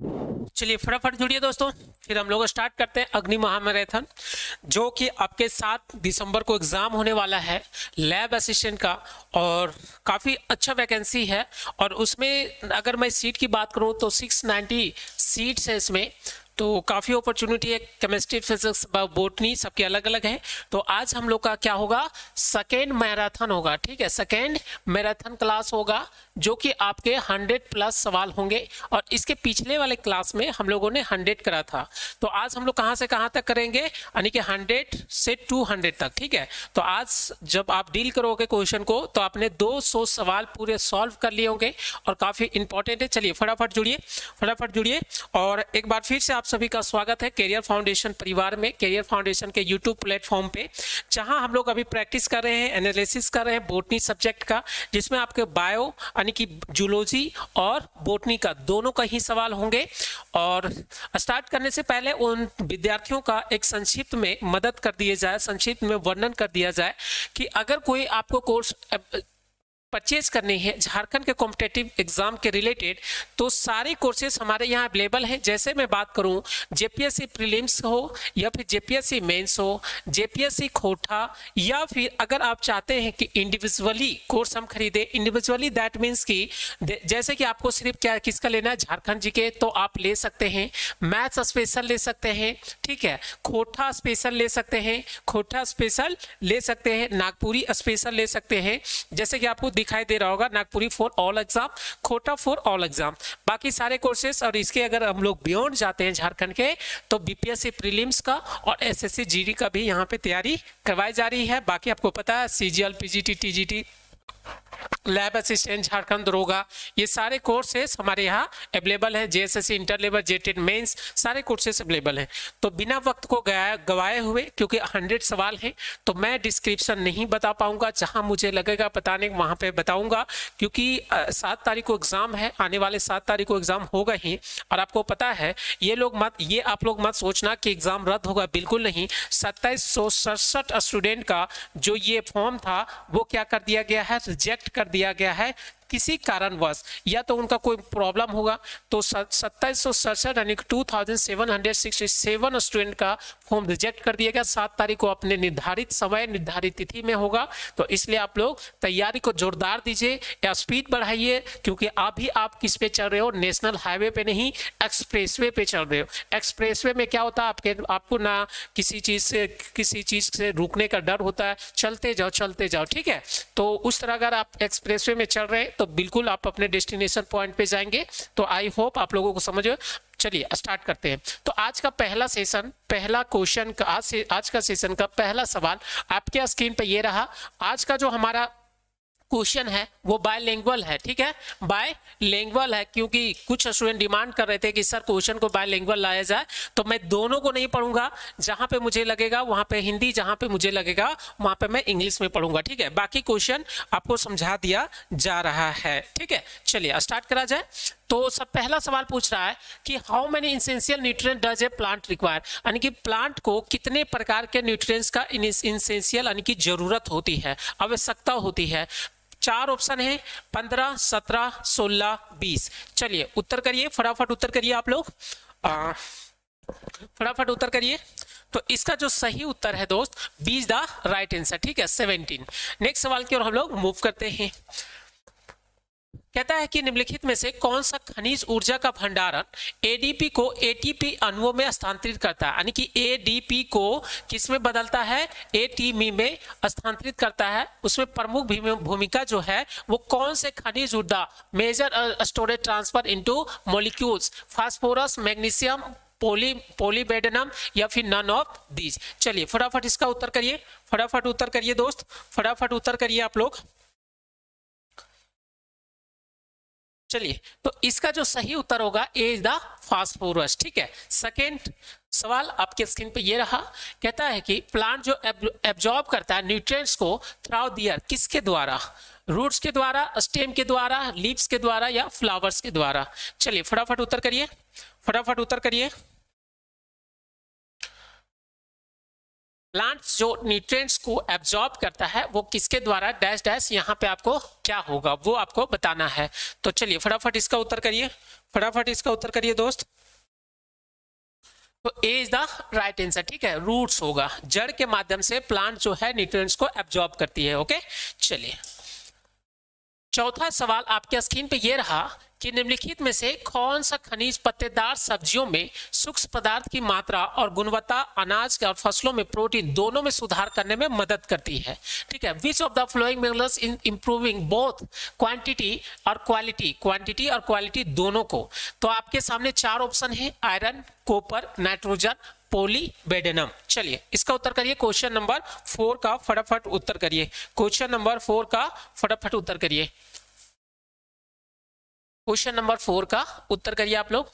चलिए फटाफट जुड़िए दोस्तों, फिर हम लोग स्टार्ट करते हैं अग्नि महामैराथन, जो कि आपके सात दिसंबर को एग्ज़ाम होने वाला है लैब असिस्टेंट का, और काफ़ी अच्छा वैकेंसी है, और उसमें अगर मैं सीट की बात करूँ तो 690 सीट्स है इसमें तो काफ़ी अपॉर्चुनिटी है केमिस्ट्री फिजिक्स बोटनी सबके अलग अलग है। तो आज हम लोग का क्या होगा? सेकेंड मैराथन होगा, ठीक है? सेकेंड मैराथन क्लास होगा, जो कि आपके 100 प्लस सवाल होंगे और इसके पिछले वाले क्लास में हम लोगों ने 100 करा था। तो आज हम लोग कहाँ से कहाँ तक करेंगे? यानी कि 100 से 200 तक, ठीक है? तो आज जब आप डील करोगे क्वेश्चन को तो आपने 200 सवाल पूरे सॉल्व कर लिए होंगे और काफ़ी इंपॉर्टेंट है। चलिए फटाफट जुड़िए फटाफट जुड़िए और एक बार फिर से आप सभी का स्वागत है कैरियर फाउंडेशन परिवार में कैरियर फाउंडेशन के यूट्यूब प्लेटफॉर्म पे, जहाँ हम लोग अभी प्रैक्टिस कर रहे हैं एनालिसिस कर रहे हैं बोटनी सब्जेक्ट का, जिसमें आपके बायो यानी कि जूलॉजी और बोटनी का दोनों का ही सवाल होंगे। और स्टार्ट करने से पहले उन विद्यार्थियों का एक संक्षिप्त में मदद कर दिया जाए, संक्षिप्त में वर्णन कर दिया जाए कि अगर कोई आपको कोर्स परचेज करनी है, झारखंड के कॉम्पिटेटिव एग्ज़ाम के रिलेटेड तो सारे कोर्सेज हमारे यहाँ अवेलेबल हैं। जैसे मैं बात करूँ जेपीएससी प्रीलिम्स हो, या फिर जेपीएससी मेंस हो जेपीएससी खोटा या फिर अगर आप चाहते हैं कि इंडिविजुअली कोर्स हम खरीदें इंडिविजुअली दैट मीन्स कि जैसे कि आपको सिर्फ़ क्या, किसका लेना है? झारखंड जी के तो आप ले सकते हैं। मैथ्स स्पेशल ले सकते हैं, ठीक है? खोटा स्पेशल ले सकते हैं खोटा स्पेशल ले सकते हैं, नागपुरी स्पेशल ले सकते हैं। जैसे कि आपको दिखाई दे रहा होगा, नागपुरी फॉर ऑल एग्ज़ाम खोटा फॉर ऑल एग्ज़ाम बाकी सारे कोर्सेस और इसके अगर हम लोग बियॉन्ड जाते हैं झारखंड के तो बीपीएससी प्रीलिम्स का और एसएससी जीडी का भी यहाँ पे तैयारी करवाई जा रही है। बाकी आपको पता है CGL PGT TGT lab assistant Jharkhand दरोगा ये सारे कोर्सेस हमारे यहाँ अवेलेबल है. जेएसएससी इंटर लेवल जेटेड मेंस सारे कोर्सेस अवेलेबल हैं. तो बिना वक्त को गया गवाए हुए, क्योंकि हंड्रेड सवाल हैं तो मैं डिस्क्रिप्शन नहीं बता पाऊँगा. जहाँ मुझे लगेगा बताने वहाँ पे बताऊँगा. क्योंकि सात तारीख को एग्ज़ाम है. आने वाले सात तारीख को एग्ज़ाम होगा ही. और आपको पता है, ये लोग मत ये आप लोग मत सोचना कि एग्ज़ाम रद्द होगा. बिल्कुल नहीं. सत्ताईस स्टूडेंट का जो ये फॉर्म था, वो क्या कर दिया गया है? रिजेक्ट कर दिया गया है किसी कारणवश, या तो उनका कोई प्रॉब्लम होगा तो सत्ताईस सौ सड़सठ यानी two thousand seven hundred sixty seven student का फॉर्म रिजेक्ट कर दिया गया। सात तारीख को अपने निर्धारित समय, निर्धारित तिथि में होगा। तो इसलिए आप लोग तैयारी को जोरदार दीजिए या स्पीड बढ़ाइए, क्योंकि अभी आप किस पे चल रहे हो? नेशनल हाईवे पे नहीं एक्सप्रेसवे पे चल रहे हो। एक्सप्रेसवे में क्या होता है? आपके, आपको ना किसी चीज़ से, किसी चीज़ से रुकने का डर होता है। चलते जाओ चलते जाओ, ठीक है? तो उस तरह अगर आप एक्सप्रेसवे में चल रहे हैं तो बिल्कुल आप अपने डेस्टिनेशन पॉइंट पे जाएँगे। तो आई होप आप लोगों को समझ चलिए स्टार्ट करते हैं। तो आज का पहला सेशन पहला क्वेश्चन का आज से आज का सेशन का पहला सवाल आपके स्क्रीन पे ये रहा। आज का जो हमारा क्वेश्चन है, वो बायलिंगुअल है, ठीक है? बायलिंगुअल है क्योंकि कुछ स्टूडेंट डिमांड कर रहे थे कि सर क्वेश्चन को बायलिंगुअल लाया जाए तो मैं दोनों को नहीं पढ़ूँगा। जहाँ पे मुझे लगेगा, वहाँ पे हिंदी, जहाँ पे मुझे लगेगा, वहाँ पे मैं इंग्लिश में पढ़ूँगा, ठीक है? बाकी क्वेश्चन आपको समझा दिया जा रहा है, ठीक है? चलिए स्टार्ट करा जाए। तो सब पहला सवाल पूछ रहा है कि how many essential nutrient does a plant require यानी कि प्लांट को कितने प्रकार के न्यूट्रिएंट्स का इंसेंशियल यानी कि ज़रूरत होती है, आवश्यकता होती है? चार ऑप्शन है, पंद्रह, सत्रह, सोलह, बीस। चलिए, उत्तर करिए, फटाफट उत्तर करिए आप लोग। फटाफट उत्तर करिए। तो इसका जो सही उत्तर है दोस्त, बीस द राइट आंसर, ठीक है, सेवनटीन। नेक्स्ट सवाल की ओर हम लोग मूव करते हैं। कहता है कि निम्नलिखित में से कौन सा खनिज ऊर्जा का भंडारण एडीपी को एटीपी अणुओं में स्थानांतरित करता है? यानी कि एडीपी को किसमें बदलता है? एटीमी में स्थानांतरित करता है। उसमें प्रमुख भूमिका जो है, वो कौन से खनिज ऊर्जा? Major storage transfer into molecules phosphorus magnesium poly molybdenum या फिर नन ऑफ़ दीज चलिए, फटाफट इसका उत्तर करिए। फटाफट उत्तर करिए दोस्त। फटाफट उत्तर करिए आप लोग। चलिए तो इसका जो सही उत्तर होगा ए इज़ द फास्फोरस ठीक है? सेकेंड सवाल आपके स्क्रीन पे ये रहा, कहता है कि प्लांट जो एब्जॉर्ब करता है न्यूट्रिएंट्स को थ्राउ दियर किसके द्वारा? रूट्स के द्वारा स्टेम के द्वारा लीव्स के द्वारा या फ्लावर्स के द्वारा? चलिए, फटाफट उत्तर करिए, फटाफट उत्तर करिए। प्लांट्स जो न्यूट्रिएंट्स को एब्जॉर्ब करता है, वो किसके द्वारा? डैश डैश, यहाँ पे आपको क्या होगा? वो आपको बताना है। तो चलिए, फटाफट इसका उत्तर करिए। फटाफट इसका उत्तर करिए दोस्त। तो A is the right answer ठीक है? रूट्स होगा। जड़ के माध्यम से प्लांट जो है, न्यूट्रिएंट्स को एब्जॉर्ब करती है ओके चलिए। चौथा सवाल आपके स्क्रीन पे ये रहा कि निम्नलिखित में से कौन सा खनिज पत्तेदार सब्जियों में सूक्ष्म पदार्थ की मात्रा और गुणवत्ता, अनाज और फ़सलों में प्रोटीन दोनों में सुधार करने में मदद करती है? ठीक है which of the following minerals in improving both quantity और क्वालिटी क्वांटिटी और क्वालिटी दोनों को? तो आपके सामने चार ऑप्शन है आयरन कोपर नाइट्रोजन पोली बेडेनम चलिए, इसका उत्तर करिए क्वेश्चन नंबर फोर का फटाफट उत्तर करिए। क्वेश्चन नंबर फोर का फटाफट उत्तर करिए। क्वेश्चन नंबर फोर का उत्तर करिए आप लोग।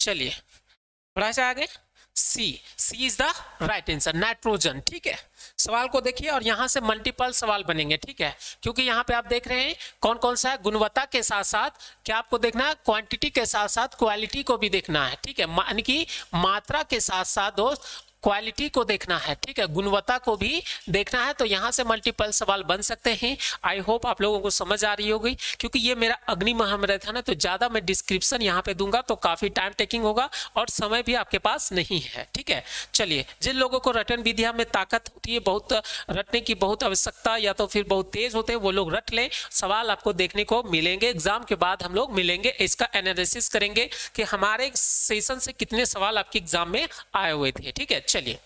चलिए, थोड़ा सा आगे। C C is the right answer nitrogen ठीक है? सवाल को देखिए और यहाँ से मल्टीपल सवाल बनेंगे, ठीक है? क्योंकि यहाँ पे आप देख रहे हैं कौन कौन सा है, गुणवत्ता के साथ साथ क्या आपको देखना है क्वांटिटी के साथ साथ क्वालिटी को भी देखना है, ठीक है? यानी कि मात्रा के साथ साथ दोस्त क्वालिटी को देखना है, ठीक है? गुणवत्ता को भी देखना है तो यहाँ से मल्टीपल सवाल बन सकते हैं। आई होप आप लोगों को समझ आ रही होगी, क्योंकि ये मेरा अग्नि महामैराथन है तो ज़्यादा मैं डिस्क्रिप्शन यहाँ पे दूँगा तो काफ़ी टाइम टेकिंग होगा और समय भी आपके पास नहीं है, ठीक है? चलिए, जिन लोगों को रटन विद्या में ताकत होती है, बहुत रटने की बहुत आवश्यकता या तो फिर बहुत तेज होते हैं, वो लोग रट लें। सवाल आपको देखने को मिलेंगे एग्ज़ाम के बाद हम लोग मिलेंगे, इसका एनालिसिस करेंगे कि हमारे सेशन से कितने सवाल आपके एग्ज़ाम में आए हुए थे, ठीक है? चलिए।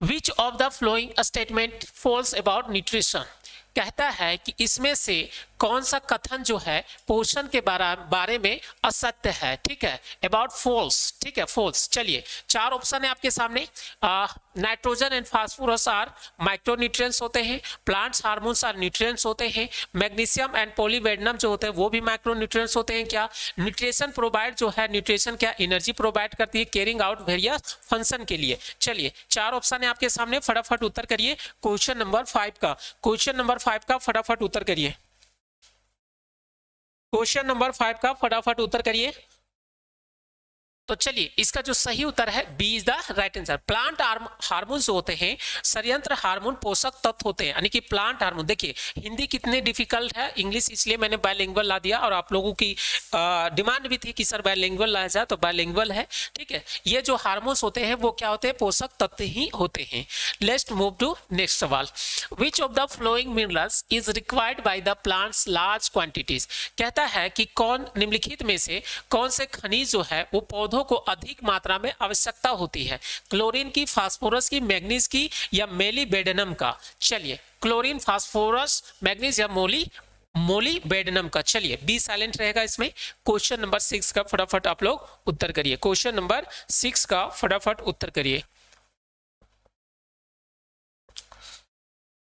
Which of the following statement false about nutrition कहता है कि इसमें से कौन सा कथन जो है, पोषण के बारे बारे में असत्य है, ठीक है? अबाउट फॉल्स ठीक है फॉल्स चलिए, चार ऑप्शन है आपके सामने। Nitrogen and phosphorus are micronutrients होते हैं, प्लांट्स, हार्मोन्स आर न्यूट्रिएंट्स होते हैं, मैग्नीशियम एंड पोलीवेडनम जो होते हैं वो भी माइक्रोन्यूट्रिएंट्स होते हैं, क्या न्यूट्रिशन प्रोवाइड जो है न्यूट्रिशन क्या एनर्जी प्रोवाइड करती है, केयरिंग आउट वेरियस फ़ंक्शन के लिए। चलिए, चार ऑप्शन है आपके सामने, फटाफट उत्तर करिए, क्वेश्चन नंबर फाइव का। क्वेश्चन नंबर फाइव का, फटाफट उत्तर करिए। क्वेश्चन नंबर फाइव का, फटाफट उत्तर करिए। तो चलिए, इसका जो सही उत्तर है B is the right answer plant hormone जो होते हैं संयंत्र हार्मोन पोषक तत्व होते हैं, यानी कि प्लांट हार्मोन देखिए, हिंदी कितने डिफ़िकल्ट है इंग्लिश इसलिए मैंने बायलिंगुअल ला दिया और आप लोगों की डिमांड भी थी कि सर बायलिंगुअल लाया जाए तो बायलिंगुअल है, ठीक है? ये जो हार्मोन्स होते हैं, वो क्या होते हैं? पोषक तत्व ही होते हैं. लेट्स मूव टू नेक्स्ट सवाल. Which of the following minerals is required by the plants large quantities कहता है कि कौन, निम्नलिखित में से कौन से खनिज जो है, वो पौधे पौधों को अधिक मात्रा में आवश्यकता होती है। क्लोरीन की फास्फोरस की मैग्नीज की या मेली बेडेनम का। चलिए, क्लोरीन, फास्फोरस, मैग्नीज या मोली मोली बेडनम का। चलिए, बी साइलेंट रहेगा इसमें। क्वेश्चन नंबर सिक्स का फटाफट आप लोग उत्तर करिए। क्वेश्चन नंबर सिक्स का फटाफट उत्तर करिए।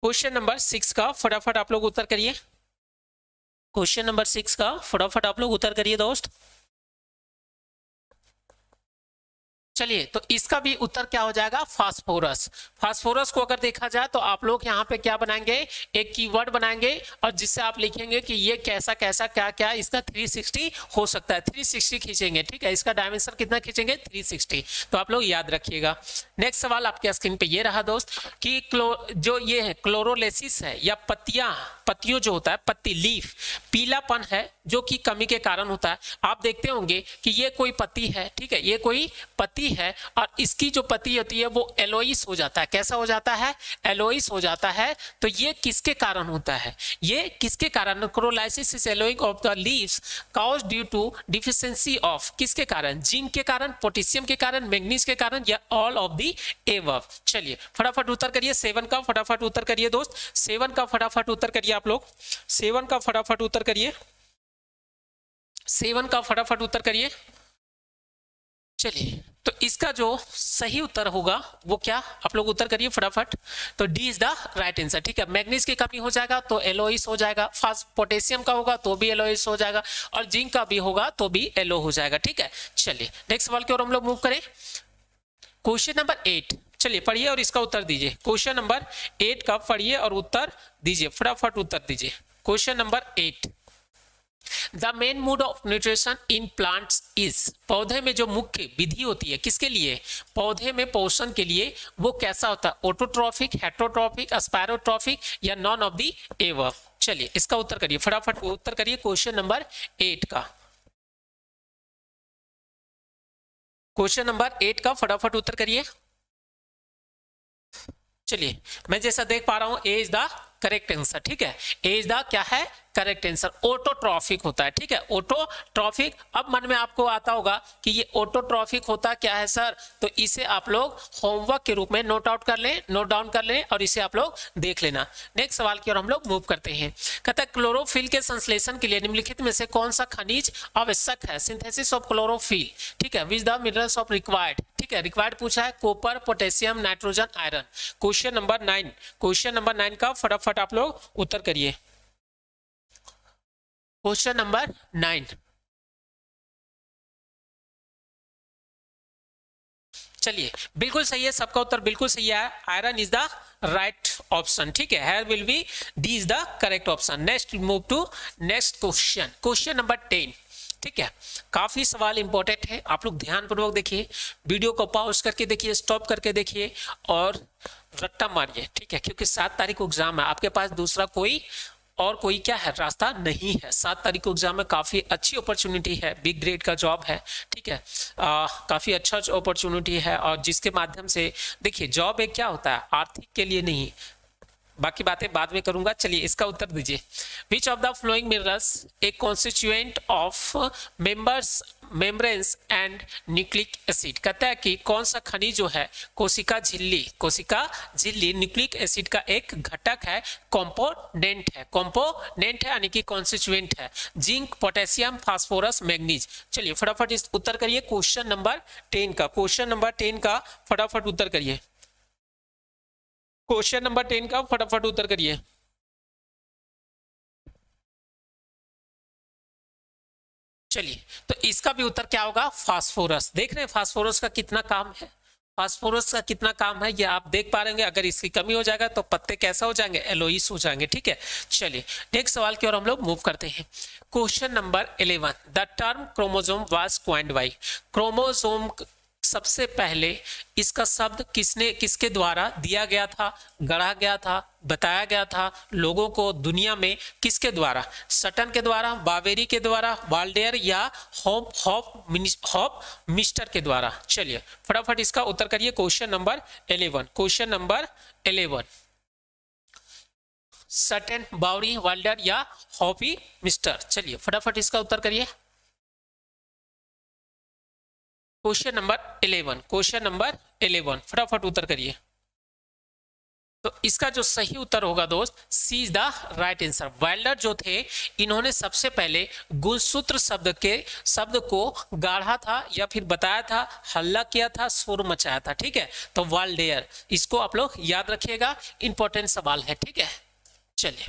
क्वेश्चन नंबर सिक्स का फटाफट आप लोग उत्तर करिए। क्वेश्चन नंबर सिक्स का फटाफट आप लोग उत्तर करिए दोस्त। चलिए तो इसका भी उत्तर क्या हो जाएगा? फास्फोरस फास्फोरस को अगर देखा जाए तो आप लोग यहाँ पे क्या बनाएँगे? एक कीवर्ड बनाएँगे, और जिससे आप लिखेंगे कि ये कैसा कैसा, क्या क्या, इसका 360 हो सकता है। 360 खींचेंगे, ठीक है? इसका डायमेंशन कितना खींचेंगे? 360 तो आप लोग याद रखिएगा। नेक्स्ट सवाल आपके स्क्रीन पे ये रहा दोस्त, कि जो ये है क्लोरोलेसिस है, या पत्तियाँ, पत्तियों जो होता है, पत्ती लीफ पीलापन है जो कि कमी के कारण होता है। आप देखते होंगे कि ये कोई पत्ती है, ठीक है, ये कोई पत्ती है और इसकी जो पत्ती होती है वो एलोइस हो जाता है। कैसा हो जाता है? एलोइस हो जाता है। तो ये किसके कारण होता है? ये किसके कारण? Chlorosis is yellowing of the leaves cause due to deficiency of किसके कारण? जिंक के कारण, पोटेशियम के कारण, मैग्नीज के कारण या ऑल ऑफ़ दी एव चलिए, फटाफट उत्तर करिए। सेवन का फटाफट उत्तर करिए दोस्त। सेवन का फटाफट उत्तर करिए आप लोग। सेवन का फटाफट उत्तर करिए। सेवन का फटाफट उत्तर करिए। चलिए तो इसका जो सही उत्तर होगा, वो क्या? आप लोग उत्तर करिए फटाफट। तो D is the right answer ठीक है? मैग्नीज की कमी हो जाएगा तो एलोइस हो जाएगा। फास्ट पोटेशियम का होगा तो भी एलोइस हो जाएगा। और जिंक का भी होगा तो भी एलो हो जाएगा, ठीक है? चलिए नेक्स्ट सवाल की ओर हम लोग मूव करें। क्वेश्चन नंबर एट चलिए, पढ़िए और इसका उत्तर दीजिए। क्वेश्चन नंबर एट का पढ़िए और उत्तर दीजिए। फटाफट उत्तर दीजिए। Question number eight the main mode of nutrition in plants is पौधे में जो मुख्य विधि होती है, किसके लिए? पौधे में पोषण के लिए वो कैसा होता है? ऑटोट्रॉफिक हेट्रोट्रॉफिक अस्पायरोट्रॉफिक या नॉन ऑफ़ दी एवर चलिए, इसका उत्तर करिए। फटाफट उत्तर करिए क्वेश्चन नंबर एट का। क्वेश्चन नंबर एट का फटाफट उत्तर करिए। चलिए, मैं जैसा देख पा रहा हूँ A is the correct answer ठीक है? ए इज़ द क्या है? करेक्ट आंसर ऑटोट्रॉफिक होता है, ठीक है? ऑटोट्रॉफिक अब मन में आपको आता होगा कि ये ऑटोट्रॉफिक होता क्या है सर तो इसे आप लोग होमवर्क के रूप में नोट आउट कर लें नोट डाउन कर लें और इसे आप लोग देख लेना। नेक्स्ट सवाल की ओर हम लोग मूव करते हैं। कहता है क्लोरोफिल के संश्लेषण के लिए निम्नलिखित में से कौन सा खनिज आवश्यक है? सिंथेसिस ऑफ़ क्लोरोफिल ठीक है? Which the minerals of required ठीक है? रिक्वायर्ड पूछा है copper potassium nitrogen iron question number nine question number nine का फटाफट आप लोग उत्तर करिए। क्वेश्चन नंबर नाइन चलिए, बिल्कुल सही है, सबका उत्तर बिल्कुल सही है। Iron is the right option ठीक है? Here will be D is the correct option next move to next question question number ten ठीक है? काफ़ी सवाल इंपॉर्टेंट है। आप लोग ध्यानपूर्वक देखिए वीडियो को पॉज करके देखिए स्टॉप करके देखिए, और रट्टा मारिए, ठीक है? क्योंकि सात तारीख को एग्ज़ाम है। आपके पास दूसरा कोई और कोई क्या है? रास्ता नहीं है। सात तारीख को एग्ज़ाम में काफ़ी अच्छी अपॉर्चुनिटी है। बिग ग्रेड का जॉब है। ठीक है? काफ़ी अच्छा अपॉर्चुनिटी है। और जिसके माध्यम से, देखिए जॉब एक क्या होता है? आर्थिक के लिए नहीं बाकी बातें बाद में करूँगा। चलिए, इसका उत्तर दीजिए। Which of the following minerals a constituent of members membranes and nucleic acid कहता है कि कौन सा खनिज जो है, कोशिका झिल्ली कोशिका झिल्ली न्यूक्लिक एसिड का एक घटक है कॉम्पोनेंट है। कॉम्पोनेंट है यानी कि कॉन्स्टिट्यूएंट है। जिंक पोटेशियम फास्फोरस मैग्नीज चलिए, फटाफट इस उत्तर करिए। क्वेश्चन नंबर टेन का। क्वेश्चन नंबर टेन का फटाफट उत्तर करिए। क्वेश्चन नंबर टेन का फटाफट उत्तर करिए। चलिए तो इसका भी उत्तर क्या होगा? फास्फोरस देख रहे हैं फास्फोरस का कितना काम है? फास्फोरस का कितना काम है, ये आप देख पा रहे अगर इसकी कमी हो जाएगा तो पत्ते कैसा हो जाएँगे? एलोइस हो जाएँगे, ठीक है? चलिए नेक्स्ट सवाल की ओर हम लोग मूव करते हैं। Question number eleven the term chromosome was coined by chromosome सबसे पहले इसका शब्द किसने, किसके द्वारा दिया गया था, गढ़ा गया था, बताया गया था, लोगों को दुनिया में किसके द्वारा? सटन के द्वारा, बावेरी के द्वारा, वाल्डेयर या होप हॉप हॉप, मिस्टर के द्वारा? चलिए, फटाफट इसका उत्तर करिए, question number eleven, question number eleven. Sutton, Boveri Waldeyer या हॉपी, मिस्टर? चलिए, फटाफट इसका उत्तर करिए। Question number eleven, question number eleven. फटाफट उत्तर करिए। तो इसका जो सही उत्तर होगा दोस्त C is the right answer Waldeyer जो थे, इन्होंने सबसे पहले गुणसूत्र शब्द के, शब्द को गाढ़ा था या फिर बताया था, हल्ला किया था सुर मचाया था, ठीक है? तो वाल्डेयर इसको आप लोग याद रखिएगा इंपॉर्टेंट सवाल है, ठीक है? चलिए।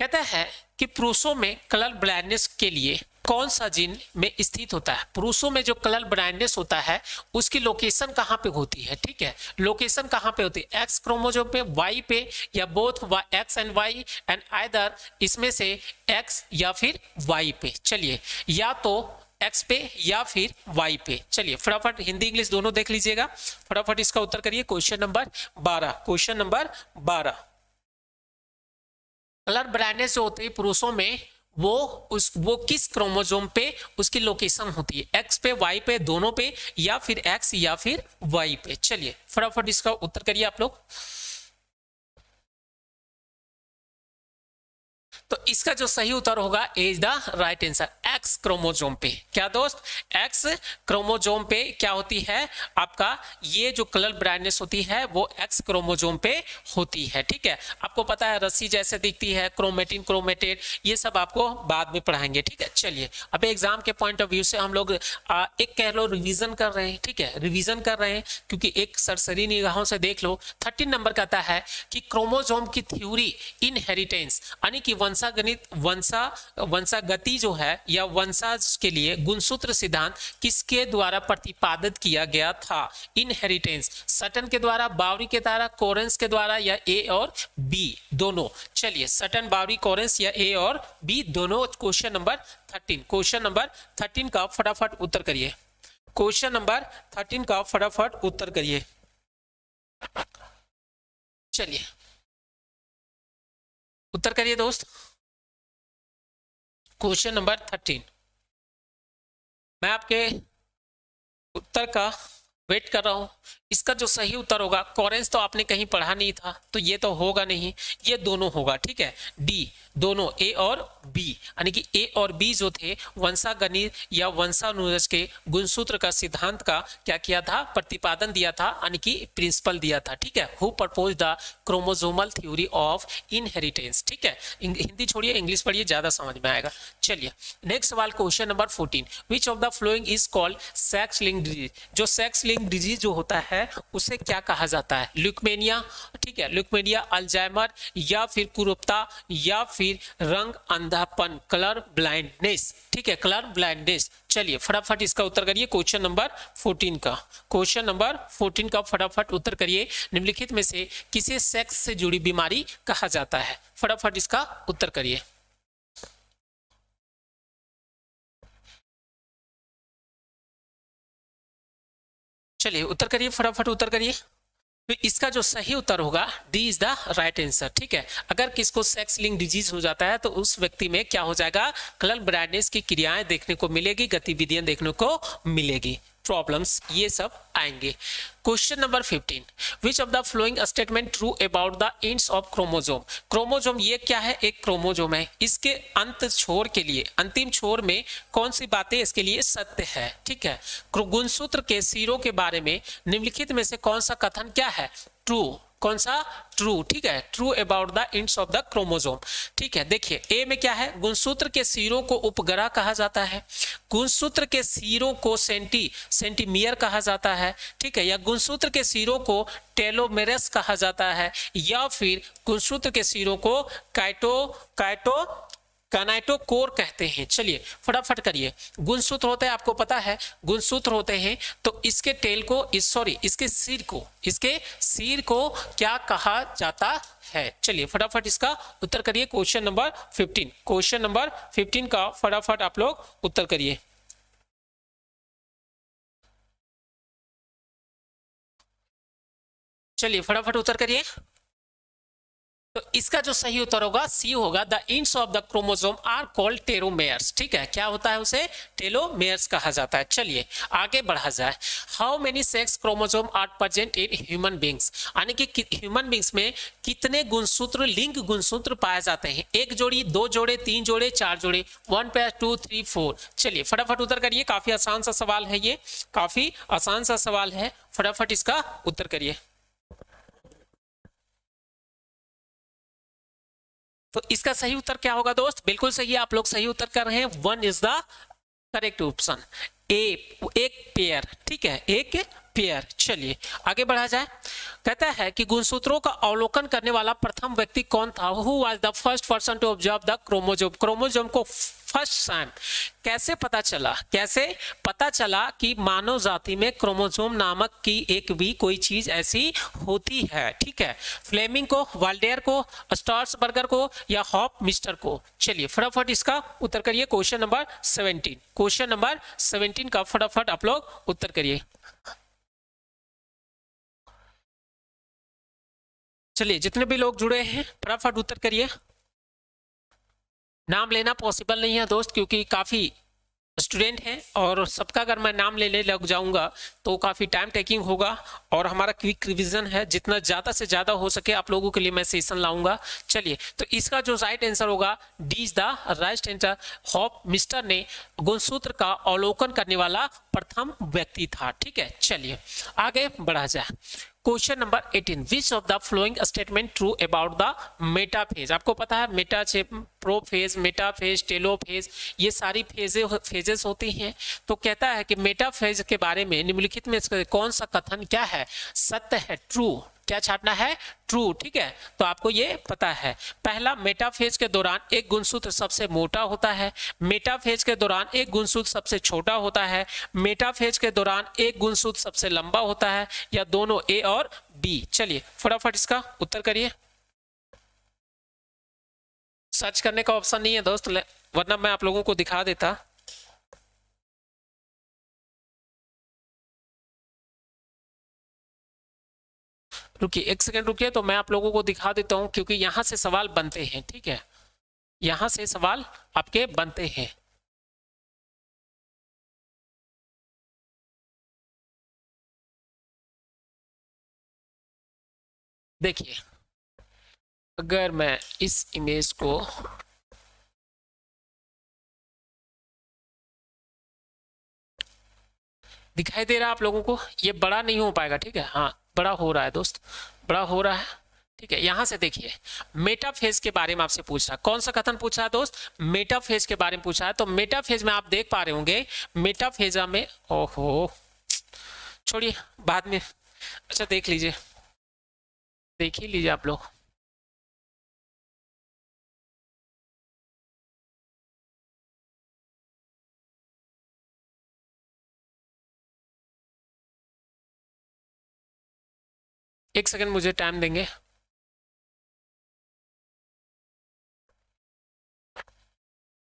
कहता है कि पुरुषों में कलर ब्लाइंडनेस के लिए कौन सा जीन में स्थित होता है? पुरुषों में जो कलर ब्राइंडनेस होता है, उसकी लोकेशन कहाँ पे होती है? ठीक है? लोकेशन कहाँ पे होती है? एक्स क्रोमोजोम पे वाई पे, या both X and Y and either इसमें से एक्स या फिर वाई पे। चलिए, या तो एक्स पे या फिर वाई पे। चलिए, फटाफट हिंदी, इंग्लिश दोनों देख लीजिएगा। फटाफट इसका उत्तर करिए क्वेश्चन नंबर बारह। क्वेश्चन नंबर बारह। कलर ब्राइंडनेस जो होती है पुरुषों में वो उस, वो किस क्रोमोजोम पे, उसकी लोकेशन होती है? एक्स पे वाई पे, दोनों पे, या फिर एक्स या फिर वाई पे? चलिए, फटाफट इसका उत्तर करिए आप लोग। तो इसका जो सही उत्तर होगा is the right answer X chromosome पे। क्या दोस्त? एक्स क्रोमोजोम पे क्या होती है? आपका ये जो कलर ब्राइटनेस होती है, वो एक्स क्रोमोजोम पे होती है, ठीक है? आपको पता है रस्सी जैसे दिखती है क्रोमेटिन क्रोमेटेड ये सब आपको बाद में पढ़ाएँगे, ठीक है? चलिए, अब एग्ज़ाम के पॉइंट ऑफ़ व्यू से हम लोग एक कह लो रिविजन कर रहे हैं, ठीक है? रिविजन कर रहे हैं, क्योंकि एक सरसरी निगाहों से देख लो। थर्टीन नंबर कहता है कि क्रोमोजोम की थ्योरी इनहेरिटेंस यानी कि वंश वंशागणित वंशा वंशा गति जो है, या वंशाज के लिए गुणसूत्र सिद्धांत किसके द्वारा प्रतिपादित किया गया था? इनहेरिटेंस सटन के द्वारा बावरी के द्वारा कोरेंस के द्वारा, या ए और बी दोनों। चलिए सटन बावरी कोरेंस या ए और बी दोनों question number thirteen question number thirteen का फटाफट उत्तर करिए। क्वेश्चन नंबर थर्टीन का फटाफट उत्तर करिए। चलिए। उत्तर करिए दोस्त। Question number thirteen. मैं आपके उत्तर का वेट कर रहा हूँ। इसका जो सही उत्तर होगा कॉरेंस तो आपने कहीं पढ़ा नहीं था तो ये तो होगा नहीं, ये दोनों होगा, ठीक है? डी दोनों ए और बी यानी कि ए और बी जो थे वंशागणित या वंशानुज के गुणसूत्र का सिद्धांत का क्या किया था? प्रतिपादन दिया था, यानी कि प्रिंसिपल दिया था, ठीक है? Who propose the chromosomal theory of inheritance ठीक है? हिंदी छोड़िए, इंग्लिश पढ़िए, ज़्यादा समझ में आएगा। चलिए नेक्स्ट सवाल question number fourteen which of the following is called sex link disease जो सेक्स लिंक डिज़ीज़ जो होता है, उसे क्या कहा जाता है? ल्यूकमेनिया ठीक है? ल्यूकमेनिया अल्जाइमर या फिर कुरूपता या फिर रंग, अंधापन कलर ब्लाइंडनेस ठीक है कलर ब्लाइंडनेस चलिए, फटाफट इसका उत्तर करिए क्वेश्चन नंबर 14 का। क्वेश्चन नंबर 14 का फटाफट उत्तर करिए। निम्नलिखित में से किसे सेक्स से जुड़ी बीमारी कहा जाता है? फटाफट इसका उत्तर करिए। चलिए, उत्तर करिए, फटाफट उत्तर करिए। तो इसका जो सही उत्तर होगा D is the right answer ठीक है? अगर किसको सेक्स लिंक डिज़ीज़ हो जाता है तो उस व्यक्ति में क्या हो जाएगा? कलर ब्राइटनेस की क्रियाएँ देखने को मिलेगी, गतिविधियाँ देखने को मिलेगी। प्रॉब्लम्स ये सब आएँगे। Question number 15 which of the following statement true about the ends of chromosome chromosome ये क्या है? एक क्रोमोजोम है। इसके अंत छोर के लिए, अंतिम छोर में कौन सी बातें इसके लिए सत्य है? ठीक है? गुणसूत्र के सिरों के बारे में निम्नलिखित में से कौन सा कथन क्या है? ट्रू कौन सा? ट्रू ठीक है? True about the ends of the chromosome ठीक है, देखिए ए में क्या है? गुणसूत्र के सिरों को उपग्रह कहा जाता है। गुणसूत्र के सिरों को सेंटी सेंटीमियर कहा जाता है। ठीक है, या गुणसूत्र के सिरों को टेलोमेरस कहा जाता है, या फिर गुणसूत्र के सिरों को काइटो काइटो कैनाइटोकोर कहते हैं। चलिए, फटाफट करिए। गुणसूत्र होते हैं, आपको पता है, गुणसूत्र होते हैं। तो इसके टेल को, इस सॉरी इसके सिर को, इसके सिर को क्या कहा जाता है? चलिए, फटाफट इसका उत्तर करिए, क्वेश्चन नंबर 15 क्वेश्चन नंबर 15 का फटाफट आप लोग उत्तर करिए। चलिए, फटाफट उत्तर करिए। तो इसका जो सही उत्तर होगा सी होगा the ends of the chromosome are called telomeres ठीक है? क्या होता है उसे? टेलोमेयर्स कहा जाता है। चलिए, आगे बढ़ा जाए। How many sex chromosome are present in human beings यानी कि ह्यूमन बींग्स में कितने गुणसूत्र, लिंग गुणसूत्र पाए जाते हैं? एक जोड़ी, दो जोड़े, तीन जोड़े, चार जोड़े। One pair two three four चलिए, फटाफट उत्तर करिए। काफ़ी आसान सा सवाल है ये। काफ़ी आसान सा सवाल है। फटाफट इसका उत्तर करिए। तो इसका सही उत्तर क्या होगा दोस्त? बिल्कुल सही आप लोग सही उत्तर कर रहे हैं। One is the correct option A एक पेयर ठीक है? एक पेयर चलिए, आगे बढ़ा जाए। कहता है कि गुणसूत्रों का अवलोकन करने वाला प्रथम व्यक्ति कौन था? Who was the first person to observe the chromosome chromosome को फ़र्स्ट टाइम कैसे पता चला? कैसे पता चला कि मानव जाति में क्रोमोजोम नामक की एक भी कोई चीज़ ऐसी होती है? ठीक है। फ्लेमिंग को वाल्डेयर को स्टार्स बर्गर को या हॉप मिस्टर को? चलिए, फटाफट इसका उत्तर करिए। क्वेश्चन नंबर 17 क्वेश्चन नंबर 17 का फटाफट आप लोग उत्तर करिए। चलिए, जितने भी लोग जुड़े हैं, फटाफट उत्तर करिए। नाम लेना पॉसिबल नहीं है दोस्त, क्योंकि काफ़ी स्टूडेंट हैं और सबका अगर मैं नाम लेने लग जाऊँगा तो काफ़ी टाइम टेकिंग होगा और हमारा क्विक रिवीजन है। जितना ज़्यादा से ज़्यादा हो सके आप लोगों के लिए मैं सेशन लाऊँगा। चलिए तो इसका जो राइट आंसर होगा D is the right answer Hofmeister ने गुणसूत्र का अवलोकन करने वाला प्रथम व्यक्ति था। ठीक है, चलिए, आगे बढ़ा जाए। Question number 18 which of the following statement true about the metaphase आपको पता है मेटा प्रोफेज मेटाफेज टेलोफेज ये सारी फेजे फेजेस होती हैं। तो कहता है कि मेटाफेज के बारे में निम्नलिखित में कौन सा कथन क्या है? सत्य है ट्रू क्या छापना है? ट्रू ठीक है? तो आपको ये पता है। पहला मेटाफेज के दौरान एक गुणसूत्र सबसे मोटा होता है। मेटाफेज के दौरान एक गुणसूत्र सबसे छोटा होता है। मेटाफेज के दौरान एक गुणसूत्र सबसे लंबा होता है, या दोनों ए और बी चलिए, फटाफट इसका उत्तर करिए। सर्च करने का ऑप्शन नहीं है, दोस्त वरना मैं आप लोगों को दिखा देता। रुकिए, एक सेकंड रुकिए तो मैं आप लोगों को दिखा देता हूँ, क्योंकि यहाँ से सवाल बनते हैं, ठीक है? यहाँ से सवाल आपके बनते हैं। देखिए, अगर मैं इस इमेज को दिखाई दे रहा आप लोगों को, ये बड़ा नहीं हो पाएगा, ठीक है? हाँ बड़ा हो रहा है दोस्त, बड़ा हो रहा है। ठीक है, यहाँ से देखिए मेटाफेज के बारे में आपसे पूछ रहा है। कौन सा कथन पूछा है दोस्त? मेटाफेज के बारे में पूछा है। तो मेटाफेज में आप देख पा रहे होंगे मेटाफेजा में, ओहो, छोड़िए, बाद में अच्छा देख लीजिए। देख ही लीजिए आप लोग। एक सेकंड मुझे टाइम देंगे।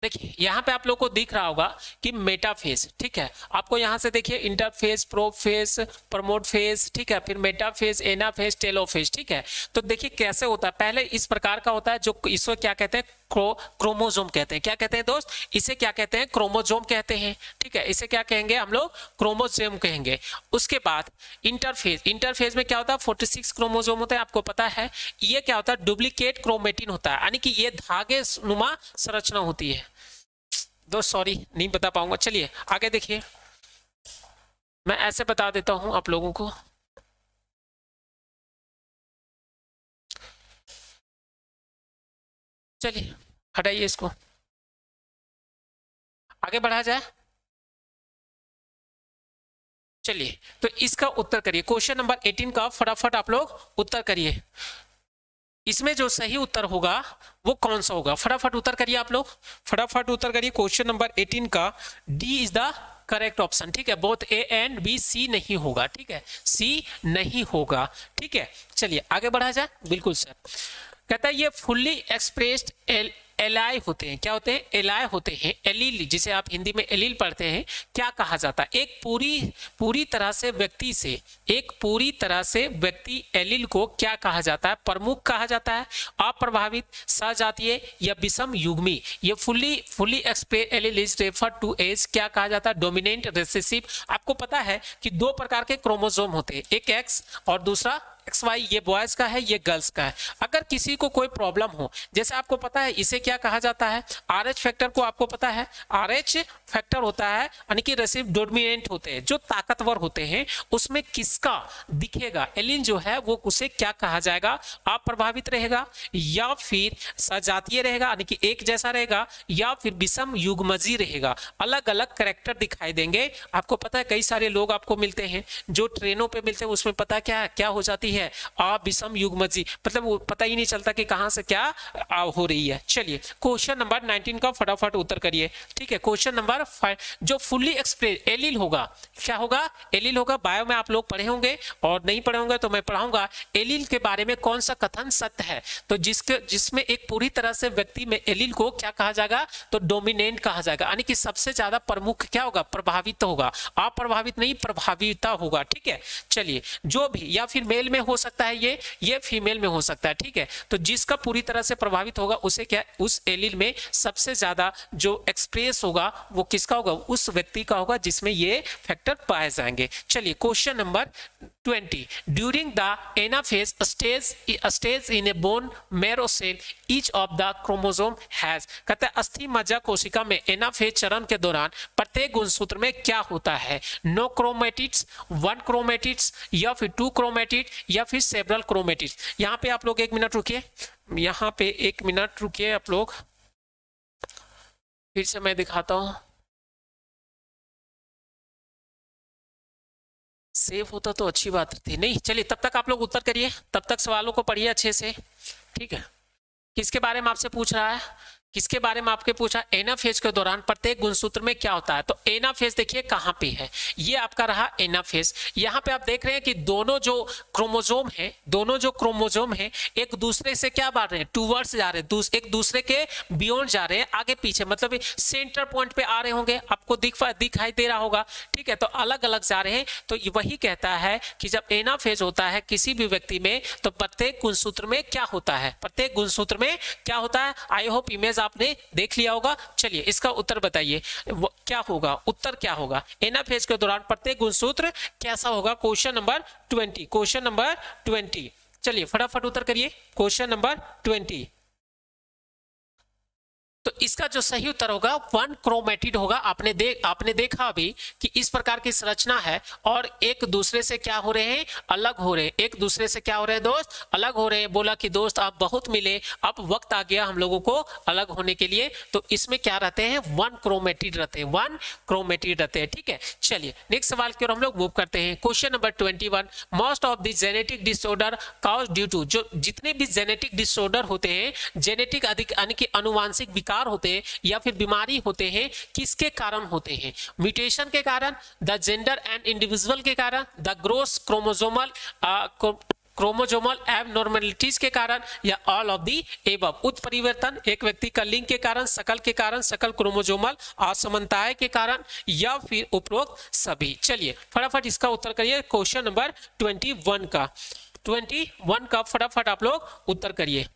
देखिए, यहाँ पे आप लोग को दिख रहा होगा कि मेटाफेस ठीक है? आपको यहाँ से देखिए इंटरफेस प्रोफेस प्रमोट फ़ेज़ ठीक है? फिर मेटाफेस फेस टेलो फेस ठीक है? तो देखिए कैसे होता है? पहले इस प्रकार का होता है, जो इसको क्या कहते हैं? क्रो क्रोमोजोम कहते हैं। क्या कहते हैं दोस्त? इसे क्या कहते हैं? क्रोमोजोम कहते हैं। ठीक है, इसे क्या कहेंगे हम लोग? क्रोमोजोम कहेंगे। उसके बाद इंटरफेज इंटरफेज में क्या होता है? फोर्टी सिक्स क्रोमोजोम होता है, आपको पता है। ये क्या होता है? डुप्लीकेट क्रोमेटिन होता है। यानी कि ये धागे नुमा संरचना होती है। दोस्त सॉरी नहीं बता पाऊँगा। चलिए, आगे देखिए। मैं ऐसे बता देता हूँ आप लोगों को। चलिए, हटाइए इसको। आगे बढ़ा जाए। चलिए तो इसका उत्तर करिए। क्वेश्चन नंबर 18 का फटाफट आप लोग उत्तर करिए। इसमें जो सही उत्तर होगा, वो कौन सा होगा? फटाफट उत्तर करिए आप लोग। फटाफट उत्तर करिए। क्वेश्चन नंबर 18 का D is the correct option ठीक है? Both A and B C नहीं होगा, ठीक है? सी नहीं होगा, ठीक है? चलिए, आगे बढ़ा जाए। बिल्कुल सर कहता है, ये फुल्ली एक्सप्रेस्ड एल एलाई होते हैं। क्या होते हैं? एलाय होते हैं एलील जिसे आप हिंदी में एलील पढ़ते हैं। क्या कहा जाता है? एक पूरी पूरी तरह से व्यक्ति से, एक पूरी तरह से व्यक्ति एलील को क्या कहा जाता है? प्रमुख कहा जाता है, अप्रभावित, सजातीय या विषम युग्मी। ये fully fully express allele is refer to as क्या कहा जाता है? डोमिनेंट रेसेसिव आपको पता है कि दो प्रकार के क्रोमोजोम होते हैं, एक एक्स और दूसरा एक्स वाई ये बॉयज़ का है, ये गर्ल्स का है। अगर किसी को कोई प्रॉब्लम हो, जैसे आपको पता है, इसे क्या कहा जाता है? आर एच फैक्टर को आपको पता है? आर एच फैक्टर होता है, यानी कि रेसिव डोमिनेंट होते हैं, जो ताकतवर होते हैं, उसमें किसका दिखेगा? एलिन जो है, वो उसे क्या कहा जाएगा? अप्रभावित रहेगा, या फिर सजातीय रहेगा, यानी कि एक जैसा रहेगा, या फिर विषम युगमजी रहेगा। अलग अलग करेक्टर दिखाई देंगे। आपको पता है, कई सारे लोग आपको मिलते हैं, जो ट्रेनों पे मिलते हैं, उसमें पता क्या क्या हो जाती है? है। आ विषम युग्मजी मतलब वो पता ही नहीं चलता कि कहाँ से क्या आ, हो रही है। चलिए क्वेश्चन नंबर 19 का फटाफट उत्तर करिए। ठीक है क्वेश्चन नंबर जो फुल्ली एक्सप्रेस एलिल होगा क्या होगा? एलिल होगा बायो में आप लोग पढ़े होंगे और नहीं पढ़े होंगे तो मैं पढ़ाऊँगा। एलिल के बारे में कौन सा कथन सत्य है? तो जिसके जिसमें एक पूरी तरह से व्यक्ति में एलिल को क्या कहा जाएगा? तो डोमिनेंट कहा जाएगा। यानी कि सबसे ज़्यादा प्रमुख क्या होगा? प्रभावित होगा। अप्रभावित नहीं प्रभाविता होगा। ठीक है चलिए जो भी या फिर मेल में हो सकता है ये ये फीमेल में हो सकता है, ठीक है? तो जिसका पूरी तरह से प्रभावित होगा, उसे क्या, उस एलिल में सबसे ज़्यादा जो एक्सप्रेस होगा, वो किसका होगा? उस व्यक्ति का होगा जिसमें ये फैक्टर पाए जाएँगे। चलिए question number 20 during the anaphase stage stage in a bone marrow cell, each of the chromosome has. कहते हैं, अस्थि मज्जा कोशिका में एनाफेज चरण के दौरान प्रत्येक गुणसूत्र में क्या होता है? नो क्रोमेटिड्स वन क्रोमेटिड्स या फिर टू क्रोमेटिड या फिर सेवरल क्रोमेटिड्स यहाँ पे आप लोग एक मिनट रुकिए। यहाँ पे एक मिनट रुकिए आप लोग। फिर से मैं दिखाता हूँ। सेव होता तो अच्छी बात थी। नहीं, चलिए, तब तक आप लोग उत्तर करिए। तब तक सवालों को पढ़िए अच्छे से। ठीक है? किसके बारे में आपसे पूछ रहा है? किसके बारे में आपके पूछा एना फ़ेज़ के दौरान प्रत्येक गुणसूत्र में क्या होता है? तो एना फ़ेज़ देखिए कहाँ पे है। ये आपका रहा एना फ़ेज़ यहाँ पे आप देख रहे हैं कि दोनों जो क्रोमोजोम है, दोनों जो क्रोमोजोम है, एक दूसरे से क्या बांट रहे हैं? टूवर्ड्स जा रहे हैं। एक दूसरे के बियॉन्ड जा रहे हैं, आगे पीछे। मतलब सेंटर पॉइंट पे आ रहे होंगे। आपको दिख, दिखाई दे रहा होगा। ठीक है तो अलग अलग जा रहे हैं। तो वही कहता है कि जब एना फ़ेज़ होता है किसी भी व्यक्ति में तो प्रत्येक गुणसूत्र में क्या होता है? प्रत्येक गुणसूत्र में क्या होता है? आई होप इमेज आपने देख लिया होगा। चलिए, इसका उत्तर बताइए। क्या होगा? उत्तर क्या होगा? एना फ़ेज़ के दौरान प्रत्येक गुणसूत्र कैसा होगा? Question number twenty. Question number twenty. चलिए, फटाफट उत्तर करिए। Question number twenty. तो इसका जो सही उत्तर होगा वन क्रोमेटिड होगा। आपने देख आपने देखा अभी कि इस प्रकार की संरचना है और एक दूसरे से क्या हो रहे हैं? अलग हो रहे हैं। एक दूसरे से क्या हो रहे हैं दोस्त? अलग हो रहे हैं। बोला कि दोस्त, आप बहुत मिले। अब वक्त आ गया हम लोगों को अलग होने के लिए। तो इसमें क्या रहते हैं? वन क्रोमेटिड रहते हैं। वन क्रोमेटिड रहते हैं। ठीक है? चलिए नेक्स्ट सवाल की ओर हम लोग मूव करते हैं। Question number twenty most of the genetic disorder cause due to जो जितने भी जेनेटिक डिसऑर्डर होते हैं जेनेटिक अधिक यानी कि अनुवांशिक विकार होते हैं या फिर बीमारी होते हैं, किसके कारण होते हैं? म्यूटेशन के कारण द जेंडर एंड इंडिविजुअल के कारण the gross chromosomal chromosomal abnormalities के कारण, या ऑल ऑफ़ दी एबव उत्परिवर्तन, एक व्यक्ति का लिंग के कारण, सकल के कारण, सकल क्रोमोजोमल असमानताएँ के कारण, या फिर उपरोक्त सभी। चलिए, फटाफट इसका उत्तर करिए क्वेश्चन नंबर ट्वेंटी वन का। ट्वेंटी वन का फटाफट आप लोग उत्तर करिए।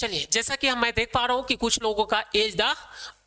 चलिए, जैसा कि हम मैं देख पा रहा हूँ कि कुछ लोगों का एज द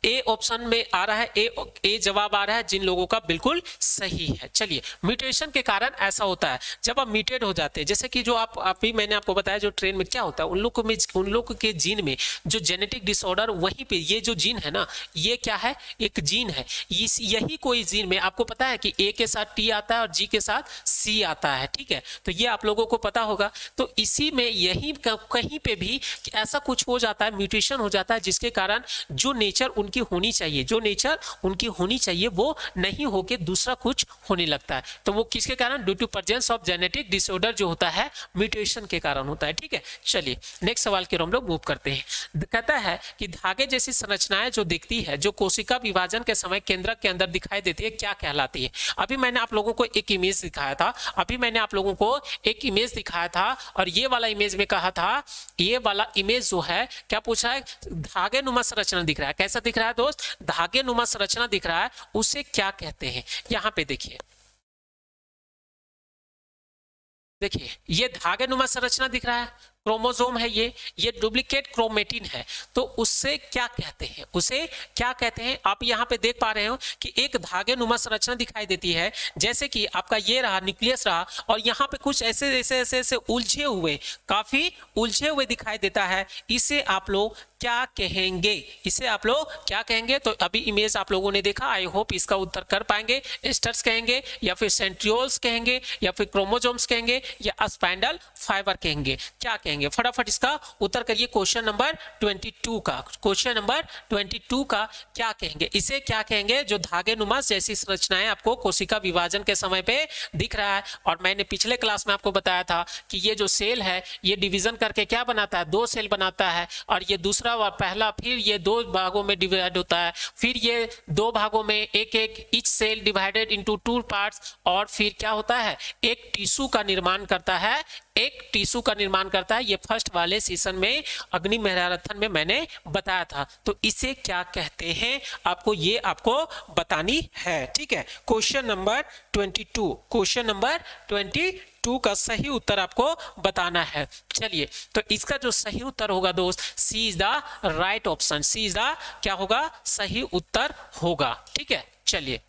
ए ऑप्शन में आ रहा है ए ए जवाब आ रहा है जिन लोगों का बिल्कुल सही है। चलिए म्यूटेशन के कारण ऐसा होता है, जब आप म्यूटेड हो जाते हैं, जैसे कि जो आप अभी मैंने आपको बताया जो ट्रेन में क्या होता है, उन लोगों में, उन लोगों के जीन में जो जेनेटिक डिसऑर्डर वहीं पे, ये जो जीन है ना, ये क्या है? एक जीन है। इस, यही कोई जीन में, आपको पता है कि ए के साथ टी आता है और जी के साथ सी आता है, ठीक है? तो ये आप लोगों को पता होगा। तो इसी में यही कहीं पे भी ऐसा कुछ हो जाता है म्यूटेशन हो जाता है, जिसके कारण जो नेचर उनके उनकी होनी चाहिए। जो नेचर उनकी होनी चाहिए, वो नहीं होके दूसरा कुछ होने लगता है। तो वो किसके कारण? Due to presence of genetic disorder जो होता है म्यूटेशन के कारण होता है, ठीक है? चलिए नेक्स्ट सवाल की ओर हम लोग मूव करते हैं। कहता है कि धागे जैसी संरचनाएँ जो दिखती है, जो कोशिका विभाजन के समय केंद्र के अंदर दिखाई देती है, क्या कहलाती है? अभी मैंने आप लोगों को एक इमेज दिखाया था। अभी मैंने आप लोगों को एक इमेज दिखाया था और ये वाला इमेज में कहा था, ये वाला इमेज जो है, क्या पूछा है? धागे नुमा संरचना दिख रहा है। कैसा दिख रहा है? रहा है दोस्त? धागे नुमा संरचना दिख रहा है, उसे क्या कहते हैं? यहाँ पे देखिए। देखिए, ये धागे नुमा संरचना दिख रहा है क्रोमोजोम है ये ये डुप्लीकेट क्रोमेटिन है। तो उससे क्या कहते हैं? उसे क्या कहते हैं? आप यहाँ पे देख पा रहे हो कि एक धागे नुमा संरचना दिखाई देती है, जैसे कि आपका ये रहा, न्यूक्लियस रहा, और यहाँ पे कुछ ऐसे ऐसे ऐसे ऐसे उलझे हुए, काफ़ी उलझे हुए दिखाई देता है। इसे आप लोग क्या कहेंगे? इसे आप लोग क्या कहेंगे? तो अभी इमेज आप लोगों ने देखा। आई होप इसका उत्तर कर पाएँगे। एस्टर्स कहेंगे, या फिर सेंट्रियोल्स कहेंगे, या फिर क्रोमोजोम्स कहेंगे, या स्पाइंडल फाइबर कहेंगे। क्या कहेंगे? कहेंगे फटाफट इसका उत्तर करिए क्वेश्चन नंबर 22 का। क्वेश्चन नंबर 22 का क्या कहेंगे? इसे क्या कहेंगे? जो धागे नुमा जैसी संरचनाएँ आपको कोशिका विभाजन के समय पे दिख रहा है। और मैंने पिछले क्लास में आपको बताया था कि ये जो सेल है, ये डिवीज़न करके क्या बनाता है? दो सेल बनाता है। और ये दूसरा और पहला, फिर ये दो भागों में डिवाइड होता है। फिर ये दो भागों में एक एक each cell divided into two parts और फिर क्या होता है? एक टिश्यू का निर्माण करता है। एक टिश्यू का निर्माण करता है। ये फ़र्स्ट वाले सीज़न में, अग्नि मैराथन में मैंने बताया था। तो इसे क्या कहते हैं? आपको ये आपको बतानी है, ठीक है? क्वेश्चन नंबर 22 क्वेश्चन नंबर 22 का सही उत्तर आपको बताना है। चलिए तो इसका जो सही उत्तर होगा दोस्त C is the right option C is the क्या होगा? सही उत्तर होगा, ठीक है? चलिए।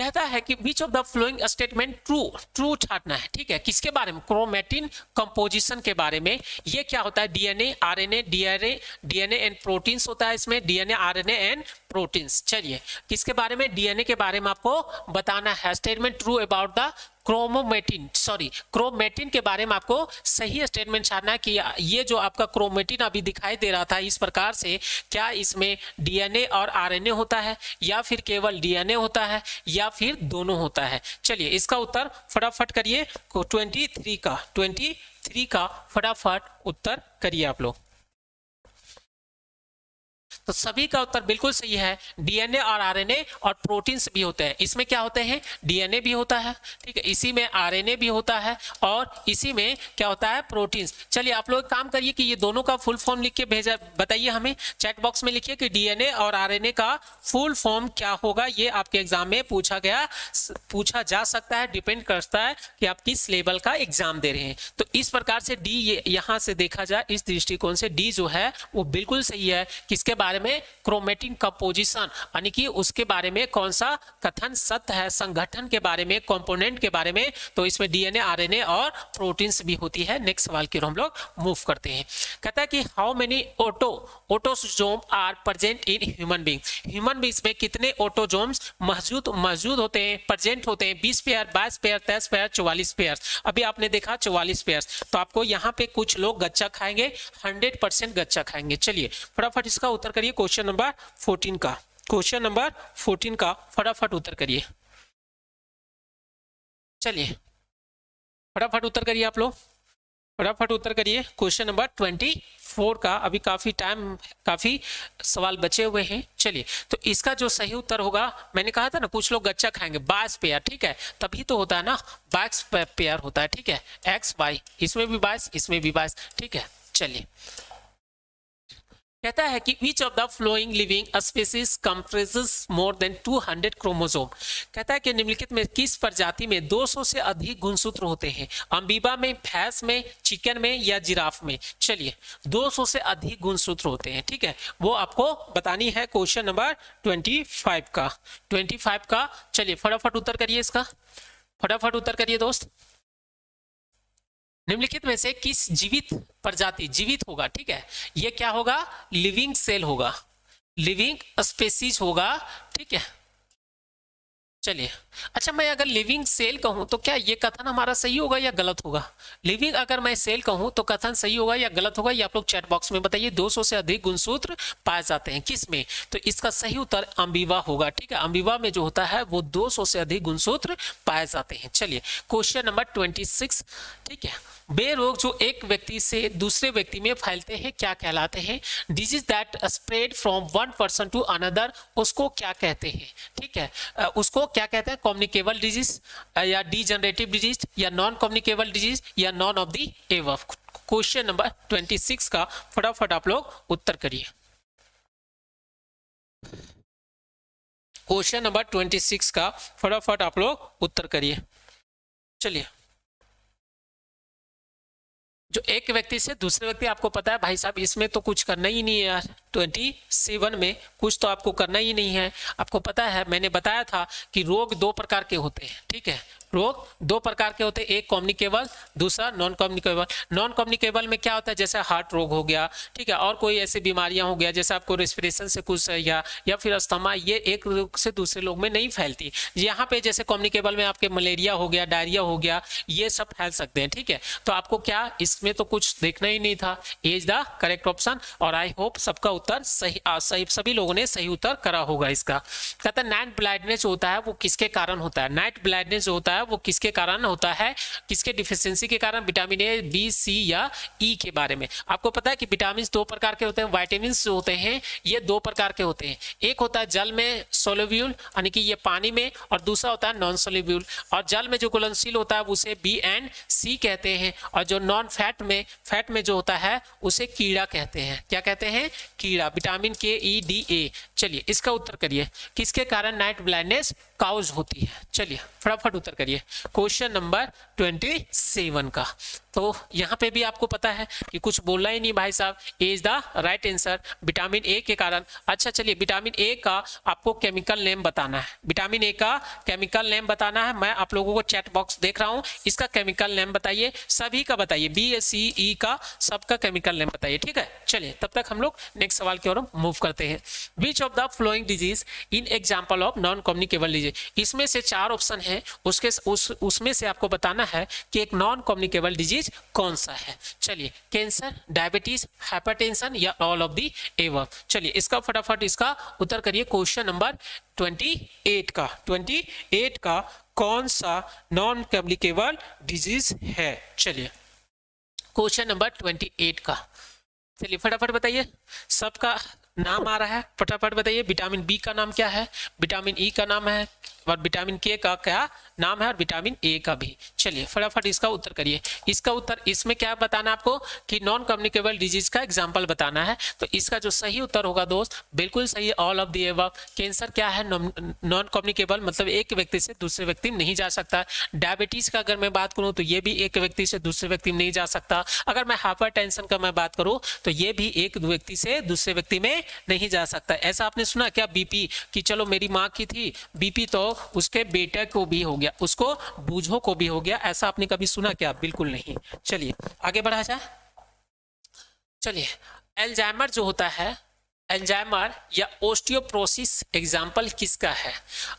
कहता है कि which of the following statement true true छाटना है? ठीक है, किसके बारे में? क्रोमेटिन कंपोजिशन के बारे में। ये क्या होता है? DNA RNA DRA DNA and proteins होता है इसमें। डीएनए आरएनए एंड प्रोटीन्स चलिए, किसके बारे में? डीएनए के बारे में आपको बताना है। Statement true about the chromomatin sorry chromatin के बारे में आपको सही स्टेटमेंट छाड़ना है कि ये जो आपका क्रोमेटिन अभी दिखाई दे रहा था इस प्रकार से, क्या इसमें डीएनए और आरएनए होता है, या फिर केवल डीएनए होता है, या फिर दोनों होता है? चलिए, इसका उत्तर फटाफट करिए ट्वेंटी थ्री का ट्वेंटी थ्री का फटाफट उत्तर करिए आप लोग। तो सभी का उत्तर बिल्कुल सही है। डीएनए और आरएनए और प्रोटीन्स भी होते हैं। इसमें क्या होते हैं? डीएनए भी होता है, ठीक है? इसी में आरएनए भी होता है और इसी में क्या होता है? प्रोटीन्स। चलिए आप लोग काम करिए कि ये दोनों का फुल फॉर्म लिख के भेजा, बताइए हमें। चैट बॉक्स में लिखिए कि डीएनए और आरएनए का फुल फॉर्म क्या होगा। ये आपके एग्ज़ाम में पूछा गया पूछा जा सकता है, डिपेंड करता है कि आप किस लेवल का एग्ज़ाम दे रहे हैं। तो इस प्रकार से डी यहाँ से देखा जाए, इस दृष्टिकोण से डी जो है, वो बिल्कुल सही है। किसके बारे बारे में क्रोमेटिन कंपोजिशन यानी कि उसके बारे में कौन सा कथन सत्य है, संगठन के बारे में कंपोनेंट के बारे में तो इसमें डीएनए आरएनए और प्रोटीन्स भी होती है। नेक्स्ट सवाल की ओर हम लोग मूव करते हैं। कहता है कि how many auto autosome are present in human being human beings में कितने ऑटोजोम्स मौजूद मौजूद होते हैं प्रेजेंट होते हैं? बीस पेयर बाईस पेयर तेईस पेयर चौवालीस पेयर अभी आपने देखा चौवालीस पेयर तो आपको यहाँ पे कुछ लोग गच्चा खाएँगे हंड्रेड परसेंट गच्चा खाएँगे। चलिए, फटाफट इसका उत्तर करिए क्वेश्चन नंबर फोर्टीन का। क्वेश्चन नंबर फोर्टीन का फटाफट उत्तर करिए। चलिए, फटाफट उत्तर करिए आप लोग। फटाफट उत्तर करिए। क्वेश्चन नंबर ट्वेंटी फोर का। अभी काफ़ी टाइम काफ़ी सवाल बचे हुए हैं। चलिए तो इसका जो सही उत्तर होगा, मैंने कहा था ना, कुछ लोग गच्चा खाएँगे बाईस पेयर, ठीक है? तभी तो होता है ना बाईस पेयर होता है, ठीक है? एक्स, वाई, इसमें भी बाईस इसमें भी बाईस ठीक है? चलिए कहता है कि which of the following living species comprises more than 200 chromosome कहता है कि निम्नलिखित में किस प्रजाति में 200 से अधिक गुणसूत्र होते हैं? अम्बीबा में, भैंस में, चिकन में या जिराफ में? चलिए 200 से अधिक गुणसूत्र होते हैं, ठीक है? वो आपको बतानी है क्वेश्चन नंबर 25 का। 25 का, चलिए, फटाफट उत्तर करिए इसका। फटाफट उत्तर करिए दोस्त। निम्नलिखित में से किस जीवित प्रजाति जीवित होगा? ठीक है? यह क्या होगा? लिविंग सेल होगा। लिविंग स्पेसीज होगा। ठीक है? चलिए। अच्छा मैं अगर लिविंग सेल कहूँ तो क्या ये कथन हमारा सही होगा या गलत होगा? लिविंग अगर मैं सेल कहूँ तो कथन सही होगा या गलत होगा, ये आप लोग चैट बॉक्स में बताइए। 200 से अधिक गुणसूत्र पाए जाते हैं। किसमें? तो इसका सही उत्तर अम्बिवा होगा, ठीक है? अम्बिवा में जो होता है, वो 200 से अधिक गुणसूत्र पाए जाते हैं। चलिए क्वेश्चन नंबर ट्वेंटी ठीक है? बे रोग जो एक व्यक्ति से दूसरे व्यक्ति में फैलते हैं, क्या कहलाते हैं? Disease that spread from one person to another उसको क्या कहते हैं? ठीक है? उसको क्या कहते हैं? कॉम्युनिकेबल डिज़ीज़ या डी जनरेटिव डिज़ीज़ या नॉन कॉम्युनिकेबल डिज़ीज़ या none of the above question number 26 का फटाफट आप लोग उत्तर करिए। क्वेश्चन नंबर 26 का फटाफट आप लोग उत्तर करिए। चलिए। जो एक व्यक्ति से दूसरे व्यक्ति, आपको पता है, भाई साहब, इसमें तो कुछ करना ही नहीं है यार। ट्वेंटी सेवन में कुछ तो आपको करना ही नहीं है। आपको पता है, मैंने बताया था कि रोग दो प्रकार के होते हैं, ठीक है? रोग दो प्रकार के होते हैं, एक कॉम्युनिकेबल दूसरा नॉन कॉम्युनिकेबल नॉन कॉम्युनिकेबल में क्या होता है, जैसे हार्ट रोग हो गया, ठीक है, और कोई ऐसी बीमारियाँ हो गया, जैसे आपको रेस्पिरेशन से कुछ या या फिर अस्थमा ये एक रोग से दूसरे लोग में नहीं फैलती। यहाँ पे जैसे कॉम्युनिकेबल में आपके मलेरिया हो गया डायरिया हो गया, ये सब फैल सकते हैं, ठीक है? तो आपको क्या, इसमें तो कुछ देखना ही नहीं था। एज द करेक्ट ऑप्शन और आई होप सबका उत्तर सही सही, सभी लोगों ने सही उत्तर करा होगा इसका। कहता है नाइट ब्लाइंडनेस होता है, वो किसके कारण होता है? नाइट ब्लाइंडनेस होता है वो किसके कारण होता है? किसके डिफिशियंसी के कारण? विटामिन ए बी सी या ई e के बारे में। आपको पता है कि विटामिन दो प्रकार के होते हैं वाइटामिन होते हैं, ये दो प्रकार के होते हैं। एक होता है जल में सोलोब्यूल यानी कि ये पानी में, और दूसरा होता है नॉन सोलोब्यूल और जल में जो घुलनशील होता है, उसे बी एंड सी कहते हैं। और जो नॉन फैट में फैट में जो होता है, उसे कीड़ा कहते हैं। क्या कहते हैं? कीड़ा। विटामिन के ई डी ए चलिए, इसका उत्तर करिए, किसके कारण नाइट ब्लाइंडनेस काउज होती है? चलिए, फटाफट उत्तर करिए। क्वेश्चन नंबर ट्वेंटी सेवन का। तो यहाँ पे भी आपको पता है कि कुछ बोलना ही नहीं भाई साहब। Is the right answer vitamin A के कारण। अच्छा चलिए विटामिन ए का आपको केमिकल नेम बताना है। विटामिन ए का केमिकल नेम बताना है। मैं आप लोगों को चैट बॉक्स देख रहा हूँ। इसका केमिकल नेम बताइए। सभी का बताइए। बी एस सी ई का सबका केमिकल नेम बताइए। ठीक है? चलिए, तब तक हम लोग नेक्स्ट सवाल की ओर मूव करते हैं। Which of the following disease in example of non communicable disease इसमें से चार ऑप्शन है। उसके, उस, उसमें से आपको बताना है कि एक नॉन कम्युनिकेबल डिज़ीज़ कौन सा है? चलिए कैंसर डायबिटीज़ हाइपरटेंशन या ऑल ऑफ़ दी एवर चलिए, इसका फटाफट इसका उत्तर करिए क्वेश्चन नंबर 28 का। 28 का कौन सा नॉन कम्युनिकेबल डिज़ीज़ है? चलिए क्वेश्चन नंबर 28 का। चलिए, फटाफट बताइए। सबका नाम आ रहा है। फटाफट बताइए विटामिन बी का नाम क्या है? विटामिन ई का नाम है। और विटामिन के का क्या नाम है और विटामिन ए का भी। चलिए, फटाफट इसका उत्तर करिए। इसका उत्तर इसमें क्या बताना आपको कि नॉन कम्युनिकेबल डिज़ीज़ का एग्ज़ाम्पल बताना है। तो इसका जो सही उत्तर होगा दोस्त, बिल्कुल सही all of the above cancer क्या है? नॉन कम्युनिकेबल मतलब एक व्यक्ति से दूसरे व्यक्ति में नहीं जा सकता। डायबिटीज़ का अगर मैं बात करूँ तो ये भी एक व्यक्ति से दूसरे व्यक्ति में नहीं जा सकता। अगर मैं हाइपर का मैं बात करूँ तो ये भी एक व्यक्ति से दूसरे व्यक्ति में नहीं जा सकता। ऐसा आपने सुना क्या? बीपी कि चलो मेरी माँ की थी बीपी तो उसके बेटे को भी हो गया, उसको बूझो को भी हो गया, ऐसा आपने कभी सुना क्या? बिल्कुल नहीं। चलिए, आगे बढ़ा जाए चलिए एल्जाइमर जो होता है एल्जाइमर या ओस्टियोप्रोसिस एग्ज़ाम्पल किसका है?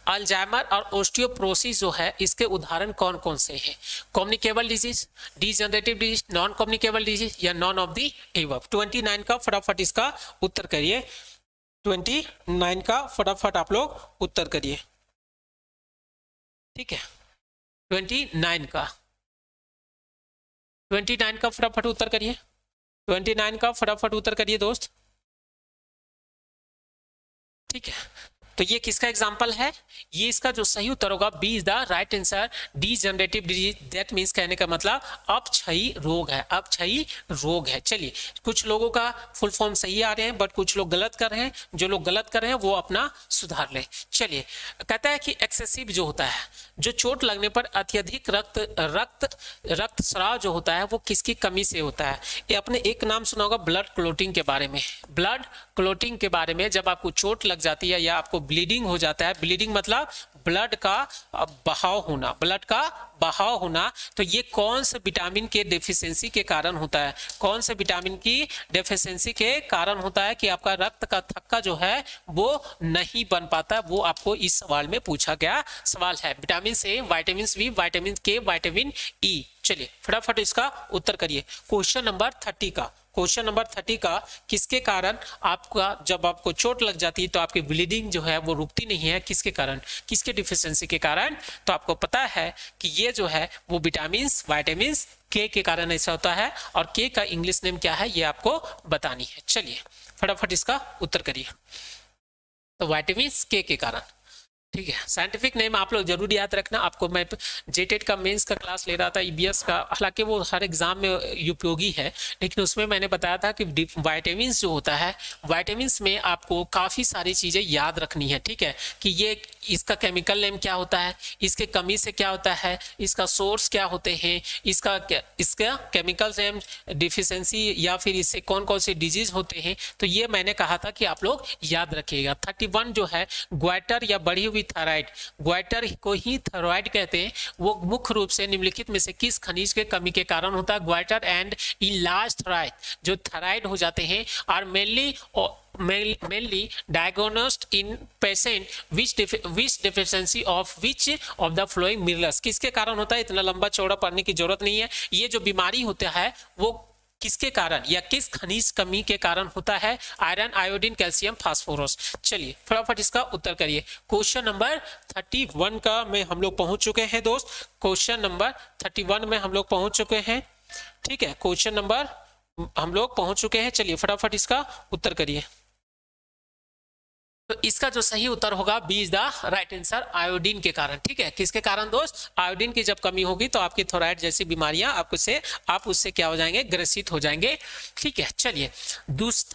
अल्जाइमर और ओस्टियोप्रोसिस जो है, इसके उदाहरण कौन कौन से हैं? Communicable disease degenerative disease non communicable disease या नॉन ऑफ़ दी एवब 29 का फटाफट इसका उत्तर करिए। 29 का फटाफट आप लोग उत्तर करिए। ठीक है। ट्वेंटी नाइन का। ट्वेंटी नाइन का फटाफट उत्तर करिए। ट्वेंटी नाइन का फटाफट उत्तर करिए दोस्त। ठीक है। तो ये किसका एग्ज़ाम्पल है? ये इसका जो सही उत्तर होगा B is the right answer degenerative disease that means कहने का मतलब अपक्षयी रोग है अपक्षयी रोग है। चलिए, कुछ लोगों का फुल फॉर्म सही आ रहे हैं बट कुछ लोग गलत कर रहे हैं। जो लोग गलत कर रहे हैं, वो अपना सुधार ले। चलिए, कहता है कि एक्सेसिव जो होता है, जो चोट लगने पर अत्यधिक रक्त रक्त रक्त स्राव जो होता है, वो किसकी कमी से होता है? ये आपने एक नाम सुना होगा ब्लड क्लोटिंग के बारे में। ब्लड क्लोटिंग के बारे में जब आपको चोट लग जाती है या आपको ब्लीडिंग हो जाता है। ब्लीडिंग मतलब ब्लड का बहाव होना ब्लड का बहाव होना। तो ये कौन से विटामिन के डेफिशिएंसी के कारण होता है? कौन से विटामिन की डेफिशिएंसी के कारण होता है कि आपका रक्त का थक्का जो है, वो नहीं बन पाता? वो आपको इस सवाल में पूछा गया सवाल है। Vitamin C vitamin B vitamin K vitamin E चलिए, फटाफट इसका उत्तर करिए। क्वेश्चन नंबर थर्टी का। क्वेश्चन नंबर थर्टी का किसके कारण आपका जब आपको चोट लग जाती है तो आपकी ब्लीडिंग जो है, वो रुकती नहीं है। किसके कारण? किसके डिफिशियंसी के कारण? तो आपको पता है कि ये जो है, वो विटामिन वाइटामिन के के कारण ऐसा होता है और के का इंग्लिश नेम क्या है, ये आपको बतानी है। चलिए, फटाफट इसका उत्तर करिए। तो वाइटामिन के के कारण। ठीक है साइंटिफिक नेम आप लोग ज़रूर याद रखना। आपको मैं जेटेड का मेंस का क्लास ले रहा था ईबीएस का। हालाँकि वो हर एग्ज़ाम में उपयोगी है, लेकिन उसमें मैंने बताया था कि वाइटामिन जो होता है वाइटामिन में आपको काफ़ी सारी चीज़ें याद रखनी है, ठीक है? कि ये इसका केमिकल नेम क्या होता है, इसके कमी से क्या होता है, इसका सोर्स क्या होते हैं, इसका इसका केमिकल नेम डिफिशेंसी या फिर इससे कौन कौन से डिज़ीज़ होते हैं। तो ये मैंने कहा था कि आप लोग याद रखिएगा। थर्टी जो है ग्वाइटर या बढ़ी हुई थायराइड ग्वाइटर को ही थायराइड कहते हैं। वो मुख्य रूप से निम्नलिखित में से किस खनिज के कमी के कारण होता है? ग्वाइटर एंड इलाज थायराइड, जो थायराइड हो जाते हैं और mainly mainly diagnosed in patient which which deficiency of which of the following minerals किसके कारण होता है? इतना लंबा चौड़ा पढ़ने की ज़रूरत नहीं है। ये जो बीमारी होता है, वो किसके कारण या किस खनिज कमी के कारण होता है? Iron, iodine, calcium, phosphorus. चलिए, फटाफट इसका उत्तर करिए। क्वेश्चन नंबर थर्टी वन का में हम लोग पहुँच चुके हैं, दोस्त। क्वेश्चन नंबर थर्टी वन में हम लोग पहुँच चुके हैं। ठीक है, क्वेश्चन नंबर हम लोग पहुँच चुके हैं। चलिए, फटाफट इसका उत्तर करिए। तो इसका जो सही उत्तर होगा B is the right answer iodine के कारण, ठीक है? किसके कारण दोस्त? आयोडीन की जब कमी होगी तो आपकी थोराइड जैसी बीमारियाँ आपको से, आप उससे क्या हो जाएँगे? ग्रसित हो जाएँगे, ठीक है? चलिए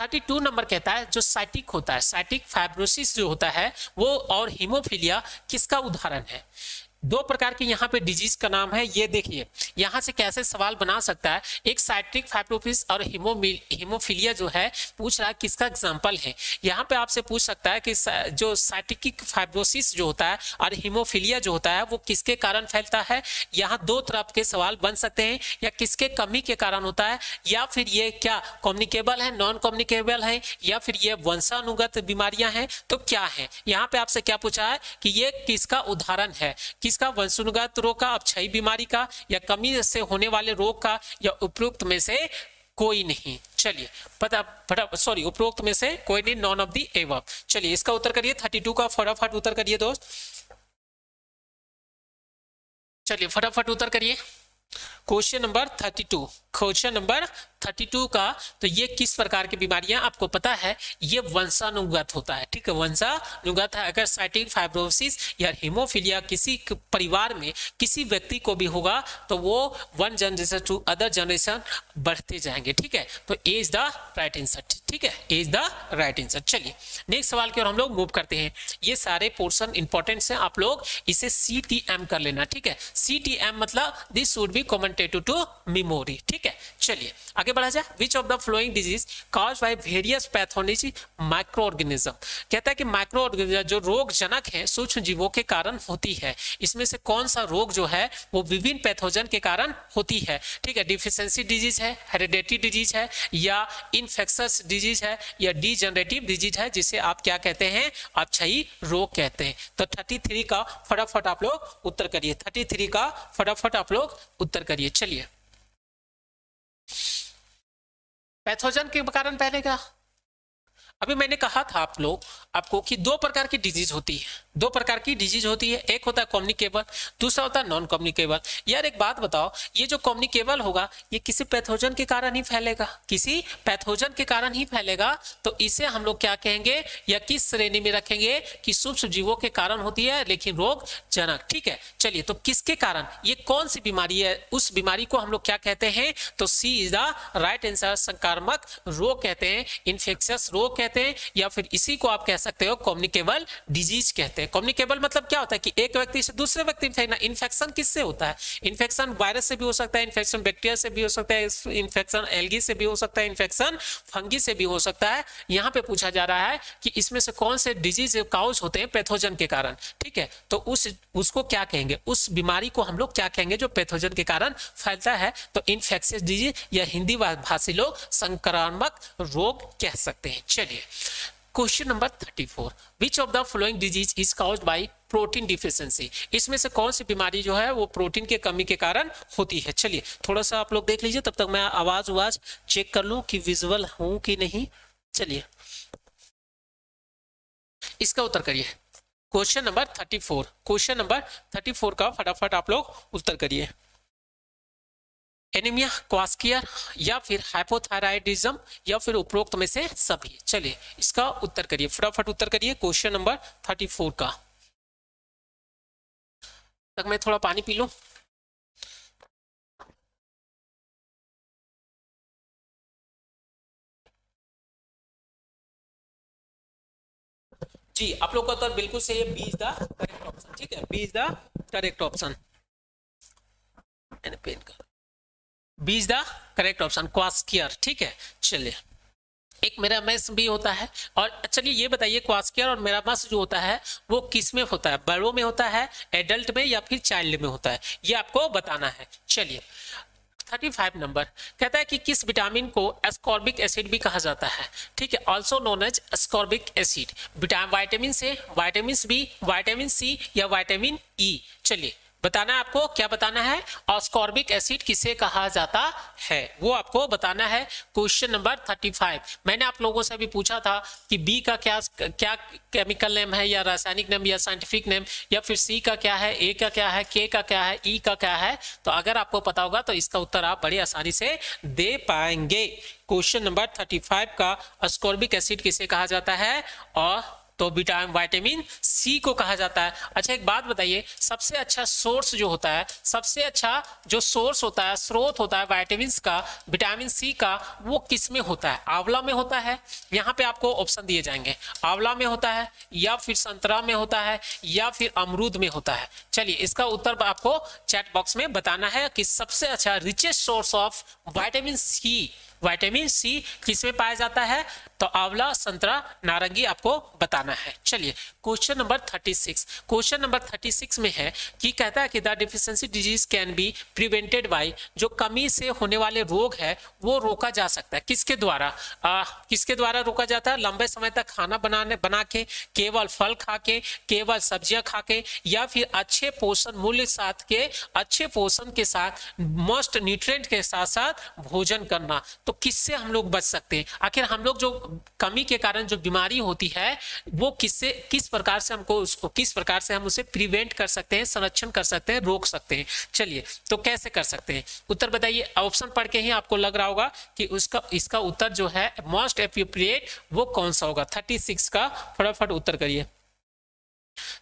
थर्टी टू नंबर कहता है, जो साइटिक होता है, साइटिक फाइब्रोसिस जो होता है, वो और हीमोफीलिया किसका उदाहरण है? दो प्रकार के यहाँ पे डिज़ीज़ का नाम है, ये देखिए। यहाँ से कैसे सवाल बना सकता है? एक साइट्रिक फाइब्रोसिस और हीमोफीलिया जो है, पूछ रहा है किसका एग्ज़ाम्पल है। यहाँ पे आपसे पूछ सकता है कि जो साइट्रिक फाइब्रोसिस जो होता है और हीमोफीलिया जो होता है, वो किसके कारण फैलता है? यहाँ दो तरफ़ के सवाल बन सकते हैं, या किसके कमी के कारण होता है, या फिर ये क्या कॉम्युनिकेबल है नॉन कॉम्युनिकेबल है, या फिर ये वंशानुगत बीमारियाँ हैं तो क्या है? यहाँ पे आपसे क्या पूछा है कि ये किसका उदाहरण है? किसका वंशानुगत रोग का अपक्षयी बीमारी का, या कमी से होने वाले रोग का, या उपयुक्त में से कोई नहीं। चलिए, पता फटा सॉरी उपरोक्त में से कोई नहीं नॉन ऑफ़ दी एव चलिए, इसका उत्तर करिए थर्टी टू का फटाफट उत्तर करिए दोस्त। चलिए, फटाफट उत्तर करिए। Question number thirty two. Question number 32 का तो ये किस प्रकार की बीमारियाँ आपको पता है? ये वंशानुगत होता है, ठीक है? वंशानुगत है। अगर साइटिक फाइब्रोसिस या हीमोफीलिया किसी परिवार में किसी व्यक्ति को भी होगा तो वो one generation to other generation बढ़ते जाएँगे, ठीक है? तो एज द राइट आंसर, ठीक है? As the right answer. चलिए, नेक्स्ट सवाल की ओर हम लोग मूव करते हैं। ये सारे पोर्सन इंपॉर्टेंट है, आप लोग इसे सी टी एम कर लेना, ठीक है? सी टी एम मतलब this would be committed to memory ठीक है? चलिए, आगे बढ़ा जाए। Which of the following disease cause by various pathology microorganism कहता है कि माइक्रो ऑर्गेनिज्म जो रोग जनक है सूक्ष्म जीवों के कारण होती है। इसमें से कौन सा रोग जो है, वो विभिन्न पैथोजन के कारण होती है? ठीक है डिफिशियंसी डिज़ीज़ है हेरिडेटरी डिज़ीज़ है, या इन्फेक्शस डिज़ीज़ है, या डीजनरेटिव डिज़ीज़ है, जिसे आप क्या कहते हैं? आप छही रोग कहते हैं। तो थर्टी थ्री का फटाफट आप लोग उत्तर करिए। थर्टी थ्री का फटाफट आप लोग उत्तर करिए। चलिए पैथोजन के कारण पहले क्या? अभी मैंने कहा था आप लोग, आपको कि दो प्रकार की डिज़ीज़ होती है। दो प्रकार की डिज़ीज़ होती है। एक होता है कॉम्युनिकेबल दूसरा होता है नॉन कॉम्युनिकेबल यार, एक बात बताओ, ये जो कॉम्युनिकेबल होगा, ये किसी पैथोजन के कारण ही फैलेगा? किसी पैथोजन के कारण ही फैलेगा? तो इसे हम लोग क्या कहेंगे या किस श्रेणी में रखेंगे कि सूक्ष्म जीवों के कारण होती है, लेकिन रोग जनक। ठीक है, चलिए तो किसके कारण? ये कौन सी बीमारी है? उस बीमारी को हम लोग क्या कहते हैं? तो C is the right answer संक्रामक रोग कहते हैं इन्फेक्शियस रोग कहते हैं, या फिर इसी को आप कह सकते हो कॉम्युनिकेबल डिज़ीज़ कहते हैं। कम्युनिकेबल मतलब क्या होता है कि एक व्यक्ति से दूसरे व्यक्ति में फैलना इन्फेक्शन किससे होता है? इन्फेक्शन वायरस से भी हो सकता है इन्फेक्शन बैक्टीरिया से भी हो सकता है इन्फेक्शन एलगी से भी हो सकता है इन्फेक्शन फंगी से भी हो सकता है। यहाँ पे पूछा जा रहा है कि इसमें से कौन से डिज़ीज़ काउज होते हैं पैथोजन के कारण, ठीक है? तो उस, उसको क्या कहेंगे? उस बीमारी को हम लोग क्या कहेंगे जो पैथोजन के कारण फैलता है? तो इन्फेक्शियस डिज़ीज़ या हिंदी भाषी लोग संक्रामक रोग कह सकते हैं। चलिए question number thirty four which of the following disease is caused by protein deficiency इसमें से कौन सी बीमारी जो है, वो प्रोटीन के कमी के कारण होती है? चलिए थोड़ा सा आप लोग देख लीजिए, तब तक मैं आवाज़ उवाज चेक कर लूँ कि विजुअल हूँ कि नहीं। चलिए, इसका उत्तर करिए। Question number thirty four question number thirty four का फटाफट आप लोग उत्तर करिए। एनीमिया क्वास्कियर या फिर हाइपोथायराइडिज्म या फिर उपरोक्त में से सभी। चलिए, इसका उत्तर करिए। फटाफट उत्तर करिए क्वेश्चन नंबर थर्टी फोर का। तक मैं थोड़ा पानी पी लू। जी, आप लोग का उत्तर बिल्कुल सही है। B is the correct option ठीक है? B is the correct option pen कर। B is the correct option kwashiorkor ठीक है? चलिए। एक मेरा मैस भी होता है। और चलिए ये बताइए क्वास्कियर और मेरा मस जो होता है, वो किसमें होता है? बड़ों में होता है एडल्ट में या फिर चाइल्ड में होता है? ये आपको बताना है। चलिए। 35 नंबर कहता है कि किस विटामिन को एस्कॉर्बिक एसिड भी कहा जाता है? ठीक है? Also known as ascorbic acid vitamin C vitamin B vitamin C या वाइटामिन ई चलिए। बताना है आपको, क्या बताना है? ऑस्कॉर्बिक एसिड किसे कहा जाता है? वो आपको बताना है क्वेश्चन नंबर थर्टी फाइव मैंने आप लोगों से भी पूछा था कि बी का क्या क्या केमिकल नेम है या रासायनिक नेम या साइंटिफिक नेम या फिर सी का क्या है ए का क्या है के का क्या है ई e का क्या है? तो अगर आपको पता होगा तो इसका उत्तर आप बड़ी आसानी से दे पाएँगे। क्वेश्चन नंबर थर्टी फाइव का अस्कॉर्बिक एसिड किसे कहा जाता है? और तो विटामिन वाइटामिन सी को कहा जाता है। अच्छा एक बात बताइए, सबसे अच्छा सोर्स जो होता है, सबसे अच्छा जो सोर्स होता है, स्रोत होता है वाइटामिन का, विटामिन सी का, वो किसमें होता है? आंवला में होता है। यहाँ पे आपको ऑप्शन दिए जाएँगे। आंवला में होता है या फिर संतरा में होता है या फिर अमरूद में होता है। चलिए, इसका उत्तर आपको चैट बॉक्स में बताना है कि सबसे अच्छा richest source of vitamin C vitamin C किसमें पाया जाता है? तो आंवला संतरा नारंगी आपको बताना है। चलिए क्वेश्चन नंबर 36 क्वेश्चन नंबर 36 में है कि कहता है कि the deficiency disease can be prevented by जो कमी से होने वाले रोग है वो रोका जा सकता है। किसके द्वारा? आ, किसके द्वारा रोका जाता है? लंबे समय तक खाना बनाने बना के केवल फल खा के केवल सब्ज़ियाँ खा के या फिर अच्छे पोषण मूल्य साथ के अच्छे पोषण के साथ मोस्ट न्यूट्रेंट के साथ साथ भोजन करना। तो किससे हम लोग बच सकते हैं? आखिर हम लोग जो कमी के कारण जो बीमारी होती है वो किससे किस प्रकार से हमको उसको, किस प्रकार से हम उसे प्रिवेंट कर सकते हैं, संरक्षण कर सकते हैं, रोक सकते हैं। चलिए तो कैसे कर सकते हैं? उत्तर बताइए। ऑप्शन पढ़ के ही आपको लग रहा होगा कि उसका, इसका उत्तर जो है मोस्ट अप्रोप्रिएट वो कौन सा होगा? थर्टी सिक्स का फटाफट उत्तर करिए।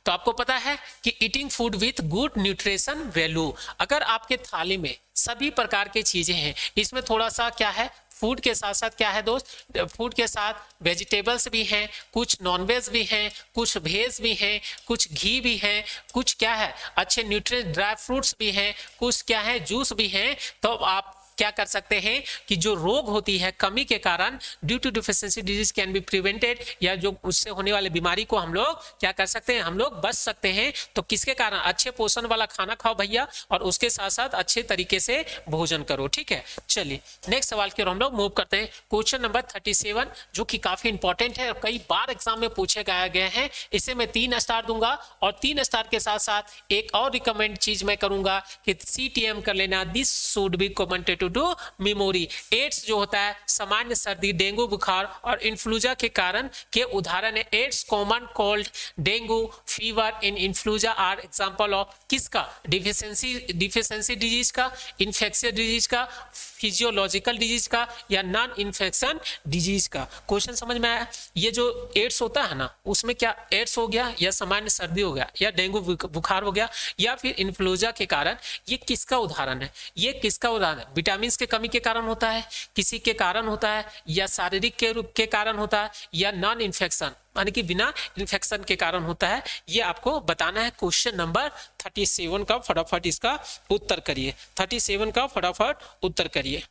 तो आपको पता है कि eating food with good nutrition value अगर आपके थाली में सभी प्रकार की चीज़ें हैं, इसमें थोड़ा सा क्या है? फ़ूड के साथ साथ क्या है दोस्त? फ़ूड के साथ वेजिटेबल्स भी हैं, कुछ नॉनवेज भी हैं, कुछ भेज भी हैं, कुछ घी भी हैं, कुछ क्या है? अच्छे न्यूट्रिय ड्राई फ्रूट्स भी हैं, कुछ क्या है? जूस भी हैं तो आप क्या कर सकते हैं कि जो रोग होती है कमी के कारण due to deficiency disease can be prevented या जो उससे होने वाले बीमारी को हम लोग क्या कर सकते हैं? हम लोग बच सकते हैं। तो किसके कारण? अच्छे पोषण वाला खाना खाओ भैया, और उसके साथ साथ अच्छे तरीके से भोजन करो, ठीक है? चलिए नेक्स्ट सवाल की ओर हम लोग मूव करते हैं। क्वेश्चन नंबर थर्टी सेवन जो कि काफ़ी इंपॉर्टेंट है और कई बार एग्ज़ाम में पूछे गए गए हैं। इसे मैं तीन स्टार दूँगा और तीन स्टार के साथ साथ एक और रिकमेंड चीज़ मैं करूँगा कि सीटीएम कर लेना। This should be commented to do memory AIDS जो होता है, सामान्य सर्दी, डेंगू, बुखार और इन्फ्लूजा के कारण के उदाहरण है। AIDS common cold dengue fever in influenza are example of किसका? डिफिशियंसी डिफिशियंसी डिज़ीज़ का इन्फेक्शियस डिज़ीज़ का फिजियोलॉजिकल डिज़ीज़ का या नॉन इन्फेक्शन डिज़ीज़ का। क्वेश्चन समझ में आया? ये जो एड्स होता है ना, उसमें क्या एड्स हो गया या सामान्य सर्दी हो गया या डेंगू बुखार हो गया या फिर इन्फ्लूजा के कारण? ये किसका उदाहरण है? ये किसका उदाहरण है? विटामिन के कमी के कारण होता है, किसी के कारण होता है, या शारीरिक के रूप के कारण होता है, या नॉन इन्फेक्शन यानी कि बिना इन्फेक्शन के कारण होता है, ये आपको बताना है क्वेश्चन नंबर 37 का फटाफट इसका उत्तर करिए। 37 का फटाफट उत्तर करिए।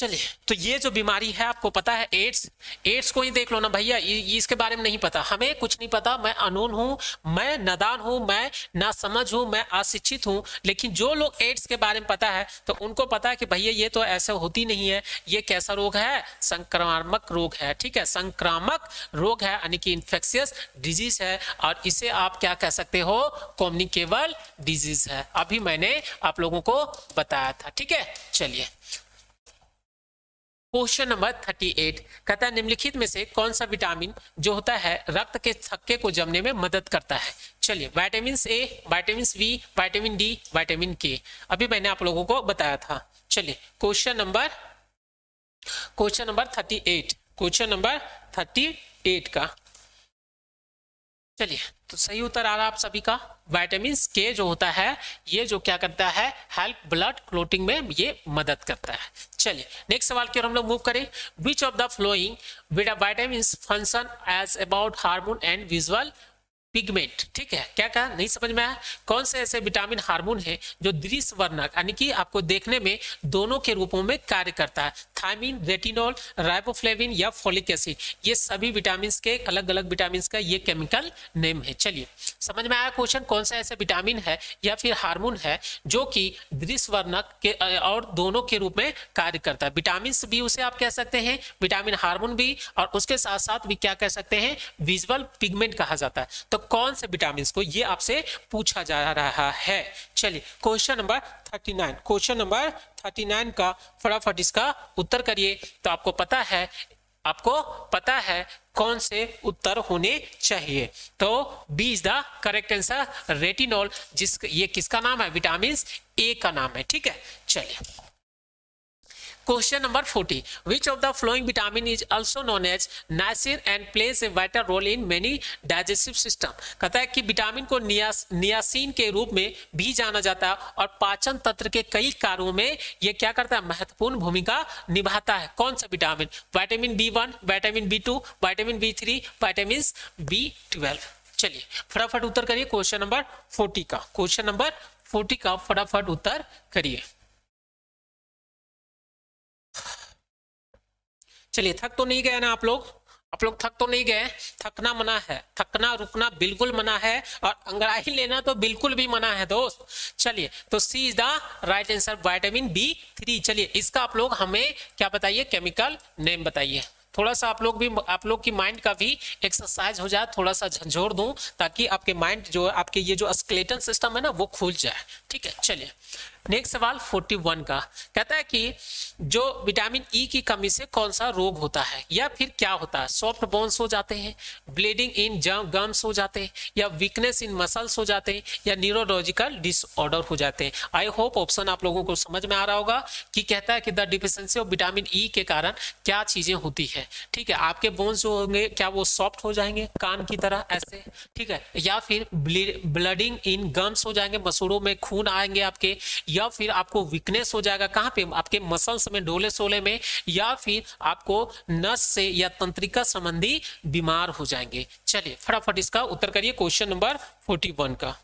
चलिए तो ये जो बीमारी है, आपको पता है एड्स एड्स को ही देख लो ना भैया इसके बारे में नहीं पता। हमें कुछ नहीं पता, मैं अनून हूँ, मैं नदान हूँ, मैं ना समझ हूँ, मैं अशिक्षित हूँ, लेकिन जो लोग एड्स के बारे में पता है तो उनको पता है कि भैया, ये तो ऐसे होती नहीं है, ये कैसा रोग है? संक्रामक रोग है, ठीक है? संक्रामक रोग है, यानी कि इन्फेक्शियस डिज़ीज़ है, और इसे आप क्या कह सकते हो? कॉम्युनिकेबल डिज़ीज़ है। अभी मैंने आप लोगों को बताया था, ठीक है? चलिए। क्वेश्चन नंबर थर्टी एट कहता है, निम्नलिखित में से कौन सा विटामिन जो होता है, रक्त के थक्के को जमने में मदद करता है? चलिए vitamin A vitamin B vitamin D vitamin K अभी मैंने आप लोगों को बताया था। चलिए question number question number thirty eight question number thirty eight का। चलिए तो सही उत्तर आ रहा आप सभी का। वाइटामिन के जो होता है, ये जो क्या करता है हेल्प ब्लड क्लोटिंग में ये मदद करता है। चलिए नेक्स्ट सवाल की ओर हम लोग मूव करें। Which of the following vitamin function as about hormone and visual pigment ठीक है? क्या कहा? नहीं समझ में आया? कौन से ऐसे विटामिन हार्मोन है जो दृश्य वर्णक यानी कि आपको देखने में दोनों के रूपों में कार्य करता है? थायमिन रेटिनॉल राइबोफ्लेविन या फोलिक एसिड ये सभी विटामिन के अलग अलग विटामिन का ये केमिकल नेम है। चलिए, समझ में आया क्वेश्चन कौन सा ऐसा विटामिन है या फिर हार्मोन है जो कि दृश्य वर्णक के और दोनों के रूप में कार्य करता है? विटामिन भी उसे आप कह सकते हैं विटामिन हार्मोन भी, और उसके साथ साथ भी क्या कह सकते हैं? विजुअल पिगमेंट कहा जाता है। तो कौन से विटामिन को ये आपसे पूछा जा रहा है? चलिए question number thirty nine question number thirty nine का, फटाफट इसका उत्तर करिए। तो आपको पता है, आपको पता है कौन से उत्तर होने चाहिए। तो B is the correct answer retinol जिस ये किसका नाम है? विटामिन ए का नाम है, ठीक है? चलिए। Question number 40 which of the flowing vitamin is also known as niacin and plays a vital role in many digestive system? कहता है कि विटामिन को नियास, नियासिन के रूप में भी जाना जाता है और पाचन तंत्र के कई कार्यों में यह क्या करता है? महत्वपूर्ण भूमिका निभाता है। कौन सा vitamin vitamin B one vitamin B two vitamin B three vitamin B twelve चलिए फटाफट उत्तर करिए। क्वेश्चन नंबर फोर्टी का। क्वेश्चन नंबर फोर्टी का फटाफट उत्तर करिए। चलिए, थक तो नहीं गए ना आप लोग? आप लोग थक तो नहीं गए? थकना मना है। थकना, रुकना बिल्कुल मना है और अंग्राही लेना तो बिल्कुल भी मना है दोस्त। चलिए तो C is the right answer vitamin B three चलिए, इसका आप लोग हमें क्या बताइए? केमिकल नेम बताइए। थोड़ा सा आप लोग भी, आप लोग की माइंड का भी एक्सरसाइज हो जाए, थोड़ा सा झंझोर दूँ, ताकि आपके माइंड जो, आपके ये जो स्केलेटन सिस्टम है ना, वो खुल जाए। ठीक है, चलिए। नेक्स्ट सवाल 41 का। कहता है कि जो विटामिन ई e की कमी से कौन सा रोग होता है, या फिर क्या होता है? सॉफ्ट बोन्स हो जाते हैं, ब्लीडिंग इन गम्स हो जाते हैं, या वीकनेस इन मसल्स हो जाते हैं, या न्यूरोलॉजिकल डिसऑर्डर हो जाते हैं। आई होप ऑप्शन आप लोगों को समझ में आ रहा होगा कि कहता है कि the deficiency of vitamin E के कारण क्या चीज़ें होती है। ठीक है, आपके बोन्स जो होंगे, क्या वो सॉफ्ट हो जाएँगे कान की तरह ऐसे? ठीक है, या फिर ब्लडिंग इन गम्स हो जाएँगे, मसूड़ों में खून आएँगे आपके या फिर आपको वीकनेस हो जाएगा, कहाँ पे? आपके मसल्स में, डोले सोले में, या फिर आपको नस से या तंत्रिका संबंधी बीमार हो जाएँगे। चलिए, फटाफट इसका उत्तर करिए क्वेश्चन नंबर फोर्टी वन का।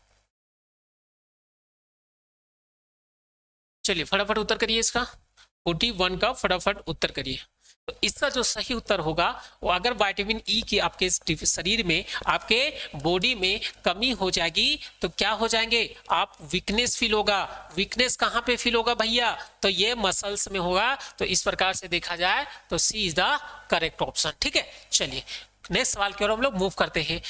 चलिए, फटाफट उत्तर करिए इसका। फोर्टी वन का फटाफट उत्तर करिए। तो इसका जो सही उत्तर होगा, वो अगर विटामिन ई e की आपके शरीर में, आपके बॉडी में कमी हो जाएगी तो क्या हो जाएँगे? आप वीकनेस फील होगा। वीकनेस कहाँ पे फील होगा भैया? तो ये मसल्स में होगा। तो इस प्रकार से देखा जाए तो C is the correct option ठीक है? चलिए नेक्स्ट सवाल की ओर हम लोग मूव करते हैं।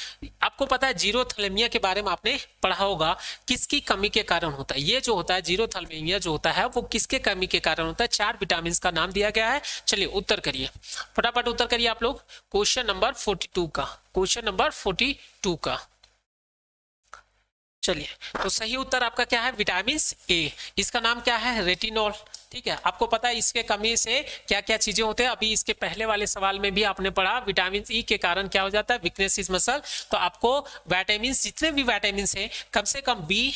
आपको पता है ज़ीरो थलेमिया के बारे में आपने पढ़ा होगा, किसकी कमी के कारण होता है। ये जो होता है ज़ीरो थलेमिया जो होता है, वो किसके कमी के कारण होता है? चार विटामिन का नाम दिया गया है। चलिए उत्तर करिए। फटाफट उत्तर करिए आप लोग। क्वेश्चन नंबर फोर्टी का। क्वेश्चन नंबर फोर्टी का। चलिए तो सही उत्तर आपका क्या है? विटामिन ए इसका नाम क्या है? रेटिनॉल ठीक है? आपको पता है इसके कमी से क्या क्या चीज़ें होते हैं? अभी इसके पहले वाले सवाल में भी आपने पढ़ा विटामिन ई के कारण क्या हो जाता है? वीकनेस इस मसल तो आपको विटामिन जितने भी विटामिन है, कम से कम बी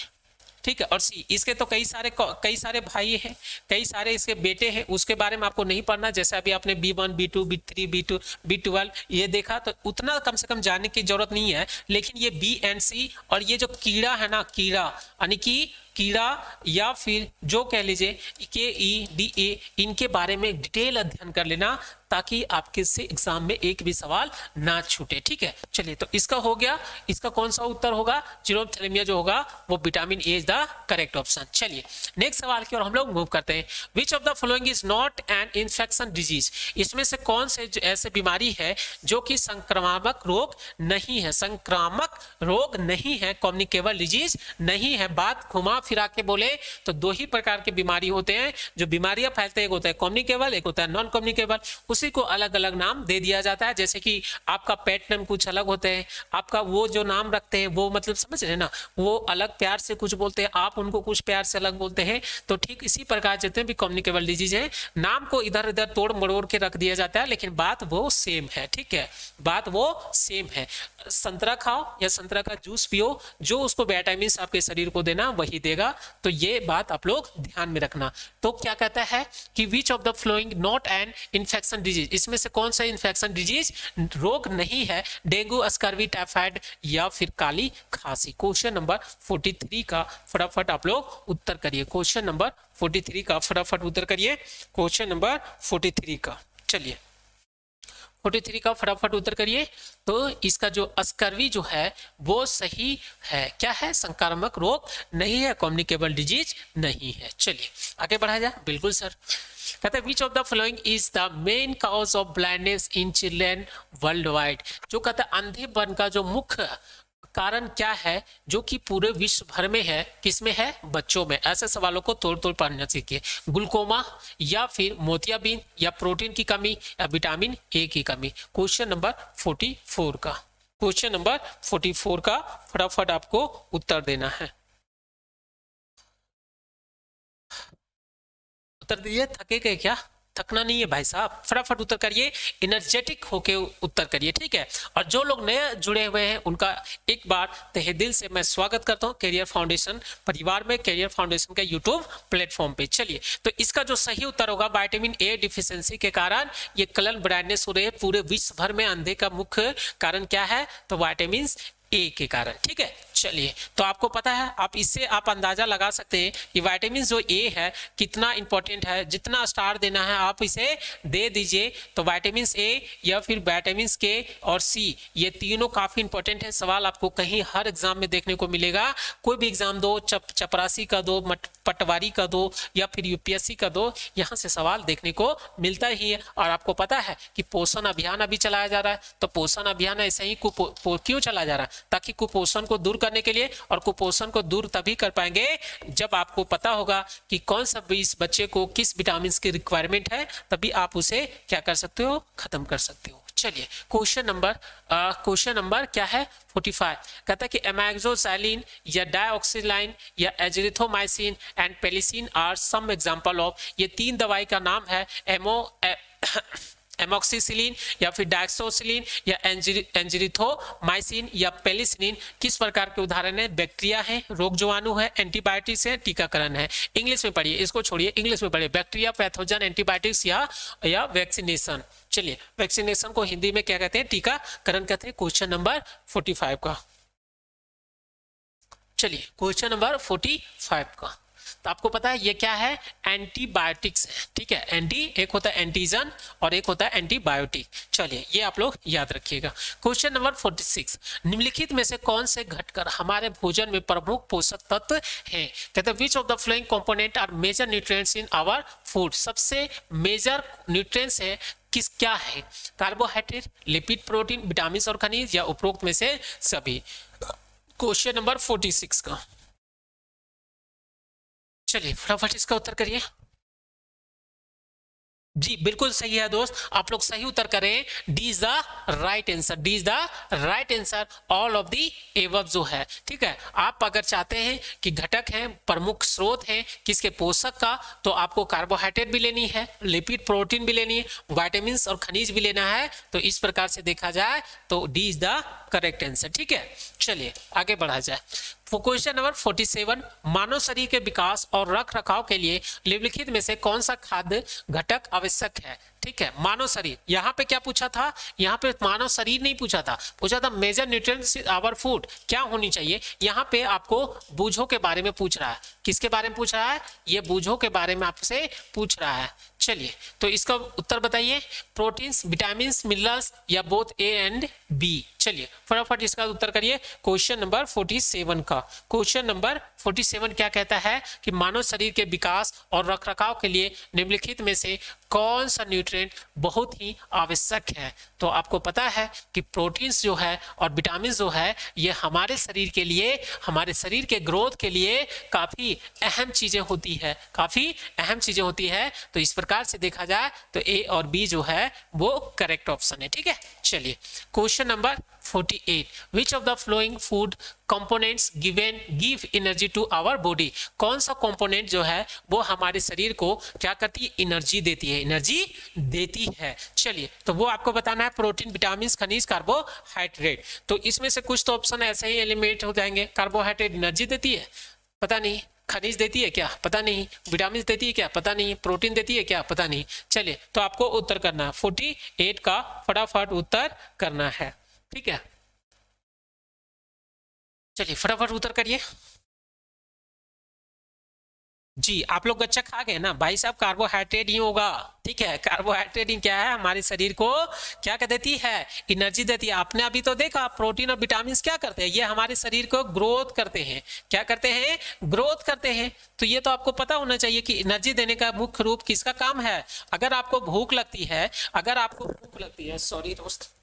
ठीक है? और सी इसके तो कई सारे कई सारे भाई हैं, कई सारे इसके बेटे हैं, उसके बारे में आपको नहीं पढ़ना। जैसे अभी आपने B one B two B three B two B twelve ये देखा तो उतना कम से कम जानने की ज़रूरत नहीं है। लेकिन ये बी एंड सी और ये जो कीड़ा है ना, कीड़ा, यानी कि कीड़ा या फिर जो कह लीजिए के ई, डी, ए, इनके बारे में डिटेल अध्ययन कर लेना ताकि आपके से एग्ज़ाम में एक भी सवाल ना छूटे, ठीक है? चलिए तो इसका हो गया। इसका कौन सा उत्तर होगा? जीरोथेलेमिया जो होगा, वो vitamin A is the correct option चलिए नेक्स्ट सवाल की ओर हम लोग मूव करते हैं। Which of the following is not an infection disease इसमें से कौन से ऐसे बीमारी है जो कि संक्रामक रोग नहीं है? संक्रामक रोग नहीं है कॉम्युनिकेबल डिज़ीज़ नहीं है, बात घुमा फिरा के बोले तो दो ही प्रकार के बीमारी होते हैं। जो बीमारियाँ फैलते हैं, एक होता है कम्युनिकेबल एक होता है नॉन कम्युनिकेबल उसी को अलग अलग नाम दे दिया जाता है। जैसे कि आपका पेट नेम कुछ अलग होते हैं। आपका वो जो नाम रखते हैं, वो मतलब समझ रहे ना? वो अलग प्यार से कुछ बोलते हैं। आप उनको कुछ प्यार से अलग बोलते हैं। तो ठीक इसी प्रकार जितने भी कम्युनिकेबल डिज़ीज़ है। नाम को इधर उधर तोड़ मरोड़ के रख दिया जाता है, लेकिन बात वो सेम है। ठीक है? बात वो सेम है। संतरा खाओ या संतरा का जूस पियो। जो उसको विटामिन आपके शरीर को देना, वही देगा तो ये बात आप लोग ध्यान में रखना। तो क्या कहता है कि which of the following not an infection disease इसमें से कौन सा इन्फेक्शन डिज़ीज़ रोग नहीं है, डेंगू स्कर्वी टाइफाइड या फिर काली खांसी। क्वेश्चन नंबर 43 का फटाफट आप लोग उत्तर करिए। क्वेश्चन नंबर 43 का फटाफट उत्तर करिए। क्वेश्चन नंबर 43 का। चलिए। 43 का फटाफट उत्तर करिए। तो इसका जो अस्कर्वी जो है, वो सही है। क्या है? संक्रामक रोग नहीं है कॉम्युनिकेबल डिज़ीज़ नहीं है। चलिए, आगे बढ़ाया जाए। बिल्कुल, सर। कहते हैं which of the following is the main cause of blindness in children worldwide जो कहते हैं, अंधेपन का जो मुख्य कारण क्या है, जो कि पूरे विश्व भर में है, किसमें है? बच्चों में। ऐसे सवालों को तोड़ तोड़ पढ़ना सीखिए। ग्लूकोमा या फिर मोतियाबीन या प्रोटीन की कमी या विटामिन ए की कमी। क्वेश्चन नंबर फोर्टी फोर का। क्वेश्चन नंबर फोर्टी फोर का फटाफट आपको उत्तर देना है। उत्तर दीजिए थके गए क्या? थकना नहीं है भाई साहब। फटाफट उत्तर करिए एनर्जेटिक होके उत्तर करिए, ठीक है? और जो लोग नए जुड़े हुए हैं, उनका एक बार तहे दिल से मैं स्वागत करता हूँ कैरियर फाउंडेशन परिवार में कैरियर फाउंडेशन के यूट्यूब प्लेटफॉर्म पे। चलिए तो इसका जो सही उत्तर होगा वाइटामिन ए डिफिशियंसी के कारण ये कलर ब्राइटनेस हो रही है, पूरे विश्व भर में अंधे का मुख्य कारण क्या है? तो वाइटामिन ए के कारण, ठीक है? चलिए तो आपको पता है, आप इससे आप अंदाज़ा लगा सकते हैं कि वाइटामिन जो ए है, कितना इंपॉर्टेंट है, जितना स्टार देना है, आप इसे दे दीजिए। तो वाइटामिन ए या फिर वाइटामिन के और सी ये तीनों काफ़ी इंपॉर्टेंट है। सवाल आपको कहीं हर एग्ज़ाम में देखने को मिलेगा। कोई भी एग्ज़ाम दो, चप, चपरासी का दो पटवारी का दो या फिर यूपीएससी का दो, यहाँ से सवाल देखने को मिलता ही है। और आपको पता है कि पोषण अभियान अभी चलाया जा रहा है। तो पोषण अभियान ऐसे ही क्यों चला जा रहा है? ताकि कुपोषण को दूर करने के लिए और कुपोषण को दूर तभी कर पाएँगे जब आपको पता होगा कि कौन सा इस बच्चे को किस विटामिन की रिक्वायरमेंट है, तभी आप उसे क्या कर सकते हो? खत्म कर सकते हो। चलिए क्वेश्चन नंबर क्वेश्चन नंबर क्या है? 45 कहता है कि एमैक्सोसाइलिन या डाइऑक्सीलाइन या erythromycin and penicillin are some example of ये तीन दवाई का नाम है एमो एमोक्सीसिलिन या फिर डायक्सोसिलिन या एंजिरिथोमाइसिन या पेलिसिलिन। किस प्रकार के उदाहरण है? बैक्टीरिया है, रोग जीवाणु है, एंटीबायोटिक्स है, टीकाकरण है। इंग्लिश में पढ़िए, इसको छोड़िए, इंग्लिश में पढ़िए। बैक्टीरिया, पैथोजन, एंटीबायोटिक्स या या वैक्सीनेशन। चलिए, वैक्सीनेशन को हिंदी में क्या कहते हैं? टीकाकरण कहते हैं क्वेश्चन नंबर फोर्टी का। चलिए, क्वेश्चन नंबर फोर्टी का। तो आपको पता है ये क्या है? एंटीबायोटिक्स ठीक है? एंटी एक होता है एंटीजन और एक होता है एंटीबायोटिक चलिए, ये आप लोग याद रखिएगा। क्वेश्चन नंबर 46 निम्नलिखित में से कौन से घटकर हमारे भोजन में प्रमुख पोषक तत्व हैं? कहते which of the following component are major nutrients in our food सबसे मेजर न्यूट्रिएंट्स है, किस, क्या है? कार्बोहाइड्रेट लिपिड प्रोटीन विटामिन और खनिज या उपरोक्त में से सभी। क्वेश्चन नंबर 46 का। चलिए फटाफट इसका उत्तर करिए। जी, बिल्कुल सही है दोस्त। आप लोग सही उत्तर करें। D is the right answer D is the right answer all of the above जो है। ठीक है? आप अगर चाहते हैं कि घटक है, प्रमुख स्रोत है किसके पोषक का तो आपको कार्बोहाइड्रेट भी लेनी है लिपिड प्रोटीन भी लेनी है वाइटामिन और खनिज भी लेना है। तो इस प्रकार से देखा जाए तो D is the correct answer ठीक है? चलिए, आगे बढ़ा जाए। क्वेश्चन नंबर 47 मानव शरीर के विकास और रख रखाव के लिए निम्नलिखित में से कौन सा खाद्य घटक आवश्यक है? ठीक है, मानव शरीर। यहाँ पे क्या पूछा था? यहाँ पे मानव शरीर नहीं पूछा था। पूछा था मेजर न्यूट्रिएंट्स आवर फ़ूड क्या होनी चाहिए? यहाँ पे आपको बूझों के बारे में पूछ रहा है। किसके बारे में पूछ रहा है? ये बूझों के बारे में आपसे पूछ रहा है। चलिए तो इसका उत्तर बताइए। प्रोटीन्स विटामिन मिनरल्स या बोथ ए एंड बी चलिए, फटाफट इसका उत्तर करिए। क्वेश्चन नंबर 47 का। क्वेश्चन नंबर 47 क्या कहता है कि मानव शरीर के विकास और रखरखाव के लिए निम्नलिखित में से कौन सा न्यूट्रिएंट बहुत ही आवश्यक है? तो आपको पता है कि प्रोटीन्स जो है और विटामिन जो है, ये हमारे शरीर के लिए, हमारे शरीर के ग्रोथ के लिए काफ़ी अहम चीज़ें होती है, काफ़ी अहम चीज़ें होती है। तो इस प्रकार से देखा जाए तो ए और बी जो है, वो करेक्ट ऑप्शन है, ठीक है? चलिए question number 48 which of the flowing food components given, give energy to our body? कौन सा कंपोनेंट जो है, वो हमारे शरीर को क्या करती है? एनर्जी देती है। एनर्जी देती है। चलिए तो वो आपको बताना है प्रोटीन विटामिन खनिज कार्बोहाइड्रेट तो इसमें से कुछ तो ऑप्शन ऐसे ही एलिमिनेट हो जाएँगे। कार्बोहाइड्रेट एनर्जी देती है? पता नहीं। खनिज देती है क्या? पता नहीं। विटामिन देती है क्या? पता नहीं। प्रोटीन देती है क्या? पता नहीं। चलिए तो आपको उत्तर करना है। फोर्टी एट का फटाफट उत्तर करना है। ठीक है। चलिए, फटाफट उत्तर करिए। जी, आप लोग अच्छा खा गए ना? भाई साहब कार्बोहाइड्रेट ही होगा। ठीक है कार्बोहाइड्रेट ही क्या है? हमारे शरीर को क्या कर देती है? एनर्जी देती है। आपने अभी तो देखा प्रोटीन और विटामिन क्या करते हैं? ये हमारे शरीर को ग्रोथ करते हैं। क्या करते हैं? ग्रोथ करते हैं। तो ये तो आपको पता होना चाहिए कि एनर्जी देने का मुख्य रूप किसका काम है? अगर आपको भूख लगती है, अगर आपको भूख लगती है सॉरी दोस्त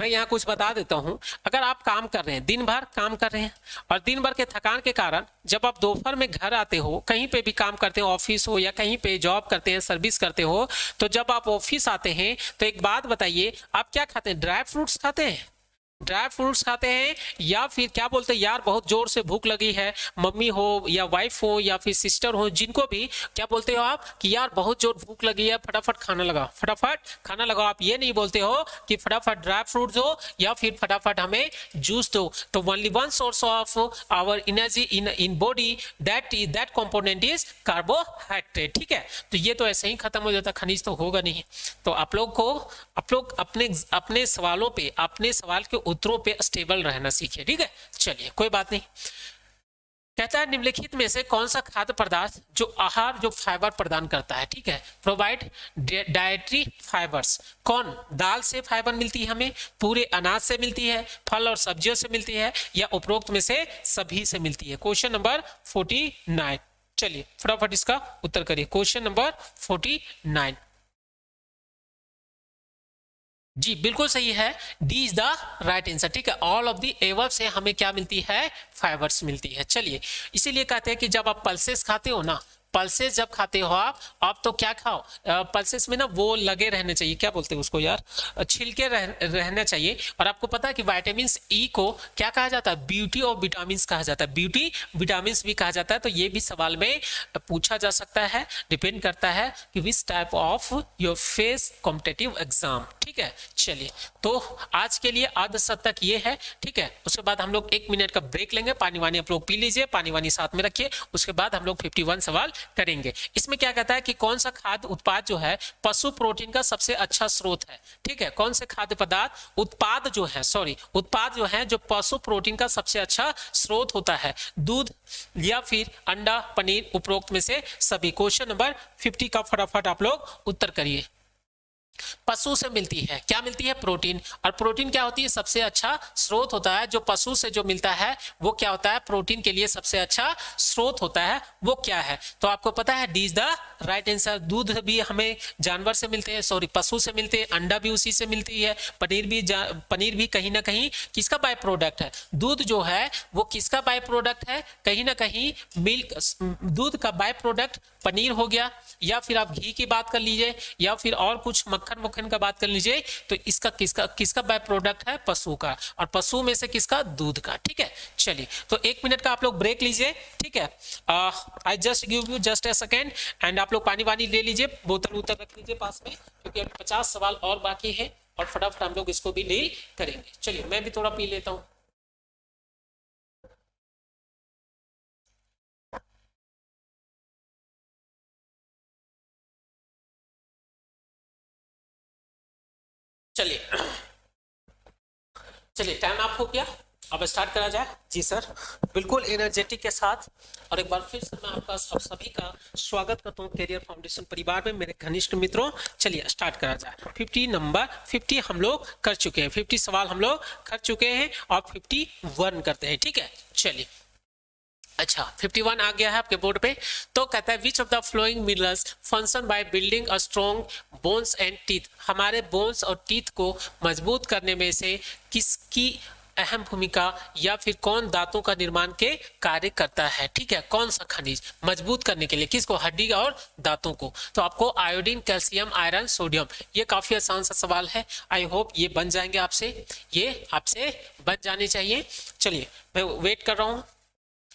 मैं यहाँ कुछ बता देता हूँ। अगर आप काम कर रहे हैं, दिन भर काम कर रहे हैं, और दिन भर के थकान के कारण जब आप दोपहर में घर आते हो, कहीं पे भी काम करते हो, ऑफ़िस हो या कहीं पे जॉब करते हैं, सर्विस करते हो तो जब आप ऑफ़िस आते हैं तो एक बात बताइए, आप क्या खाते हैं? ड्राई फ्रूट्स खाते हैं? ड्राई फ्रूट्स खाते हैं, या फिर क्या बोलते हैं, यार बहुत ज़ोर से भूख लगी है, मम्मी हो या वाइफ हो या फिर सिस्टर हो, जिनको भी क्या बोलते हो आप कि यार बहुत ज़ोर भूख लगी है, फटाफट खाना लगाओ। फटाफट खाना लगाओ। आप ये नहीं बोलते हो कि फटाफट ड्राई फ्रूट दो या फिर फटाफट हमें जूस दो। तो only one source of our energy in in body that is that component is carbohydrate ठीक है? तो ये तो ऐसे ही खत्म हो जाता खनिज तो होगा नहीं। तो आप लोग को, आप लोग अपने अपने सवालों पे, अपने सवाल के उत्तरों पे स्टेबल रहना सीखिए, ठीक है? चलिए, कोई बात नहीं। कहता है, निम्नलिखित में से कौन सा खाद्य पदार्थ जो आहार, जो फाइबर प्रदान करता है, ठीक है? प्रोवाइड डायट्री फाइबर्स कौन? दाल से फाइबर मिलती है हमें, पूरे अनाज से मिलती है, फल और सब्जियों से मिलती है, या उपरोक्त में से सभी से मिलती है? क्वेश्चन नंबर फोर्टी नाइन चलिए, फटाफट इसका उत्तर करिए। क्वेश्चन नंबर फोर्टी नाइन जी, बिल्कुल सही है। D is the right answer ठीक है? ऑल ऑफ़ दी एवर से हमें क्या मिलती है? फाइबर्स मिलती है। चलिए, इसीलिए कहते हैं कि जब आप पल्सेस खाते हो ना पल्सेस जब खाते हो आप आप तो क्या खाओ? पल्सेस में ना वो लगे रहने चाहिए। क्या बोलते हैं उसको यार? छिलके रह, रहना चाहिए। और आपको पता है कि वाइटामिन ई को क्या कहा जाता है? ब्यूटी ऑफ़ विटामिन कहा जाता है। ब्यूटी विटामिन भी कहा जाता है। तो ये भी सवाल में पूछा जा सकता है। डिपेंड करता है कि this type of your face competitive exam ठीक है? चलिए। तो आज के लिए आध तक ये है। ठीक है? उसके बाद हम लोग एक मिनट का ब्रेक लेंगे। पानी वानी आप लोग पी लीजिए। पानी वानी साथ में रखिए। उसके बाद हम लोग फिफ्टी सवाल करेंगे। इसमें क्या कहता है कि कौन सा खाद्य उत्पाद जो है, पशु प्रोटीन का सबसे अच्छा स्रोत है। ठीक है, कौन से खाद्य पदार्थ उत्पाद जो है सॉरी उत्पाद जो है जो पशु प्रोटीन का सबसे अच्छा स्रोत होता है। दूध या फिर अंडा, पनीर, उपरोक्त में से सभी। क्वेश्चन नंबर फिफ्टी का फटाफट आप लोग उत्तर करिए। पशु से मिलती है। क्या मिलती है? प्रोटीन। और प्रोटीन क्या होती है? सबसे अच्छा स्रोत होता है जो पशु से जो मिलता है, वो क्या होता है? प्रोटीन के लिए सबसे अच्छा स्रोत होता है, वो क्या है? तो आपको पता है D is the right answer दूध भी हमें जानवर से मिलते हैं सॉरी पशु से मिलते हैं, अंडा भी उसी से मिलती है, पनीर भी पनीर भी कहीं ना कहीं किसका बाय प्रोडक्ट है? दूध जो है, वो किसका बाय प्रोडक्ट है? कहीं ना कहीं मिल्क, दूध का बाय प्रोडक्ट पनीर हो गया, या फिर आप घी की बात कर लीजिए, या फिर और कुछ मक्खन मक्खन का बात कर लीजिए तो इसका किसका किसका बाय प्रोडक्ट है? पशु का। और पशु में से किसका? दूध का। ठीक है? चलिए तो एक मिनट का आप लोग ब्रेक लीजिए। ठीक है? I just give you just a second and आप लोग पानी वानी ले लीजिए, बोतल उतर रख लीजिए पास में, क्योंकि अभी पचास सवाल और बाकी है और फटाफट हम लोग इसको भी डील करेंगे। चलिए, मैं भी थोड़ा पी लेता हूँ। चलिए। चलिए टाइम आप हो गया। अब स्टार्ट करा जाए। जी सर बिल्कुल एनर्जेटिक के साथ। और एक बार फिर से मैं आपका सब सभी का स्वागत करता हूँ करियर फाउंडेशन परिवार में, मेरे घनिष्ठ मित्रों। चलिए स्टार्ट करा जाए। 50 नंबर 50 हम लोग कर चुके हैं। 50 सवाल हम लोग कर चुके हैं और 51 करते हैं। ठीक है? चलिए। अच्छा 51 आ गया है आपके बोर्ड पे तो कहता है which of the following minerals function by building a strong bones and teeth हमारे बोन्स और टीथ को मज़बूत करने में से किसकी अहम भूमिका या फिर कौन दांतों का निर्माण के कार्य करता है? ठीक है, कौन सा खनिज मज़बूत करने के लिए, किसको, हड्डी और दांतों को? तो आपको आयोडीन कैल्शियम आयरन सोडियम ये काफ़ी आसान सा सवाल है। आई होप ये बन जाएँगे आपसे, ये आपसे बन जाने चाहिए। चलिए, मैं वेट कर रहा हूँ।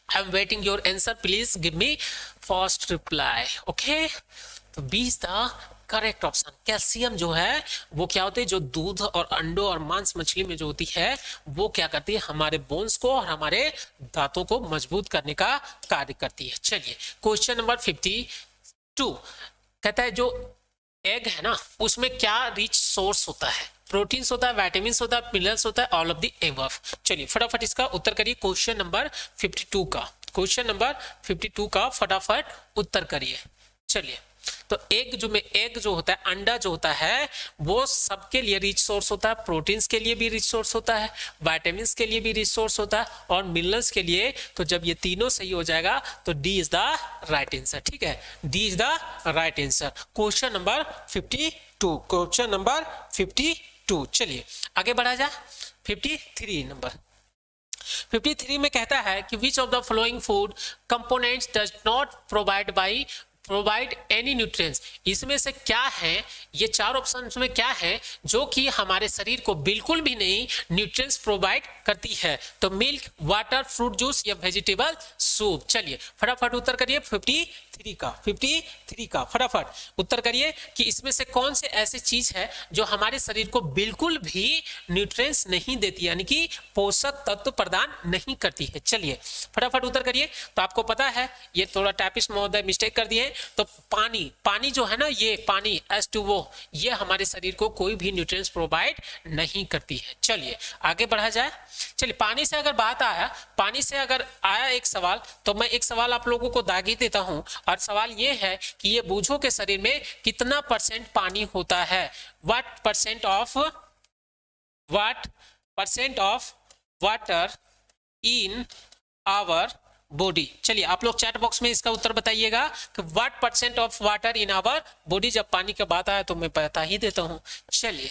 I am waiting your answer please give me first reply okay तो B is the correct option calcium जो है, वो क्या होते हैं? जो दूध और अंडो और मांस मछली में जो होती है, वो क्या करती है? हमारे बोन्स को और हमारे दांतों को मज़बूत करने का कार्य करती है। चलिए क्वेश्चन नंबर फिफ्टी टू कहता है जो एग है ना, उसमें क्या रिच सोर्स होता है? प्रोटीन्स होता है वाइटामिन होता है मिनरल्स होता है ऑल ऑफ़ दी एबव चलिए, फटाफट इसका उत्तर करिए क्वेश्चन नंबर 52 का। क्वेश्चन नंबर 52 का फटाफट उत्तर करिए। चलिए तो एग जो में एग जो होता है, अंडा जो होता है, वो सबके लिए रिच सोर्स होता है प्रोटीन्स के लिए भी रिच सोर्स होता है वाइटामिन के लिए भी रिच सोर्स होता है, और मिनरल्स के लिए तो जब ये तीनों सही हो जाएगा तो D is the right answer ठीक है? D is the right answer question number fifty question number fifty two चलिए, आगे बढ़ा जा। फिफ्टी थ्री नंबर 53 में कहता है कि which of the following food components does not provide by provide any nutrients इसमें से क्या है? ये चार ऑप्शन में क्या है? जो कि हमारे शरीर को बिल्कुल भी नहीं न्यूट्रिएंट्स प्रोवाइड करती है। तो मिल्क वाटर फ्रूट जूस या वेजिटेबल सूप चलिए, फटाफट उत्तर करिए फिफ्टी थ्री का। फिफ्टी थ्री का। फटाफट उत्तर करिए कि इसमें से कौन से ऐसी चीज़ है जो हमारे शरीर को बिल्कुल भी न्यूट्रिएंट्स नहीं देती, यानी कि पोषक तत्व प्रदान नहीं करती है। चलिए, फटाफट उत्तर करिए। तो आपको पता है, ये थोड़ा टैपिस महोदय मिस्टेक कर दिए तो पानी पानी जो है ना, ये पानी एस टू वो, ये हमारे शरीर को कोई भी न्यूट्रिएंट्स प्रोवाइड नहीं करती है। चलिए, आगे बढ़ा जाए। चलिए, पानी से अगर बात आया, पानी से अगर आया एक सवाल तो मैं एक सवाल आप लोगों को दागी देता हूँ। और सवाल ये है कि ये बूझो के शरीर में कितना परसेंट पानी होता है? What percent of what percent of water in our body चलिए, आप लोग चैट बॉक्स में इसका उत्तर बताइएगा कि what percent of water in our body जब पानी की बात आए तो मैं बता ही देता हूँ। चलिए।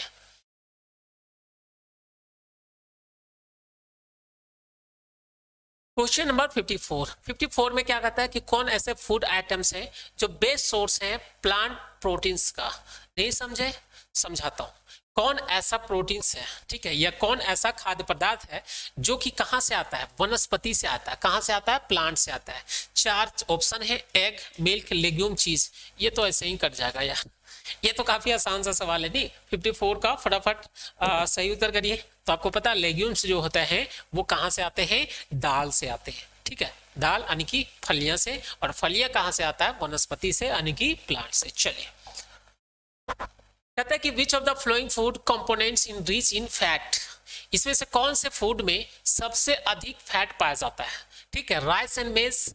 क्वेश्चन नंबर 54 54 में क्या कहता है कि कौन ऐसे फ़ूड आइटम्स हैं जो बेस्ट सोर्स हैं प्लांट प्रोटीन्स का? नहीं समझे? समझाता हूँ। कौन ऐसा प्रोटीन्स है, ठीक है, या कौन ऐसा खाद्य पदार्थ है जो कि कहाँ से आता है? वनस्पति से आता है। कहाँ से आता है? प्लांट से आता है। चार ऑप्शन है, एग, मिल्क, लेग्यूम, चीज़। ये तो ऐसे ही कट जाएगा यार। ये तो काफ़ी आसान सा सवाल है, नहीं? 54 का फटाफट सही उत्तर करिए। तो आपको पता, लेग्यूम्स जो होते हैं, वो कहाँ से आते हैं? दाल से आते हैं, ठीक है? दाल यानी कि फलियाँ से, और फलियाँ कहाँ से आता है? वनस्पति से, यानी कि प्लांट से। चलिए। कहता है कि which of the following food components in rich in fat इसमें से कौन से फ़ूड में सबसे अधिक फैट पाया जाता है? ठीक है rice and maize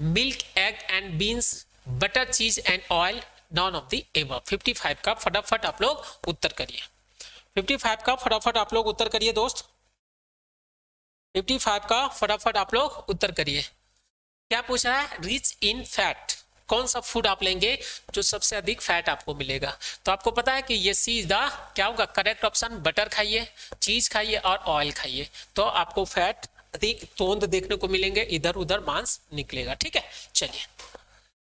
milk egg and beans butter cheese and oil none of the above 55 का फटाफट आप लोग उत्तर करिए। 55 का फटाफट आप लोग उत्तर करिए दोस्त। 55 का फटाफट आप लोग उत्तर करिए। क्या पूछ रहा है? रिच इन फैट कौन सा फ़ूड आप लेंगे जो सबसे अधिक फैट आपको मिलेगा? तो आपको पता है कि ये सी द क्या होगा? करेक्ट ऑप्शन बटर खाइए चीज़ खाइए और ऑयल खाइए। तो आपको फैट अधिक तोंद देखने को मिलेंगे इधर उधर मांस निकलेगा, ठीक है? चलिए।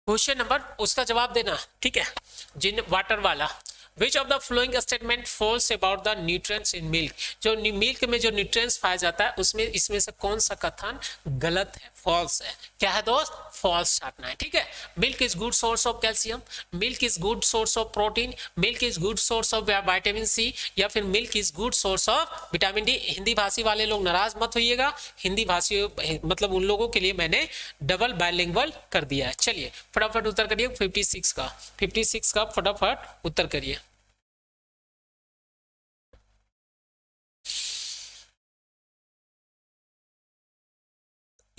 क्वेश्चन नंबर उसका जवाब देना, ठीक है? जिन वाटर वाला। Which of the following statement false about the nutrients in milk जो मिल्क में जो न्यूट्रिएंट्स पाया जाता है, उसमें, इसमें से कौन सा कथन गलत है? फॉल्स है क्या है दोस्त? फॉल्स छाटना है, ठीक है? Milk is good source of calcium milk is good source of protein milk is good source of vitamin C या फिर milk is good source of vitamin D Hindi भाषी वाले लोग नाराज़ मत होइएगा। हिंदी भाषी मतलब उन लोगों के लिए मैंने डबल बायलिंगुअल कर दिया है। चलिए, फटाफट उत्तर करिए 56 का। 56 का फटाफट उत्तर करिए।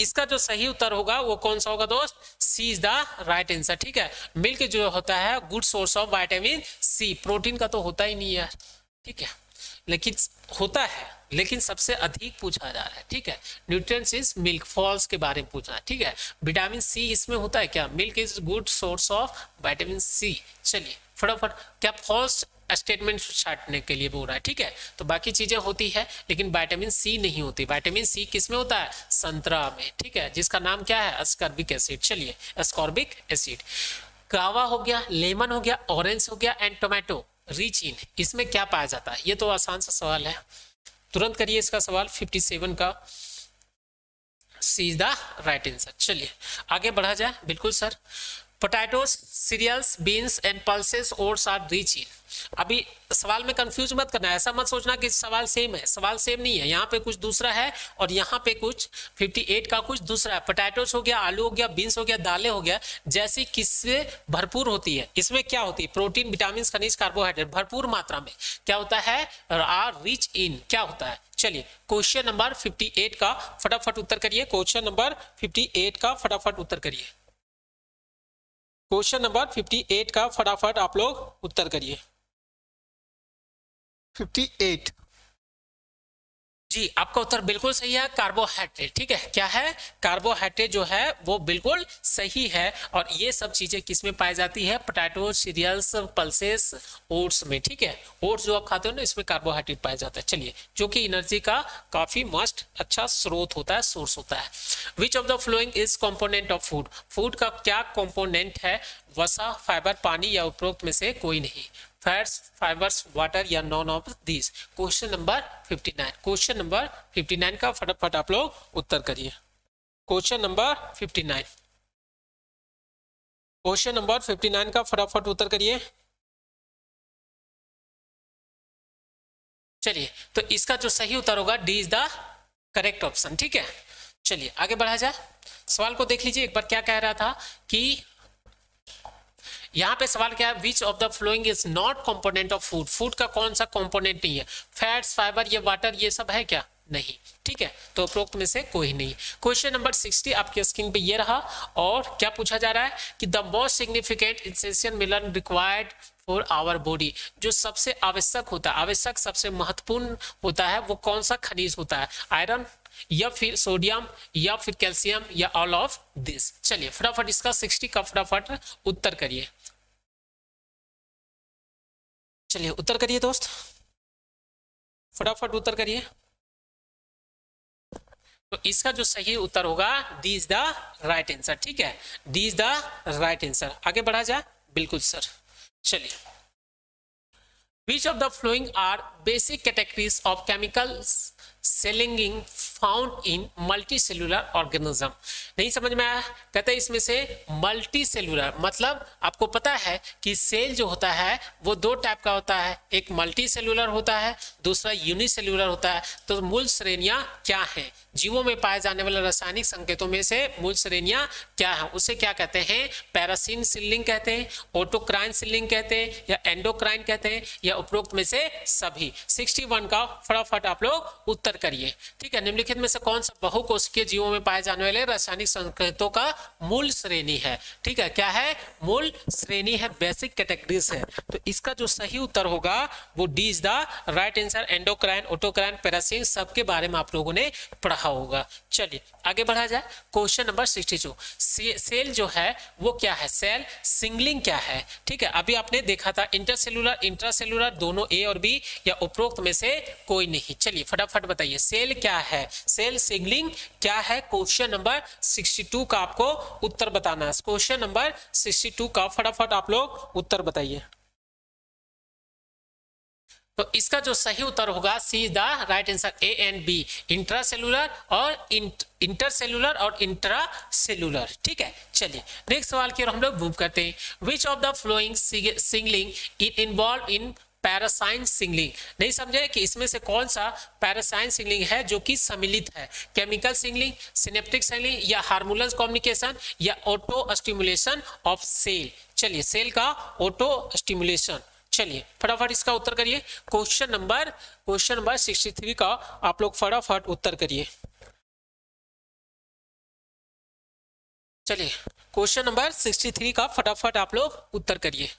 इसका जो सही उत्तर होगा वो कौन सा होगा दोस्त? C is the right answer ठीक है? मिल्क जो होता है good source of vitamin C protein का तो होता ही नहीं है, ठीक है? लेकिन होता है, लेकिन सबसे अधिक पूछा जा रहा है, ठीक है? न्यूट्रिएंट्स इज़ मिल्क फॉल्स के बारे में पूछना है ठीक है? विटामिन सी इसमें होता है क्या? Milk is good source of vitamin C चलिए, फटाफट, क्या फॉल्स स्टेटमेंट छाटने के लिए बोल रहा है, ठीक है? तो बाकी चीज़ें होती है, लेकिन वाइटामिन सी नहीं होती। वाइटामिन सी किसमें होता है? संतरा में, ठीक है? जिसका नाम क्या है? अस्कॉर्बिक एसिड चलिए अस्कॉर्बिक एसिड कावा हो गया लेमन हो गया ऑरेंज हो गया एंड टोमेटो रिच इन इसमें क्या पाया जाता है? ये तो आसान सा सवाल है। तुरंत करिए इसका सवाल 57 का C is the right answer चलिए, आगे बढ़ा जाए। बिल्कुल sir potatoes cereals beans and pulses oats are rich in अभी सवाल में कंफ्यूज मत करना, ऐसा मत सोचना कि सवाल सेम है। सवाल सेम नहीं है। यहाँ पे कुछ दूसरा है और यहाँ पे कुछ 58 का कुछ दूसरा है। पोटैटोज हो गया, आलू हो गया बीन्स हो गया, दालें हो गया, जैसी किससे भरपूर होती है। इसमें क्या होती है? प्रोटीन विटामिन खनिज कार्बोहाइड्रेट भरपूर मात्रा में। क्या होता है? आर रिच इन क्या होता है? चलिए क्वेश्चन नंबर 58 का फटाफट उत्तर करिए। क्वेश्चन नंबर 58 का फटाफट उत्तर करिए। क्वेश्चन नंबर 58 का फटाफट आप लोग उत्तर करिए। 58 जी, आपका उत्तर बिल्कुल सही है कार्बोहाइड्रेट ठीक है? क्या है? कार्बोहाइड्रेट जो है, वो बिल्कुल सही है और ये सब चीज़ें किसमें पाई जाती है? पोटैटो सीरियल्स पल्सेस ओट्स में, ठीक है? ओट्स जो आप खाते हो ना, इसमें कार्बोहाइड्रेट पाया जाता है। चलिए, जो कि एनर्जी का काफ़ी मस्ट अच्छा स्रोत होता है सोर्स होता है। Which of the following is component of food food का क्या कॉम्पोनेंट है? वसा फाइबर पानी या उपरोक्त में से कोई नहीं। फैट्स फाइबर्स वाटर या none of this question number 59 question number 59 का फटाफट आप लोग उत्तर करिए। क्वेश्चन नंबर 59 क्वेश्चन नंबर 59 का फटाफट उत्तर करिए। चलिए तो इसका जो सही उत्तर होगा D is the correct option ठीक है? चलिए, आगे बढ़ा जाए। सवाल को देख लीजिए, एक बार क्या कह रहा था कि यहाँ पे सवाल क्या है? Which of the following is not component of food food का कौन सा कॉम्पोनेंट नहीं है? फैट्स फाइबर ये वाटर ये सब है क्या? नहीं। ठीक है? तो उपरोक्त में से कोई नहीं। क्वेश्चन नंबर 60 आपके स्क्रीन पे ये रहा और क्या पूछा जा रहा है कि the most significant essential mineral required for our body जो सबसे आवश्यक होता है, आवश्यक सबसे महत्वपूर्ण होता है, वो कौन सा खनिज होता है? आयरन या फिर सोडियम या फिर कैल्शियम या ऑल ऑफ़ दिस चलिए, फटाफट इसका 60 का फटाफट उत्तर करिए। चलिए, उत्तर करिए दोस्त। फटाफट उत्तर करिए। तो इसका जो सही उत्तर होगा D is the right answer ठीक है? D is the right answer आगे बढ़ा जाए। बिल्कुल सर चलिए। Which of the following are basic categories of chemicals signalling found in multicellular organism नहीं समझ में आया? कहते हैं इसमें से मल्टी सेलुलर मतलब आपको पता है कि सेल जो होता है, वो दो टाइप का होता है। एक मल्टी सेलुलर होता है, दूसरा यूनिसेलुलर होता है। तो मूल श्रेणियाँ क्या हैं? जीवों में पाए जाने वाले रासायनिक संकेतों में से मूल श्रेणियाँ क्या है? उसे क्या कहते हैं? पैरासिन सिलिंग कहते हैं ऑटोक्राइन सिलिंग कहते हैं, या एंडोक्राइन कहते हैं, या उपरोक्त में से सभी। 61 का फटाफट आप लोग उत्तर करिए। ठीक है, निम्नलिखित में से कौन सा बहुकोशिकीय जीवों में पाए जाने वाले रासायनिक संकेतों का मूल श्रेणी है? ठीक है, क्या है? मूल श्रेणी है बेसिक कैटेगरीज है। तो इसका जो सही उत्तर होगा, वो D is the right answer endocrine autocrine paracrine सबके बारे में आप लोगों ने पढ़ा होगा। चलिए, आगे बढ़ा जाए। Question number sixty two cell जो है, वो क्या है? सेल सिंगलिंग क्या है? ठीक है, अभी आपने देखा था इंटरसेलुलर इंट्रासेलुलर दोनों ए और बी या उपरोक्त में से कोई नहीं। चलिए, फटाफट बताइए, सेल क्या है? सेल सिंगलिंग क्या है? क्वेश्चन नंबर 62 का आपको उत्तर बताना है। क्वेश्चन नंबर 62 का फटाफट आप लोग उत्तर बताइए। तो इसका जो सही उत्तर होगा C the right answer A and B intracellular और इंटरसेलुलर और इंट्रा सेलुलर ठीक है? चलिए नेक्स्ट सवाल की ओर हम लोग मूव करते हैं। Which of the following signalling in involve in paracrine signalling. नहीं समझे कि इसमें से कौन सा पैरासाइन सिंगलिंग है जो कि सम्मिलित है? केमिकल सिंगलिंग, सिनेप्टिक सिंगलिंग या हार्मोनल कम्युनिकेशन या ऑटो स्टिमुलेशन ऑफ़ सेल? चलिए, सेल का ऑटो स्टिमुलेशन। चलिए, फटाफट इसका उत्तर करिए। क्वेश्चन नंबर क्वेश्चन नंबर 63 का आप लोग फटाफट उत्तर करिए। चलिए, क्वेश्चन नंबर 63 का फटाफट आप लोग उत्तर करिए।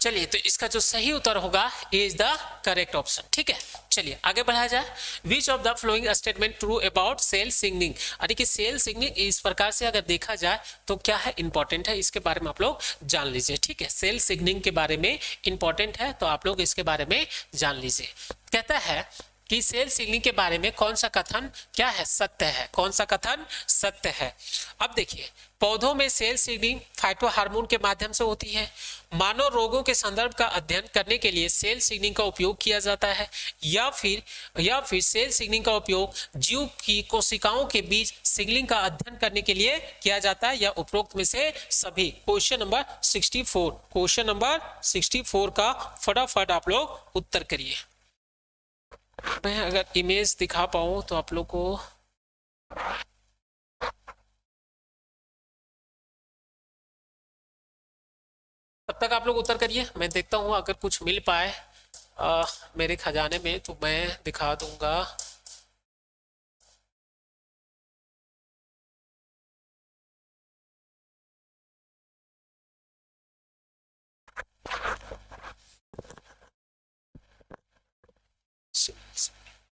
चलिए तो इसका जो सही उत्तर होगा इज़ द करेक्ट ऑप्शन ठीक है? चलिए, आगे बढ़ाया जाए। Which of the following statement true about cell signalling यानी कि सेल सिंगिंग इस प्रकार से अगर देखा जाए तो क्या है? इंपॉर्टेंट है, इसके बारे में आप लोग जान लीजिए। ठीक है? सेल सिंगिंग के बारे में इंपॉर्टेंट है तो आप लोग इसके बारे में जान लीजिए। कहता है कि सेल सिग्निंग के बारे में कौन सा कथन क्या है? सत्य है। कौन सा कथन? सत्य है। अब देखिए, पौधों में सेल सिग्निंग फाइटो हार्मोन के माध्यम से होती है। मानव रोगों के संदर्भ का अध्ययन करने के लिए सेल सिग्निंग का उपयोग किया जाता है। या फिर या फिर सेल सिग्निंग का उपयोग जीव की कोशिकाओं के बीच सिग्निंग का अध्ययन करने के लिए किया जाता है या उपरोक्त में से सभी। क्वेश्चन नंबर 64 क्वेश्चन नंबर 64 का फटाफट आप लोग उत्तर करिए। मैं अगर इमेज दिखा पाऊँ तो आप लोग को तब तक आप लोग उत्तर करिए। मैं देखता हूँ अगर कुछ मिल पाए आ, मेरे खजाने में तो मैं दिखा दूँगा।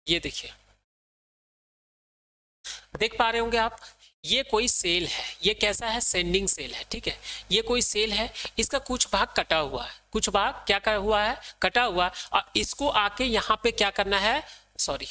ये देखिए। देख पा रहे होंगे आप, ये कोई सेल है, ये कैसा है? सेंडिंग सेल है, ठीक है? ये कोई सेल है, इसका कुछ भाग कटा हुआ है। कुछ भाग क्या हुआ है? कटा हुआ है। और इसको आके यहाँ पे क्या करना है? सॉरी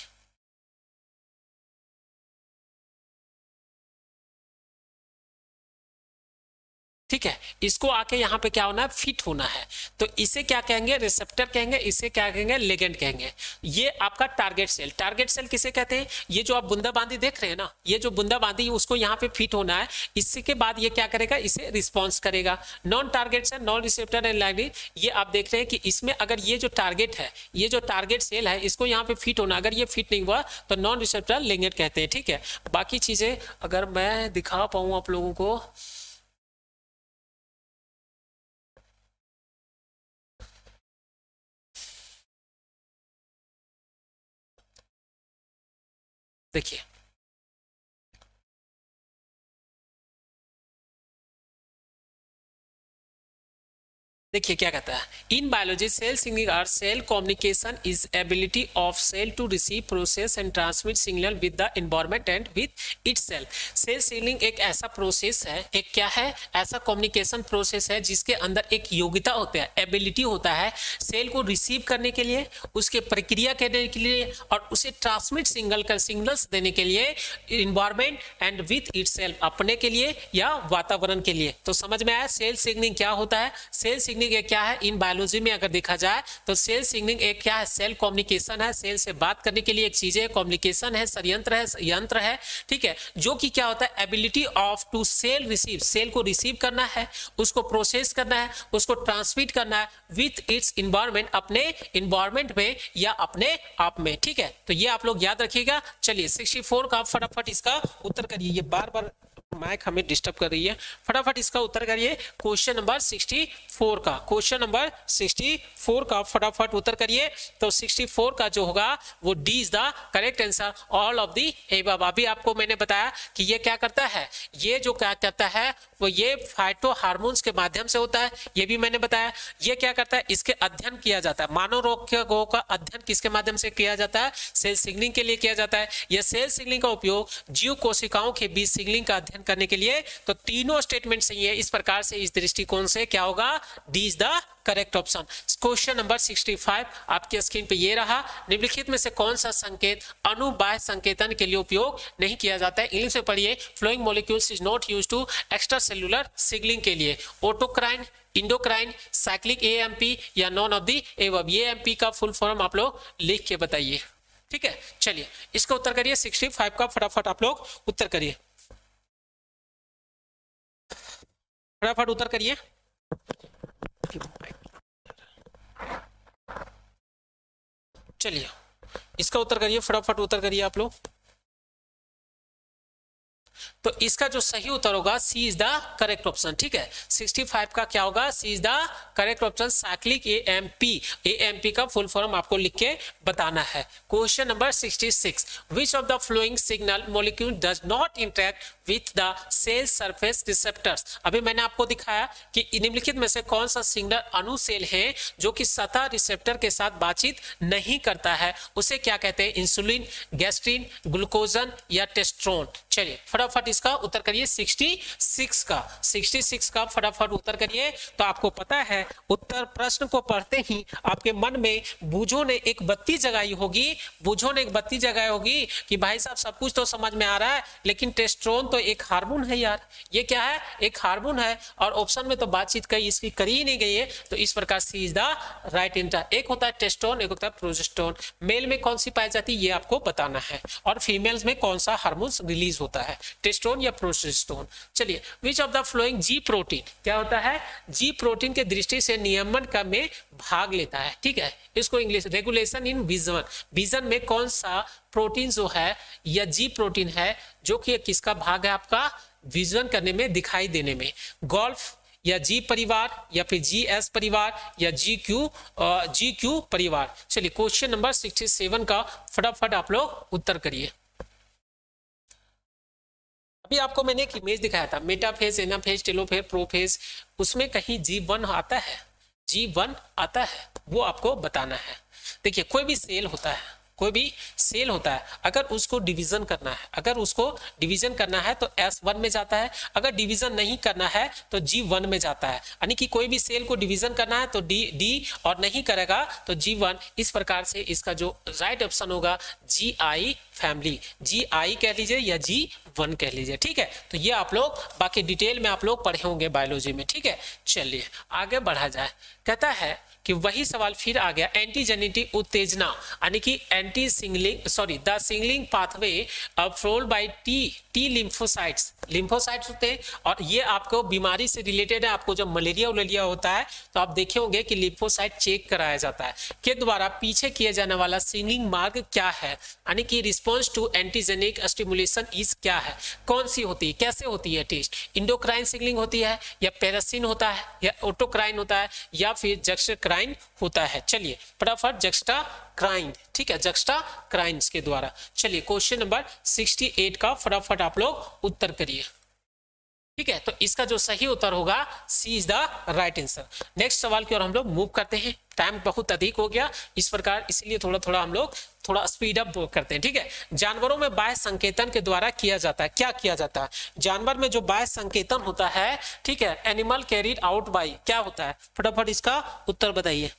ठीक है? इसको आके यहाँ पे क्या होना है? फिट होना है। तो इसे क्या कहेंगे? रिसेप्टर कहेंगे, इसे क्या कहेंगे? लेगेंड कहेंगे। ये आपका टारगेट सेल टारगेट सेल किसे कहते हैं? ये जो आप बुंदाबांदी देख रहे हैं ना, ये जो बुंदाबांदी, उसको यहाँ पे फिट होना है। इसके बाद ये क्या करेगा? इसे रिस्पॉन्स करेगा। Non target cell non receptor and lining ये आप देख रहे हैं कि इसमें अगर ये जो टारगेट है, ये जो टारगेट सेल है, इसको यहाँ पे फिट होना, अगर ये फिट नहीं हुआ तो नॉन रिसेप्टर लेंगेट कहते हैं। ठीक है? बाकी चीज़ें अगर मैं दिखा पाऊँ आप लोगों को देखिए देखिए क्या कहता है in biology cell signal or cell communication is ability of cell to receive process and transmit signal with the environment and with it cell cell signalling एक ऐसा प्रोसेस है, एक क्या है? ऐसा कम्युनिकेशन प्रोसेस है जिसके अंदर एक योग्यता होता है एबिलिटी होता है सेल को रिसीव करने के लिए, उसके प्रक्रिया करने के लिए और उसे ट्रांसमिट सिग्नल कर सिग्नल्स देने के लिए इन्वायरमेंट एंड विथ इट अपने के लिए या वातावरण के लिए। तो समझ में आया सेल सिग्नलिंग क्या होता है? सेल सिग्नलिंग सिग्निंग एक क्या है? इन बायोलॉजी में अगर देखा जाए तो सेल सिग्निंग एक क्या है? सेल कम्युनिकेशन है। सेल से बात करने के लिए एक चीज़ है। कम्युनिकेशन है षयंत्र है, यंत्र है, ठीक है? जो कि क्या होता है? Ability of to cell receive cell को रिसीव करना है, उसको प्रोसेस करना है, उसको ट्रांसमिट करना है विथ इट्स इन्वायरमेंट अपने इन्वायरमेंट में या अपने आप में, ठीक है? तो ये आप लोग याद रखिएगा। चलिए 64 का फटाफट इसका उत्तर करिए। ये बार बार माइक हमें डिस्टर्ब कर रही है। फटाफट इसका उत्तर करिए क्वेश्चन नंबर 64 का। क्वेश्चन नंबर 64 का फटाफट उत्तर करिए। तो 64 का जो होगा, वो D is the correct answer all of the above अभी आपको मैंने बताया कि ये क्या करता है? ये जो क्या करता है, वो ये फाइटो हार्मोन्स के माध्यम से होता है। ये भी मैंने बताया। ये क्या करता है? इसके अध्ययन किया जाता है। मानव रोग का अध्ययन किसके माध्यम से किया जाता है? सेल सिग्निंग के लिए किया जाता है। यह सेल सिग्निंग का उपयोग जीव कोशिकाओं के बीच सिग्निंग का अध्ययन करने के लिए तो तीनों स्टेटमेंट सही है। इस प्रकार से, इस दृष्टिकोण से क्या होगा? D is the correct option question number 65 आपकी स्क्रीन पे ये रहा। निम्नलिखित में से कौन सा संकेत अनुबाह्य संकेतन के लिए उपयोग नहीं किया जाता है? इंग्लिश में पढ़िए। Flowing molecules is not use to extracellular signalling के लिए। ओटोक्राइन इंडोक्राइन साइक्लिक एएमपी या नॉन ऑफ़ दी एवं एएमपी का फुल फॉर्म आप लोग लिख के बताइए। ठीक है? चलिए, इसका उत्तर करिए। 65 का फटाफट आप लोग उत्तर करिए। फटाफट उतर करिए। चलिए इसका उत्तर करिए फटाफट उत्तर करिए आप लोग। तो इसका जो सही उत्तर होगा C is the correct option ठीक है? 65 का क्या होगा? C is the correct option cyclic A M P A M P का फुल फॉर्म आपको लिख के बताना है। Question number 66 which of the following signal molecule does not interact with the cell surface receptors अभी मैंने आपको दिखाया कि निम्नलिखित में से कौन सा सिग्नल अनु सेल है जो कि सतह रिसेप्टर के साथ बातचीत नहीं करता है। उसे क्या कहते हैं? इंसुलिन गैस्ट्रिन ग्लूकोजन या टेस्ट्रोन चलिए, फटाफट इसका उत्तर करिए 66 का। 66 का फटाफट उत्तर करिए तो आपको पता है, उत्तर प्रश्न को पढ़ते ही आपके मन में बूझो ने एक बत्ती जगाई होगी, बूझो ने एक बत्ती जगाई होगी कि भाई साहब, सब कुछ तो समझ में आ रहा है, लेकिन टेस्ट्रोन तो एक हार्मोन है यार। ये क्या है? एक हार्मोन है, और ऑप्शन में तो बातचीत कही, इसकी करी ही नहीं गई है तो इस प्रकार C is the right interact होता है टेस्टोन, एक होता है प्रोजेस्टोन। मेल में कौन सी पाई जाती है, ये आपको बताना है। और फीमेल्स में कौन सा हार्मोन रिलीज़ होता है? टेस्टोन या प्रोजेस्टोन चलिए which of the following G protein क्या होता है? जी प्रोटीन के दृष्टि से नियमन का में भाग लेता है, ठीक है? इसको English regulation in vision vision में कौन सा प्रोटीन जो है या जी प्रोटीन है, जो कि किसका भाग है आपका? विजन करने में, दिखाई देने में। गोल्फ या जी परिवार या फिर जी एस परिवार या जी क्यू जी क्यू परिवार। चलिए क्वेश्चन नंबर 67 का फटाफट आप लोग उत्तर करिए। अभी आपको मैंने एक इमेज दिखाया था मेटाफेज एनाफेज टेलोफेज प्रोफेज उसमें कहीं जी वन आता है जी वन आता है, वो आपको बताना है। देखिए, कोई भी सेल होता है कोई भी सेल होता है, अगर उसको डिवीज़न करना है, अगर उसको डिवीज़न करना है तो एस वन में जाता है, अगर डिवीज़न नहीं करना है तो जी वन में जाता है। यानी कि कोई भी सेल को डिवीज़न करना है तो डी डी और नहीं करेगा तो जी वन इस प्रकार से इसका जो राइट ऑप्शन होगा जी आई फैमिली जी आई कह लीजिए या जी वन कह लीजिए, ठीक है? तो ये आप लोग, बाकी डिटेल में आप लोग पढ़े होंगे बायोलॉजी में, ठीक है? चलिए, आगे बढ़ा जाए। कहता है कि वही सवाल फिर आ गया एंटीजेनेटिक उत्तेजना, यानी कि anti signalling sorry the signalling pathway followed by T T lymphocytes lymphocytes होते हैं, और ये आपको बीमारी से रिलेटेड है, आपको जब मलेरिया उलेरिया होता है तो आप देखे होंगे कि लिम्फोसाइट चेक कराया जाता है, के द्वारा पीछे किया जाने वाला सिंगलिंग मार्ग क्या है, यानी कि response to antigenic stimulation is क्या है, कौन सी होती है, कैसे होती है टेस्ट इंडोक्राइन सिंगलिंग होती है, या पेरासिन होता है, या ऑटोक्राइन होता है, या फिर जक्सक्राइन होता है। चलिए, फटाफट जक्स्टा क्राइन ठीक है, जक्स्टा क्राइंस के द्वारा। चलिए क्वेश्चन नंबर 68 का फटाफट आप लोग उत्तर करिए। ठीक है? तो इसका जो सही उत्तर होगा C is the right answer next सवाल की ओर हम लोग मूव करते हैं। टाइम बहुत अधिक हो गया। इस प्रकार इसलिए थोड़ा थोड़ा हम लोग थोड़ा स्पीड अप करते हैं। ठीक है? जानवरों में बाह्य संकेतन के द्वारा किया जाता है। क्या किया जाता है? जानवर में जो बाह्य संकेतन होता है, ठीक है? एनिमल कैरिड आउट बाई क्या होता है? फटाफट इसका उत्तर बताइए।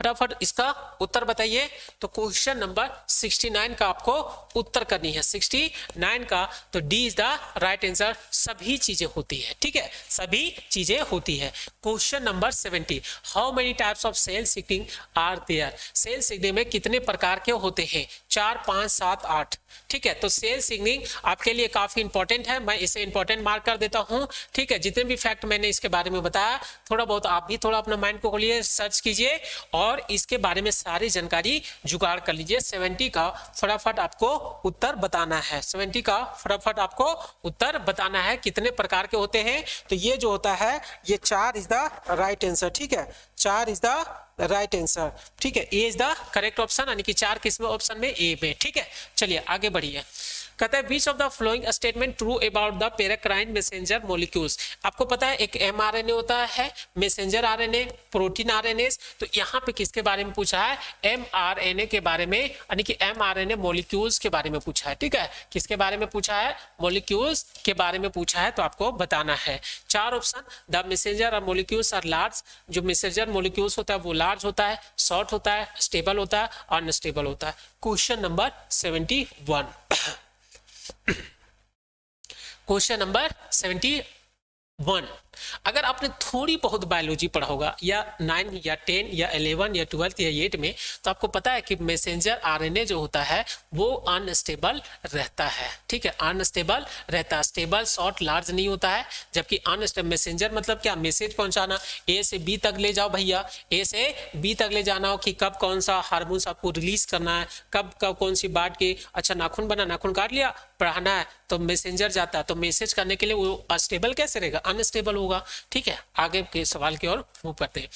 फटाफट इसका उत्तर बताइए। तो क्वेश्चन नंबर 69 का आपको उत्तर करनी है। 69 का तो D is the right answer सभी चीज़ें होती है, ठीक है? सभी चीज़ें होती है। Question number 70 how many types of cell signalling are there cell signalling में कितने प्रकार के होते हैं? चार, पाँच, सात, आठ। ठीक है तो सेल सिग्निंग आपके लिए काफ़ी इंपॉर्टेंट है। मैं इसे इंपॉर्टेंट मार्क कर देता हूँ। ठीक है, जितने भी फैक्ट मैंने इसके बारे में बताया, थोड़ा बहुत आप भी थोड़ा अपना माइंड को खोलिए सर्च कीजिए और इसके बारे में सारी जानकारी जुगाड़ कर लीजिए। सेवेंटी का फटाफट आपको उत्तर बताना है। सेवेंटी का फटाफट आपको उत्तर बताना है, कितने प्रकार के होते हैं। तो ये जो होता है, ये चार इज़ द राइट आंसर ठीक है चार इज़ द राइट आंसर ठीक है? A is the correct option यानी कि चार किसमें ऑप्शन में ए में। ठीक है? चलिए, आगे बढ़िए। कहता है which of the following statement true about the paracrine messenger molecules आपको पता है, एक एमआरएनए होता है मैसेंजर आरएनए प्रोटीन आरएनए तो यहाँ पे किसके बारे में पूछा है? एमआरएनए के बारे में, यानी कि एमआरएनए मोलिक्यूल्स के बारे में पूछा है, ठीक है? किसके बारे में पूछा है? मोलिक्यूल्स के बारे में पूछा है तो आपको बताना है। चार ऑप्शन द मैसेंजर और मोलिक्यूल्स आर लार्ज जो मैसेंजर मोलिक्यूल्स होता है, वो लार्ज होता है शॉर्ट होता है स्टेबल होता है अनस्टेबल होता है। Question number seventy one question number seventy one अगर आपने थोड़ी बहुत बायोलॉजी पढ़ा होगा, या नाइन या टेन या इलेवन या ट्वेल्थ या एट में तो आपको पता है कि मैसेंजर आरएनए जो होता है, वो अनस्टेबल रहता है। ठीक है? अनस्टेबल रहता है। स्टेबल शॉर्ट लार्ज नहीं होता है। जबकि अनस्टेबल मैसेंजर मतलब क्या? मैसेज पहुंचाना। ए से बी तक ले जाओ भैया। ए से बी तक ले जाना हो कि कब कौन सा हार्मोन्स आपको रिलीज़ करना है। कब कब कौन सी बाट की अच्छा नाखून बना, नाखून काट लिया, पढ़ाना है तो मैसेंजर जाता है। तो मैसेज करने के लिए वो स्टेबल कैसे रहेगा? अनस्टेबल होगा ठीक है, आगे के सवाल की ओर मूव करते हैं।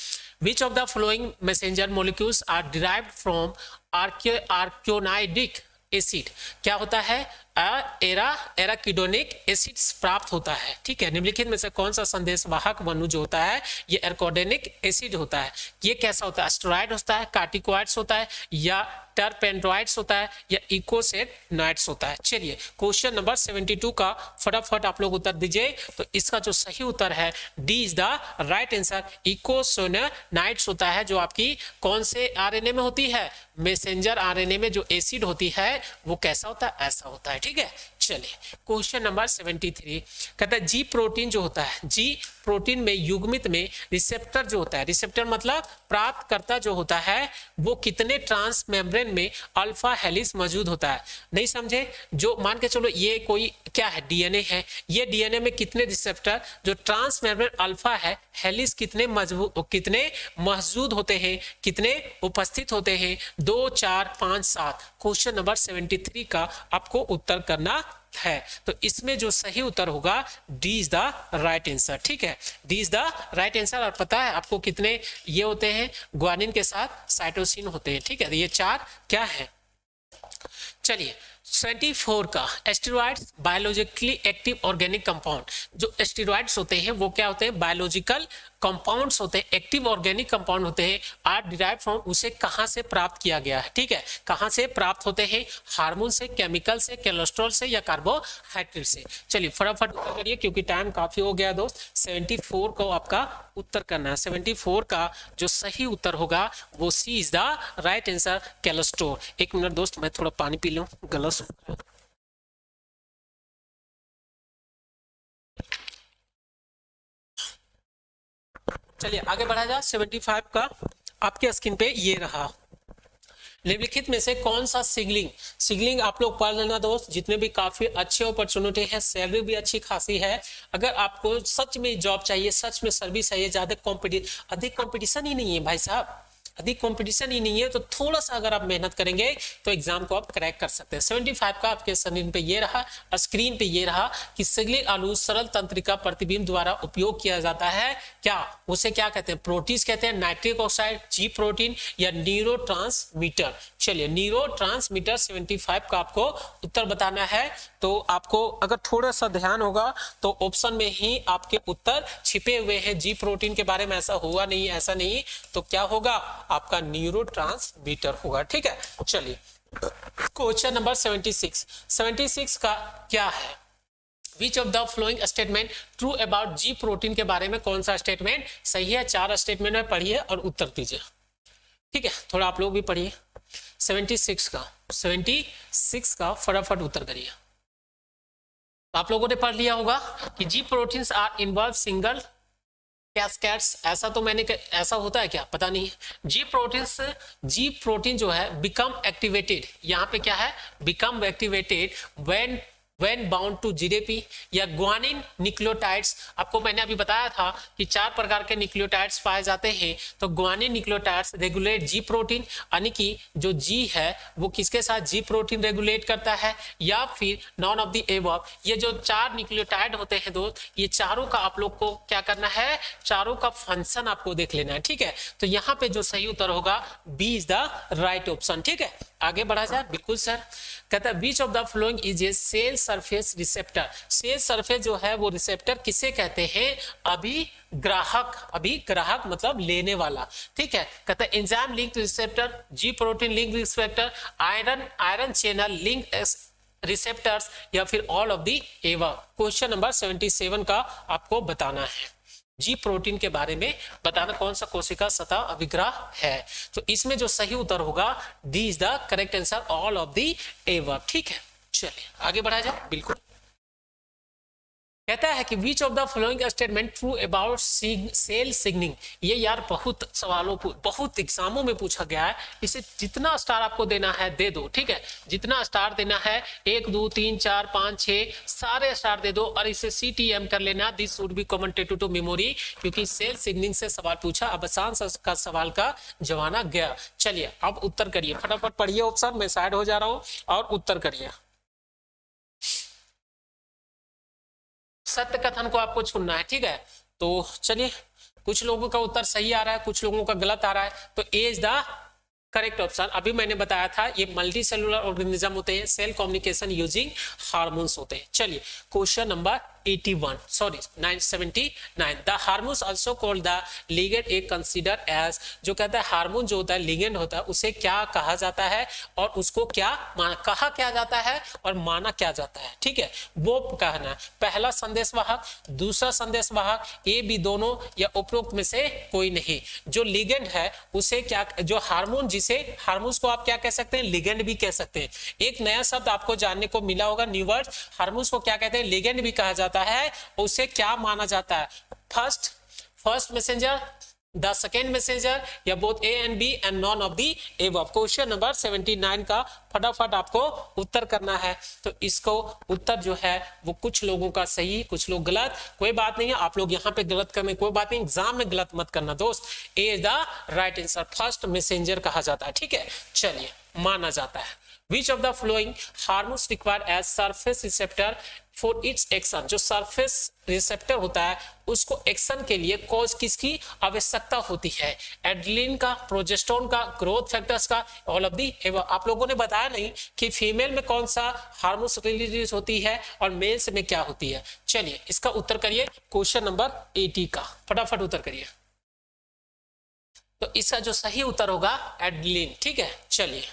Which of the following messenger molecules are derive from आर्क्योनाइडिक acid क्या होता है? एरा एराकिडोनिक एसिड प्राप्त होता है। ठीक है, निम्नलिखित में से कौन सा संदेश वाहक वनु जो होता है? ये एर्कोडेनिक एसिड होता है। ये कैसा होता है? एस्ट्रॉइड होता है कार्टिकोइड्स होता है, या टर्पेंड्रॉइड्स होता है, या इकोसेनाइड्स होता है। चलिए क्वेश्चन नंबर 72 का फटाफट आप लोग उत्तर दीजिए। तो इसका जो सही उत्तर है D is the right answer eicosanoids होता है जो आपकी कौन से आरएनए में होती है? मैसेंजर आरएनए में जो एसिड होती है, वो कैसा होता है? ऐसा होता है। ठीक है? चलिए क्वेश्चन नंबर 73 कहता है जी प्रोटीन जो होता है जी प्रोटीन में, युग्मित में रिसेप्टर जो होता है रिसेप्टर मतलब प्राप्त करता जो होता है, वो कितने ट्रांस मेम्ब्रेन में अल्फ़ा हेलिस मौजूद होता है। नहीं समझे? जो मान के चलो ये कोई क्या है? डीएनए है। ये डीएनए में कितने रिसेप्टर जो ट्रांस मेम्ब्रेन अल्फ़ा है हेलिस कितने मज़बूत कितने मौजूद होते हैं, कितने उपस्थित होते हैं? दो, चार, पाँच, सात। क्वेश्चन नंबर सेवेंटी थ्री का आपको उत्तर करना है। तो इसमें जो सही उत्तर होगा D is the right answer ठीक है? D is the right answer और पता है आपको कितने ये होते हैं? ग्वानिन के साथ साइटोसिन होते हैं, ठीक है? तो ये चार क्या है? चलिए 24 का steroids biologically active organic compound जो एस्टेरॉइड्स होते हैं, वो क्या होते हैं? बायोलॉजिकल कंपाउंड्स होते हैं एक्टिव ऑर्गेनिक कंपाउंड होते हैं आर डिराइव फ्रॉम उसे कहाँ से प्राप्त किया गया है, ठीक है? कहाँ से प्राप्त होते हैं? हार्मोन से केमिकल से कोलेस्ट्रॉल से या कार्बोहाइड्रेट से। चलिए, फटाफट उत्तर करिए, क्योंकि टाइम काफ़ी हो गया दोस्त। 74 को आपका उत्तर करना है। 74 का जो सही उत्तर होगा, वो C is the right answer cholesterol एक मिनट दोस्त, मैं थोड़ा पानी पी लूँ गलत चलिए, आगे बढ़ा जाए 75 का आपके स्क्रीन पे ये रहा। निम्नलिखित में से कौन सा सिगलिंग? सिगलिंग आप लोग पढ़ लेना दोस्त, जितने भी काफ़ी अच्छे अपॉर्चुनिटी है सैलरी भी अच्छी खासी है। अगर आपको सच में जॉब चाहिए, सच में सर्विस चाहिए, ज़्यादा कॉम्पिटिशन अधिक कॉम्पिटिशन ही नहीं है भाई साहब। अधिक कंपटीशन ही नहीं है तो थोड़ा सा अगर आप मेहनत करेंगे तो एग्ज़ाम को आप क्रैक कर सकते हैं। 75 का आपके स्क्रीन पे ये रहा स्क्रीन पे ये रहा कि सिगलिक अणु सरल तंत्रिका प्रतिबिंब द्वारा उपयोग किया जाता है। क्या? उसे क्या कहते हैं? प्रोटीज कहते हैं, नाइट्रिक ऑक्साइड जी प्रोटीन या न्यूरो चलिए न्यूरो ट्रांसमीटर 75 का आपको उत्तर बताना है। तो आपको अगर थोड़ा सा ध्यान होगा तो ऑप्शन में ही आपके उत्तर छिपे हुए हैं। जी प्रोटीन के बारे में ऐसा हुआ नहीं, ऐसा नहीं। तो क्या होगा? आपका न्यूरो होगा, ठीक है? चलिए क्वेश्चन नंबर 76 76 का क्या है? Which of the following statement true about G protein के बारे में कौन सा स्टेटमेंट सही है, चार स्टेटमेंट में पढ़िए और उत्तर दीजिए। ठीक है, थोड़ा आप लोग भी पढ़िए। 76 का 76 का फटाफट उत्तर करिए। आप लोगों ने पढ़ लिया होगा कि G proteins are involve signal cascades ऐसा तो मैंने ऐसा होता है क्या? पता नहीं। जी प्रोटीन जी प्रोटीन जो है बिकम एक्टिवेटेड यहाँ पे क्या है? Become activated when when bound to GDP या ग्वानिन न्यूक्लियोटाइड्स आपको मैंने अभी बताया था कि चार प्रकार के न्यूक्लियोटाइड्स पाए जाते हैं। तो guanine nucleotides regulate G protein यानी कि जो जी है, वो किसके साथ जी प्रोटीन रेगुलेट करता है? या फिर नॉन ऑफ़ दी एव ये जो चार न्यूक्लियोटाइड होते हैं दोस्त, ये चारों का आप लोग को क्या करना है? चारों का फ़ंक्शन आपको देख लेना है, ठीक है? तो यहाँ पे जो सही उत्तर होगा B is the right option ठीक है? आगे बढ़ा जाए बिल्कुल, सर। कहता है, which of the following is a cell surface receptor cell surface जो है, वो रिसेप्टर किसे कहते हैं? अभी ग्राहक अभी ग्राहक मतलब लेने वाला। ठीक है? कहता है enzyme link receptor G protein link receptor ion ion channel link receptors या फिर ऑल ऑफ़ दी एवा क्वेश्चन नंबर 77 का आपको बताना है। जी, प्रोटीन के बारे में बताना कौन सा कोशिका सतह अभिग्रह है? तो इसमें जो सही उत्तर होगा D is the correct answer all of the above ठीक है? चलिए, आगे बढ़ा जाए, बिल्कुल। कहता है कि which of the following statement true about cell signalling ये यार बहुत सवालों बहुत एग्जामों में पूछा गया है। इसे जितना स्टार आपको देना है, दे दो, ठीक है? जितना स्टार देना है, एक, दो, तीन, चार, पाँच छः सारे स्टार दे दो और इसे सी टी एम कर लेना। This would be commentative to memory क्योंकि सेल सिग्निंग से सवाल पूछा। अब आसान का सवाल का जमाना गया। चलिए, अब उत्तर करिए। फटाफट पढ़िए ऑप्शन मैं साइड हो जा रहा हूँ और उत्तर करिए। सत्य कथन को आपको चुनना है, ठीक है? तो चलिए, कुछ लोगों का उत्तर सही आ रहा है, कुछ लोगों का गलत आ रहा है तो A is the correct option अभी मैंने बताया था, ये मल्टी सेलुलर ऑर्गेनिज्म होते हैं सेल कम्युनिकेशन यूजिंग हार्मोन्स होते हैं। चलिए question number 81 sorry 979 the hormones also called the ligand a consider as, जो कहता है हार्मोन जो होता है लिगेंड होता है, उसे क्या कहा जाता है और उसको क्या माना कहा क्या जाता है और माना क्या जाता है। ठीक है? वो कहना पहला संदेश वाहक दूसरा संदेश वाहक ए बी दोनों या उपरोक्त में से कोई नहीं। जो लिगेंड है, उसे क्या, जो हार्मोन जिसे हार्मोन्स को आप क्या कह सकते हैं? लिगेंड भी कह सकते हैं। एक नया शब्द आपको जानने को मिला होगा न्यू वर्ड हार्मोन्स को क्या कहते हैं? लिगेंड भी कहा जाता जाता है, उसे क्या माना जाता है? First first messenger the second messenger या both A and B and none of the above question number 79 का फटाफट आपको उत्तर करना है। तो इसको उत्तर जो है, वो कुछ लोगों का सही, कुछ लोग गलत। कोई बात नहीं है, आप लोग यहाँ पे गलत करने, कोई बात नहीं एग्ज़ाम में गलत मत करना, दोस्त। A is the right answer first messenger कहा जाता है, ठीक है? चलिए, माना जाता है। Which of the following hormones required as surface receptor for its action जो सरफेस रिसेप्टर होता है, उसको एक्शन के लिए कॉज किसकी आवश्यकता होती है? एड्रिलिन का प्रोजेस्टोन का ग्रोथ फैक्टर्स का ऑल ऑफ़ दी एवं आप लोगों ने बताया नहीं कि फीमेल में कौन सा हार्मोन्स रिलीज़ होती है और मेल्स में क्या होती है। चलिए, इसका उत्तर करिए क्वेश्चन नंबर एटी का। फटाफट उत्तर करिए। तो इसका जो सही उत्तर होगा एड्रिलिन ठीक है, चलिए।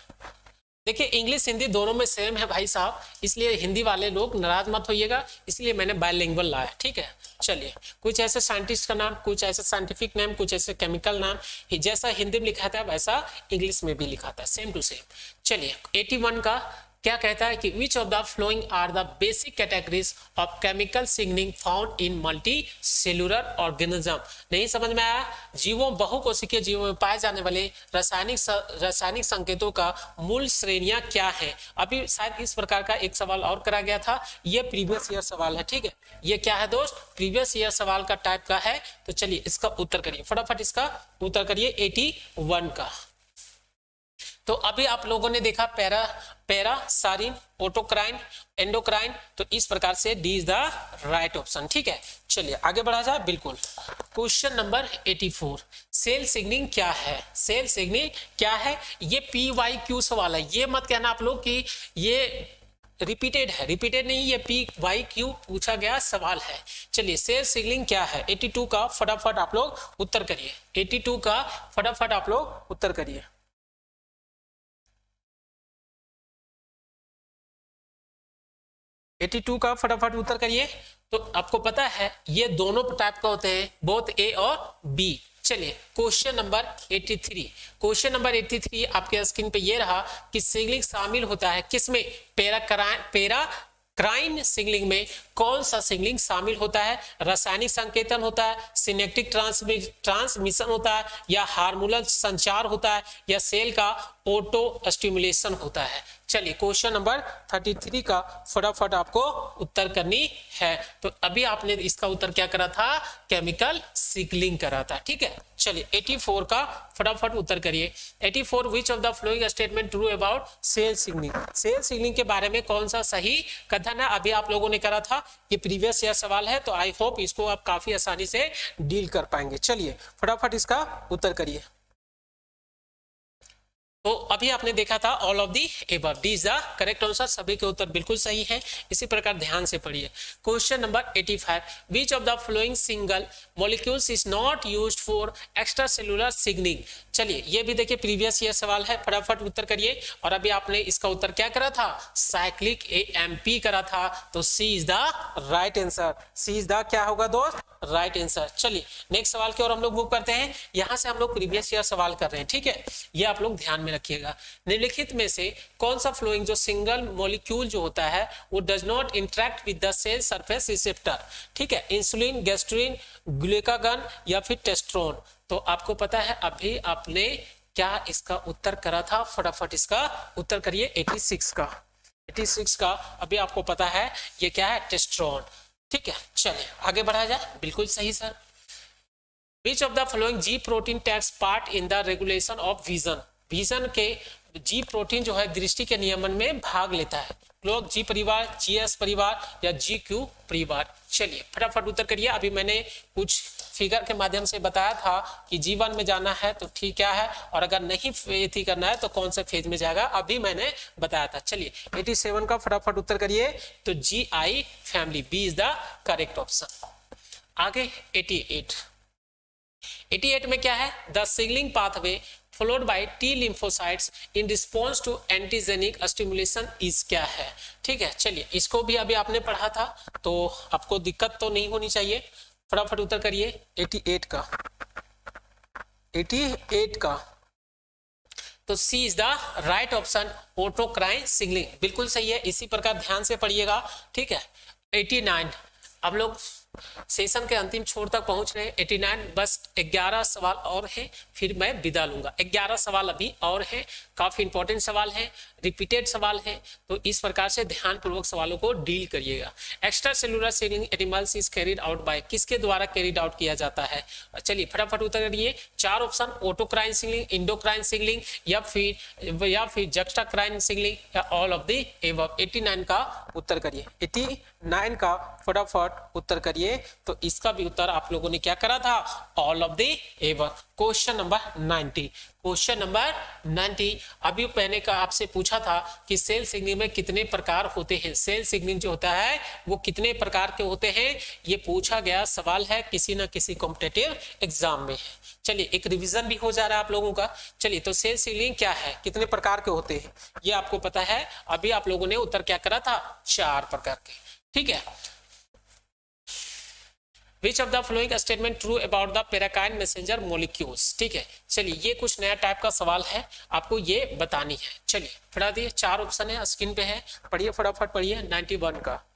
देखिए इंग्लिश हिंदी दोनों में सेम है भाई साहब। इसलिए हिंदी वाले लोग नाराज़ मत होइएगा। इसलिए मैंने बायलिंगुअल लाया ठीक है? चलिए, कुछ ऐसे साइंटिस्ट का नाम, कुछ ऐसे साइंटिफिक नेम कुछ ऐसे केमिकल नाम जैसा हिंदी में लिखा था, वैसा इंग्लिश में भी लिखा था सेम टू सेम चलिए 81 का क्या कहता है कि which of the following are the basic categories of chemical signing found in multicellular organism नहीं समझ में आया? जीवों बहुकोशिकीय जीवों में पाए जाने वाले रासायनिक रासायनिक संकेतों का मूल श्रेणियाँ क्या है? अभी शायद इस प्रकार का एक सवाल और करा गया था। ये प्रीवियस ईयर सवाल है, ठीक है? ये क्या है दोस्त? प्रीवियस ईयर सवाल का टाइप का है। तो चलिए इसका उत्तर करिए। फटाफट इसका उत्तर करिए एटी वन का। तो अभी आप लोगों ने देखा para paracrine autocrine endocrine तो इस प्रकार से D is the right option ठीक है? चलिए, आगे बढ़ा जाए, बिल्कुल। क्वेश्चन नंबर 84 सेल सिग्निंग क्या है? सेल सिग्निंग क्या है? ये पी वाई क्यू सवाल है। ये मत कहना आप लोग कि ये रिपीटेड है। रिपीटेड नहीं, ये पी वाई क्यू पूछा गया सवाल है। चलिए सेल सिग्निंग क्या है? 82 का फटाफट आप लोग उत्तर करिए। 82 का फटाफट आप लोग उत्तर करिए। 82 का फटाफट उत्तर करिए। तो आपको पता है, ये दोनों टाइप का होते हैं बोथ ए और बी चलिए क्वेश्चन नंबर 83 क्वेश्चन नंबर 83 आपके स्क्रीन पे ये रहा कि सिग्लिंग शामिल होता है किसमें? पेरा पेरा क्राइन सिग्लिंग में कौन सा सिग्लिंग शामिल होता है? रासायनिक संकेतन होता है सिनेक्टिक ट्रांसमिशन होता है, या हार्मोनल संचार होता है, या सेल का ऑटो स्टिमुलेशन होता है। चलिए क्वेश्चन नंबर 33 का फटाफट आपको उत्तर करनी है। तो अभी आपने इसका उत्तर क्या करा था? केमिकल सिगलिंग करा था, ठीक है? चलिए 84 का फटाफट उत्तर करिए। 84 four which of the following statement true about cell signing cell signing के बारे में कौन सा सही कथन है? अभी आप लोगों ने करा था, ये प्रीवियस ईयर सवाल है तो आई होप इसको आप काफ़ी आसानी से डील कर पाएँगे। चलिए, फटाफट इसका उत्तर करिए। तो अभी आपने देखा था all of the above D is the correct answer सभी के उत्तर बिल्कुल सही है। इसी प्रकार ध्यान से पढ़िए। Question number 85 which of the following single molecules is not used for extracellular signing चलिए, ये भी देखिए प्रीवियस ईयर सवाल है। फटाफट उत्तर करिए। और अभी आपने इसका उत्तर क्या करा था? साइक्लिक ए एम पी करा था। तो C is the right answer C is the क्या होगा दोस्त? राइट आंसर चलिए नेक्स्ट सवाल की ओर हम लोग मूव करते हैं। यहाँ से हम लोग प्रीवियस ईयर सवाल कर रहे हैं। ठीक है? ये आप लोग ध्यान में रखिएगा। निम्नलिखित में से कौन सा फ्लोइंग जो सिंगल मॉलिक्यूल जो होता है, वो does not interact with the cell surface receptor ठीक है इंसुलिन गैस्ट्रिन ग्लूकागन या फिर टेस्ट्रोन तो आपको पता है, अभी आपने क्या इसका उत्तर करा था? फटाफट इसका उत्तर करिए 86 का। 86 का, अभी आपको पता है, ये क्या है? टेस्ट्रोन ठीक है, चलिए, आगे बढ़ा जाए। बिल्कुल सही sir which of the following G protein takes part in the regulation of vision vision के जी प्रोटीन जो है दृष्टि के नियमन में भाग लेता है। लोग जी परिवार जी एस परिवार या जी क्यू परिवार। चलिए, फटाफट उत्तर करिए। अभी मैंने कुछ फिगर के माध्यम से बताया था कि जीवन में जाना है तो ठीक क्या है और अगर नहीं थी करना है तो कौन से फ़ेज़ में जाएगा? अभी मैंने बताया था। चलिए 87 का फटाफट उत्तर करिए। तो G I family B is the correct option आगे 88 88 में क्या है? The signalling pathway followed by T lymphocytes in response to antigenic stimulation is क्या है? ठीक है, चलिए, इसको भी अभी आपने पढ़ा था तो आपको दिक्कत तो नहीं होनी चाहिए। फटाफट उत्तर करिए 88 का। 88 का। तो C is the right option autocrine signalling बिल्कुल सही है, इसी प्रकार ध्यान से पढ़िएगा, ठीक है। 89 अब लोग सेशन के अंतिम छोर तक पहुँच रहे हैं। 89 बस 11 सवाल और हैं, फिर मैं विदा लूँगा। 11 सवाल अभी और हैं, काफ़ी इंपॉर्टेंट सवाल हैं। रिपीटेड सवाल है तो इस प्रकार से ध्यान पूर्वक सवालों को डील करिएगा। Extracellular selling animals is carried out by किसके द्वारा कैरिड आउट किया जाता है? चलिए, फटाफट उत्तर करिए। चार option autocrine signalling endocrine signalling या फिर या फिर जक्स्टाक्राइन सिंगलिंग या ऑल ऑफ़ द एबव 89 का उत्तर करिए। 89 का फटाफट उत्तर करिए। तो इसका भी उत्तर आप लोगों ने क्या करा था? All of the above question number 90 question number 90 अभी मैंने का आपसे पूछा था कि सेल सिग्निंग में कितने प्रकार होते हैं। सेल सिग्निंग जो होता है, वो कितने प्रकार के होते हैं? ये पूछा गया सवाल है किसी ना किसी कॉम्पिटेटिव एग्ज़ाम में। चलिए, एक रिवीजन भी हो जा रहा है आप लोगों का। चलिए तो सेल सिग्निंग क्या है? कितने प्रकार के होते हैं? ये आपको पता है। अभी आप लोगों ने उत्तर क्या करा था? चार प्रकार के। ठीक है? Which of the following statement true about the paracrine messenger molecules ठीक है? चलिए, ये कुछ नया टाइप का सवाल है। आपको ये बतानी है। चलिए फटा दिए, चार ऑप्शन है स्क्रीन पे है। पढ़िए फटाफट, पढ़िए 91 का।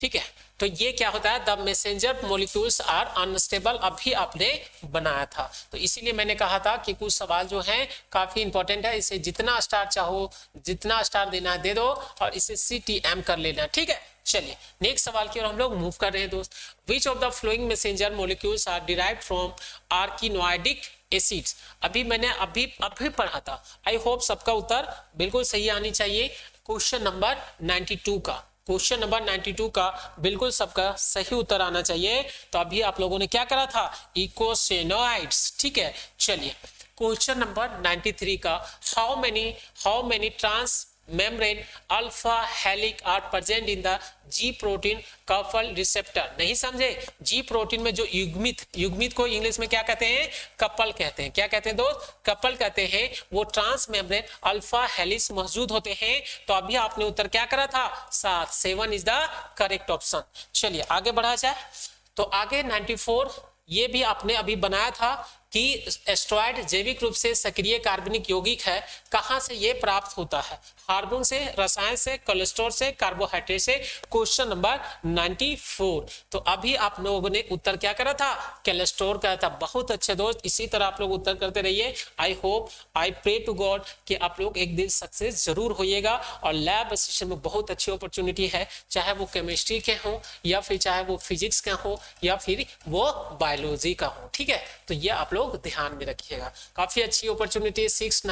ठीक है? तो ये क्या होता है? The messenger molecules are unstable अभी आपने बनाया था। तो इसीलिए मैंने कहा था कि कुछ सवाल जो है, काफ़ी इंपॉर्टेंट है। इसे जितना स्टार चाहो, जितना स्टार देना है, दे दो और इसे सी टी एम कर लेना ठीक है? चलिए नेक्स्ट सवाल की ओर हम लोग मूव कर रहे हैं दोस्त। Which of the following messenger molecules are derive from आर्किनोइडिक acids अभी मैंने अभी अभी पढ़ा था। आई होप सबका उत्तर बिल्कुल सही आनी चाहिए। क्वेश्चन नंबर 92 का। क्वेश्चन नंबर 92 का बिल्कुल सबका सही उत्तर आना चाहिए। तो अभी आप लोगों ने क्या करा था? इकोसेनोइड्स, ठीक है? चलिए, क्वेश्चन नंबर 93 का how many how many trans membrane alpha helic are present in the G protein coupled receptor नहीं समझे? जी प्रोटीन में जो युग्मित युग्मित को इंग्लिश में क्या कहते हैं? कपल कहते हैं। क्या कहते हैं दोस्त? कपल कहते हैं, वो ट्रांस मेम्ब्रेन अल्फ़ा हेलिस मौजूद होते हैं। तो अभी आपने उत्तर क्या करा था? सात। Seven is the correct option. चलिए, आगे बढ़ा जाए। तो आगे 94 ये भी आपने अभी बनाया था कि एस्ट्रॉयड जैविक रूप से सक्रिय कार्बनिक यौगिक है। कहाँ से ये प्राप्त होता है? हार्मोन से, रसायन से कोलेस्ट्रॉल से कार्बोहाइड्रेट से क्वेश्चन नंबर 94 तो अभी आप लोगों ने उत्तर क्या करा था? कोलेस्ट्रॉल का था। बहुत अच्छे दोस्त, इसी तरह आप लोग उत्तर करते रहिए। I hope I pray to God कि आप लोग एक दिन सक्सेस ज़रूर होइएगा। और लैब असिस्टेंट में बहुत अच्छी अपॉर्चुनिटी है। चाहे वो केमिस्ट्री के हों, या फिर चाहे वो फिजिक्स का हो, या फिर वो बायोलॉजी का हो। ठीक है? तो ये आप लोग ध्यान में रखिएगा। काफ़ी अच्छी अपॉर्चुनिटी सिक्स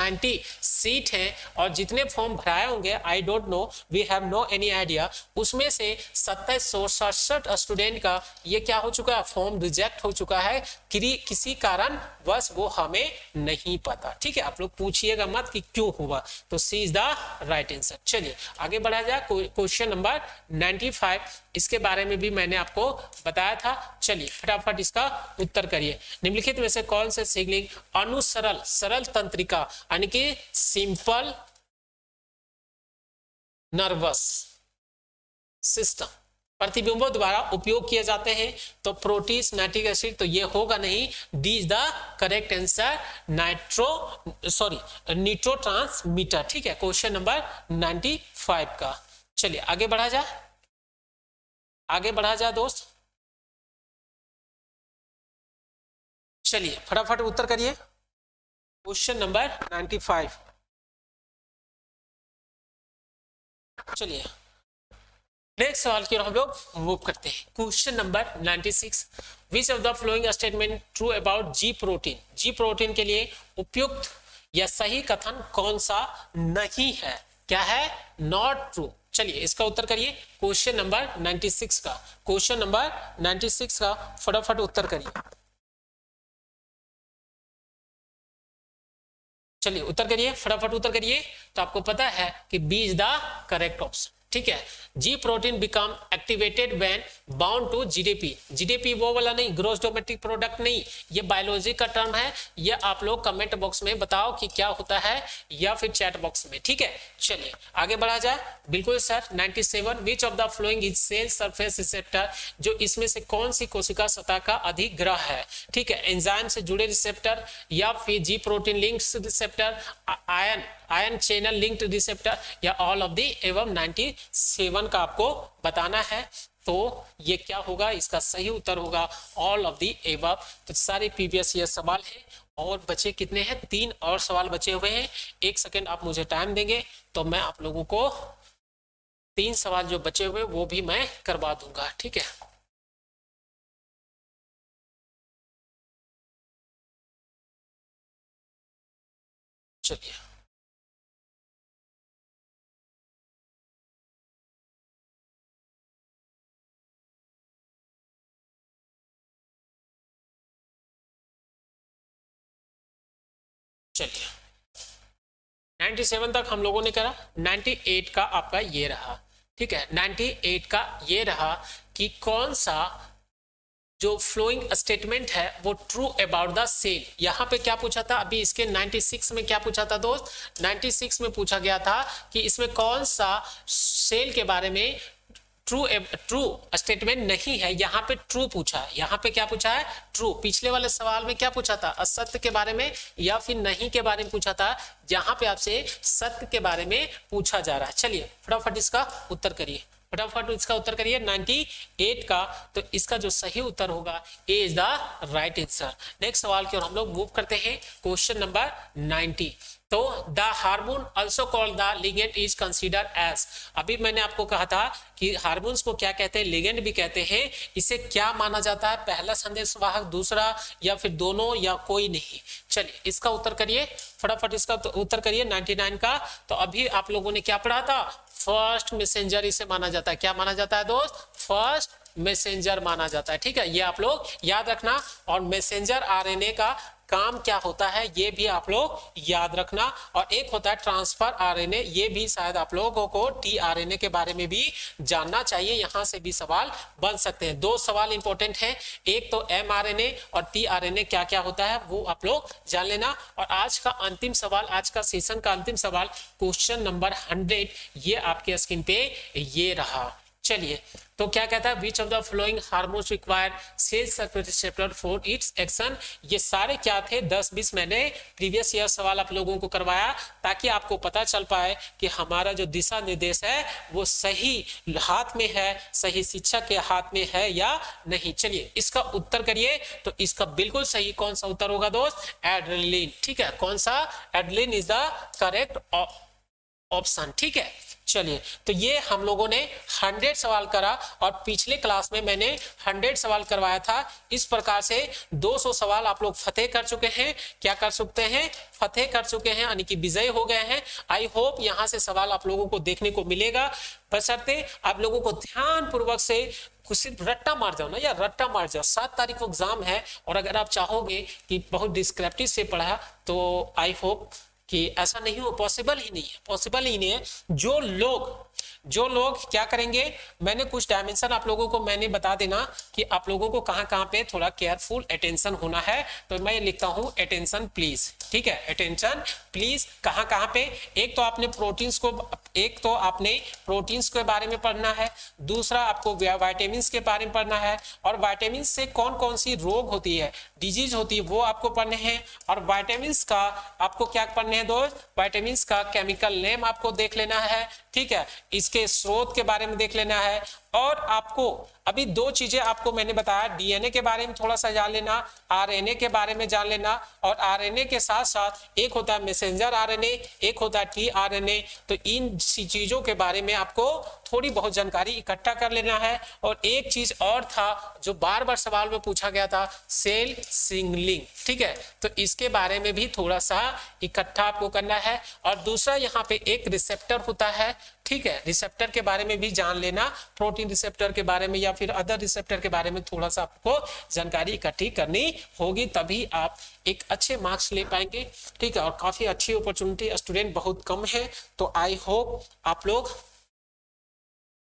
सीट है। और जितने फॉर्म भराए होंगे I don't know we have no any idea उसमें से सत्ताईस सौ सड़सठ स्टूडेंट का ये क्या हो चुका है? फॉर्म रिजेक्ट हो चुका है। कि, किसी कारण बस वो हमें नहीं पता। ठीक है आप लोग पूछिएगा मत कि क्यों हुआ। तो C is the right answer चलिए आगे बढ़ा जाए क्वेश्चन नंबर 95 इसके बारे में भी मैंने आपको बताया था। चलिए फटाफट इसका उत्तर करिए। निम्नलिखित में से कौन से सिग्निंग अनुसरल सरल तंत्रिका यानी कि सिंपल नर्वस सिस्टम प्रतिबिंबों द्वारा उपयोग किए जाते हैं तो प्रोटीस नाइट्रिक एसिड तो ये होगा नहीं। D is the correct answer nitro sorry neurotransmitter ठीक है? क्वेश्चन नंबर 95 का। चलिए, आगे बढ़ा जा। आगे बढ़ा जा दोस्त। चलिए, फटाफट उत्तर करिए। क्वेश्चन नंबर 95 चलिए। नेक्स्ट सवाल की ओर हम लोग मूव करते हैं। Question number 96 which of the following statement true about G protein G protein के लिए उपयुक्त या सही कथन कौन सा नहीं है? क्या है? नॉट ट्रू चलिए, इसका उत्तर करिए। क्वेश्चन नंबर 96 का। क्वेश्चन नंबर 96 का फटाफट उत्तर करिए। चलिए उत्तर करिए, फटाफट उत्तर करिए तो आपको पता है कि B is the correct option ठीक है? G protein become activated when bound to GDP GDP वो वाला नहीं ग्रोस डोमेस्टिक प्रोडक्ट नहीं, ये बायोलॉजी का टर्म है। ये आप लोग कमेंट बॉक्स में बताओ कि क्या होता है, या फिर चैट बॉक्स में, ठीक है? चलिए, आगे बढ़ा जाए। बिल्कुल sir 97 seven which of the following is cell surface receptor जो इसमें से कौन सी कोशिका सतह का अधिक ग्रह है? ठीक है एंजाइम से जुड़े रिसेप्टर या फिर G protein link receptor ion ion channel linked receptor या ऑल ऑफ़ दी एवं 97 का आपको बताना है। तो ये क्या होगा? इसका सही उत्तर होगा ऑल ऑफ़ दी एबव तो सारे प्रीवियस ईयर सवाल है और बचे कितने हैं? तीन और सवाल बचे हुए हैं। एक सेकेंड आप मुझे टाइम देंगे तो मैं आप लोगों को तीन सवाल जो बचे हुए वो भी मैं करवा दूँगा। ठीक है? चलिए। चलिए। 97 तक हम लोगों ने करा 98 का आपका ये रहा, ठीक है? 98 का ये रहा कि कौन सा जो फ्लोइंग स्टेटमेंट है, वो ट्रू अबाउट द सेल यहाँ पे क्या पूछा था? अभी इसके 96 में क्या पूछा था दोस्त? 96 में पूछा गया था कि इसमें कौन सा सेल के बारे में ट्रू ट्रू स्टेटमेंट नहीं है, यहाँ पे ट्रू पूछा है। यहाँ पे क्या पूछा है? ट्रू। पिछले वाले सवाल में क्या पूछा था? असत्य के बारे में या फिर नहीं के बारे में पूछा था? यहाँ पे आपसे सत्य के बारे में पूछा जा रहा है। चलिए, फटाफट इसका उत्तर करिए। फटाफट इसका उत्तर करिए 98 का। तो इसका जो सही उत्तर होगा A is the right answer next सवाल की ओर हम लोग मूव करते हैं। क्वेश्चन नंबर 90 तो the hormone also call the ligand is consider as अभी मैंने आपको कहा था कि हार्मोन्स को क्या कहते हैं? लिगेंड भी कहते हैं। इसे क्या माना जाता है? पहला संदेश वाहक दूसरा या फिर दोनों या कोई नहीं। चलिए, इसका उत्तर करिए। फटाफट इसका उत्तर करिए 99 का। तो अभी आप लोगों ने क्या पढ़ा था? फ़र्स्ट मैसेंजर इसे माना जाता है। क्या माना जाता है दोस्त? फ़र्स्ट मैसेंजर माना जाता है। ठीक है, ये आप लोग याद रखना। और मैसेंजर आरएनए का काम क्या होता है, ये भी आप लोग याद रखना। और एक होता है ट्रांसफ़र आरएनए, ये भी शायद आप लोगों को टी आरएनए के बारे में भी जानना चाहिए। यहाँ से भी सवाल बन सकते हैं। दो सवाल इंपॉर्टेंट है। एक तो एमआरएनए और टी आरएनए क्या क्या होता है, वो आप लोग जान लेना। और आज का अंतिम सवाल, आज का सेशन का अंतिम सवाल क्वेश्चन नंबर हंड्रेड ये आपके स्क्रीन पे ये रहा। चलिए तो क्या कहता है which of the following hormones require cells receptor for its action ये सारे क्या थे? 10 20 मैंने प्रीवियस ईयर सवाल आप लोगों को करवाया ताकि आपको पता चल पाए कि हमारा जो दिशा निर्देश है, वो सही हाथ में है, सही शिक्षक के हाथ में है या नहीं? चलिए, इसका उत्तर करिए। तो इसका बिल्कुल सही कौन सा उत्तर होगा दोस्त? एड्रेलिन ठीक है, कौन सा? Adrenaline is the correct option ठीक है चलिए तो ये हम लोगों ने 100 सवाल करा और पिछले क्लास में मैंने 100 सवाल करवाया था। इस प्रकार से 200 सवाल आप लोग फतेह कर चुके हैं। क्या कर सकते हैं? फतेह कर चुके हैं, यानी कि विजय हो गए हैं। आई होप यहाँ से सवाल आप लोगों को देखने को मिलेगा। बसरते आप लोगों को ध्यान पूर्वक से कुछ सिर्फ़ रट्टा मार जाओ ना, या रट्टा मार जाओ। सात तारीख को एग्ज़ाम है और अगर आप चाहोगे कि बहुत डिस्क्रिप्टिव से पढ़ा तो आई होप कि ऐसा नहीं हो पॉसिबल ही नहीं है। पॉसिबल ही नहीं है। जो लोग जो लोग क्या करेंगे, मैंने कुछ डायमेंशन आप लोगों को मैंने बता देना कि आप लोगों को कहाँ कहाँ पे थोड़ा केयरफुल अटेंशन होना है। तो मैं लिखता हूँ अटेंशन प्लीज़ ठीक है? अटेंशन प्लीज़ कहाँ कहाँ पे? एक तो आपने प्रोटीन्स को एक तो आपने प्रोटीन्स के बारे में पढ़ना है, दूसरा आपको वाइटामिन के बारे में पढ़ना है, और वाइटामिन से कौन कौन सी रोग होती है डिज़ीज़ होती है, वो आपको पढ़ने हैं, और वाइटामिन का आपको क्या पढ़ने हैं दोस्त? वाइटामिन का केमिकल नेम आपको देख लेना है, ठीक है? इसके स्रोत के बारे में देख लेना है, और आपको अभी दो चीज़ें आपको मैंने बताया डीएनए के बारे में थोड़ा सा जान लेना आरएनए के बारे में जान लेना, और आरएनए के साथ साथ एक होता है मैसेंजर आरएनए एक होता है टी आरएनए तो इन चीज़ों के बारे में आपको थोड़ी बहुत जानकारी इकट्ठा कर लेना है। और एक चीज़ और था जो बार बार सवाल में पूछा गया था, सेल सिंगलिंग, ठीक है? तो इसके बारे में भी थोड़ा सा इकट्ठा आपको करना है। और दूसरा यहाँ पे एक रिसेप्टर होता है ठीक है रिसेप्टर के बारे में भी जान लेना प्रोटीन रिसेप्टर के बारे में या फिर अदर रिसेप्टर के बारे में थोड़ा सा आपको जानकारी इकट्ठी करनी होगी, तभी आप एक अच्छे मार्क्स ले पाएँगे। ठीक है, और काफ़ी अच्छी अपॉर्चुनिटी स्टूडेंट बहुत कम है तो आई होप आप लोग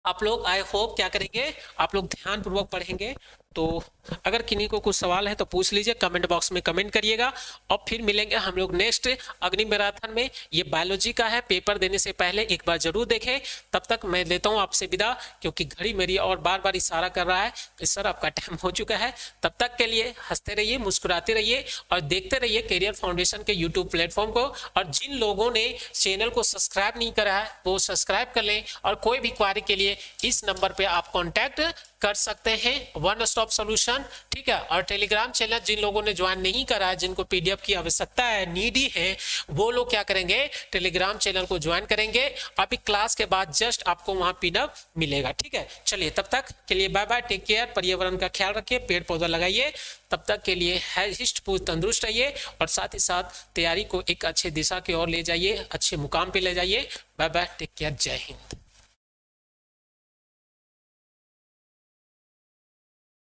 आप लोग आई होप क्या करेंगे? आप लोग ध्यान पूर्वक पढ़ेंगे। तो अगर किन्हीं को कुछ सवाल है तो पूछ लीजिए कमेंट बॉक्स में कमेंट करिएगा और फिर मिलेंगे हम लोग नेक्स्ट अग्नि मैराथन में। ये बायोलॉजी का है पेपर देने से पहले एक बार ज़रूर देखें। तब तक मैं लेता हूँ आपसे विदा, क्योंकि घड़ी मेरी और बार बार इशारा कर रहा है कि सर आपका टाइम हो चुका है। तब तक के लिए हँसते रहिए, मुस्कुराते रहिए और देखते रहिए करियर फाउंडेशन के यूट्यूब प्लेटफॉर्म को। और जिन लोगों ने चैनल को सब्सक्राइब नहीं करा है, वो सब्सक्राइब कर लें और कोई भी क्वारी के लिए इस नंबर पर आप कॉन्टैक्ट कर सकते हैं। वन स्टॉप सोल्यूशन ठीक है? और टेलीग्राम चैनल जिन लोगों ने ज्वाइन नहीं करा है जिनको पीडीएफ की आवश्यकता है नीडी है, वो लोग क्या करेंगे? टेलीग्राम चैनल को ज्वाइन करेंगे। अभी क्लास के बाद जस्ट आपको वहाँ पीडीएफ मिलेगा, ठीक है? चलिए, तब तक के लिए बाय बाय टेक केयर पर्यावरण का ख्याल रखिए पेड़ पौधा लगाइए। तब तक के लिए हिस्ट पूछ तंदुरुस्त रहिए और साथ ही साथ तैयारी को एक अच्छे दिशा की ओर ले जाइए, अच्छे मुकाम पे ले जाइए। बाय बाय टेक केयर जय हिंद।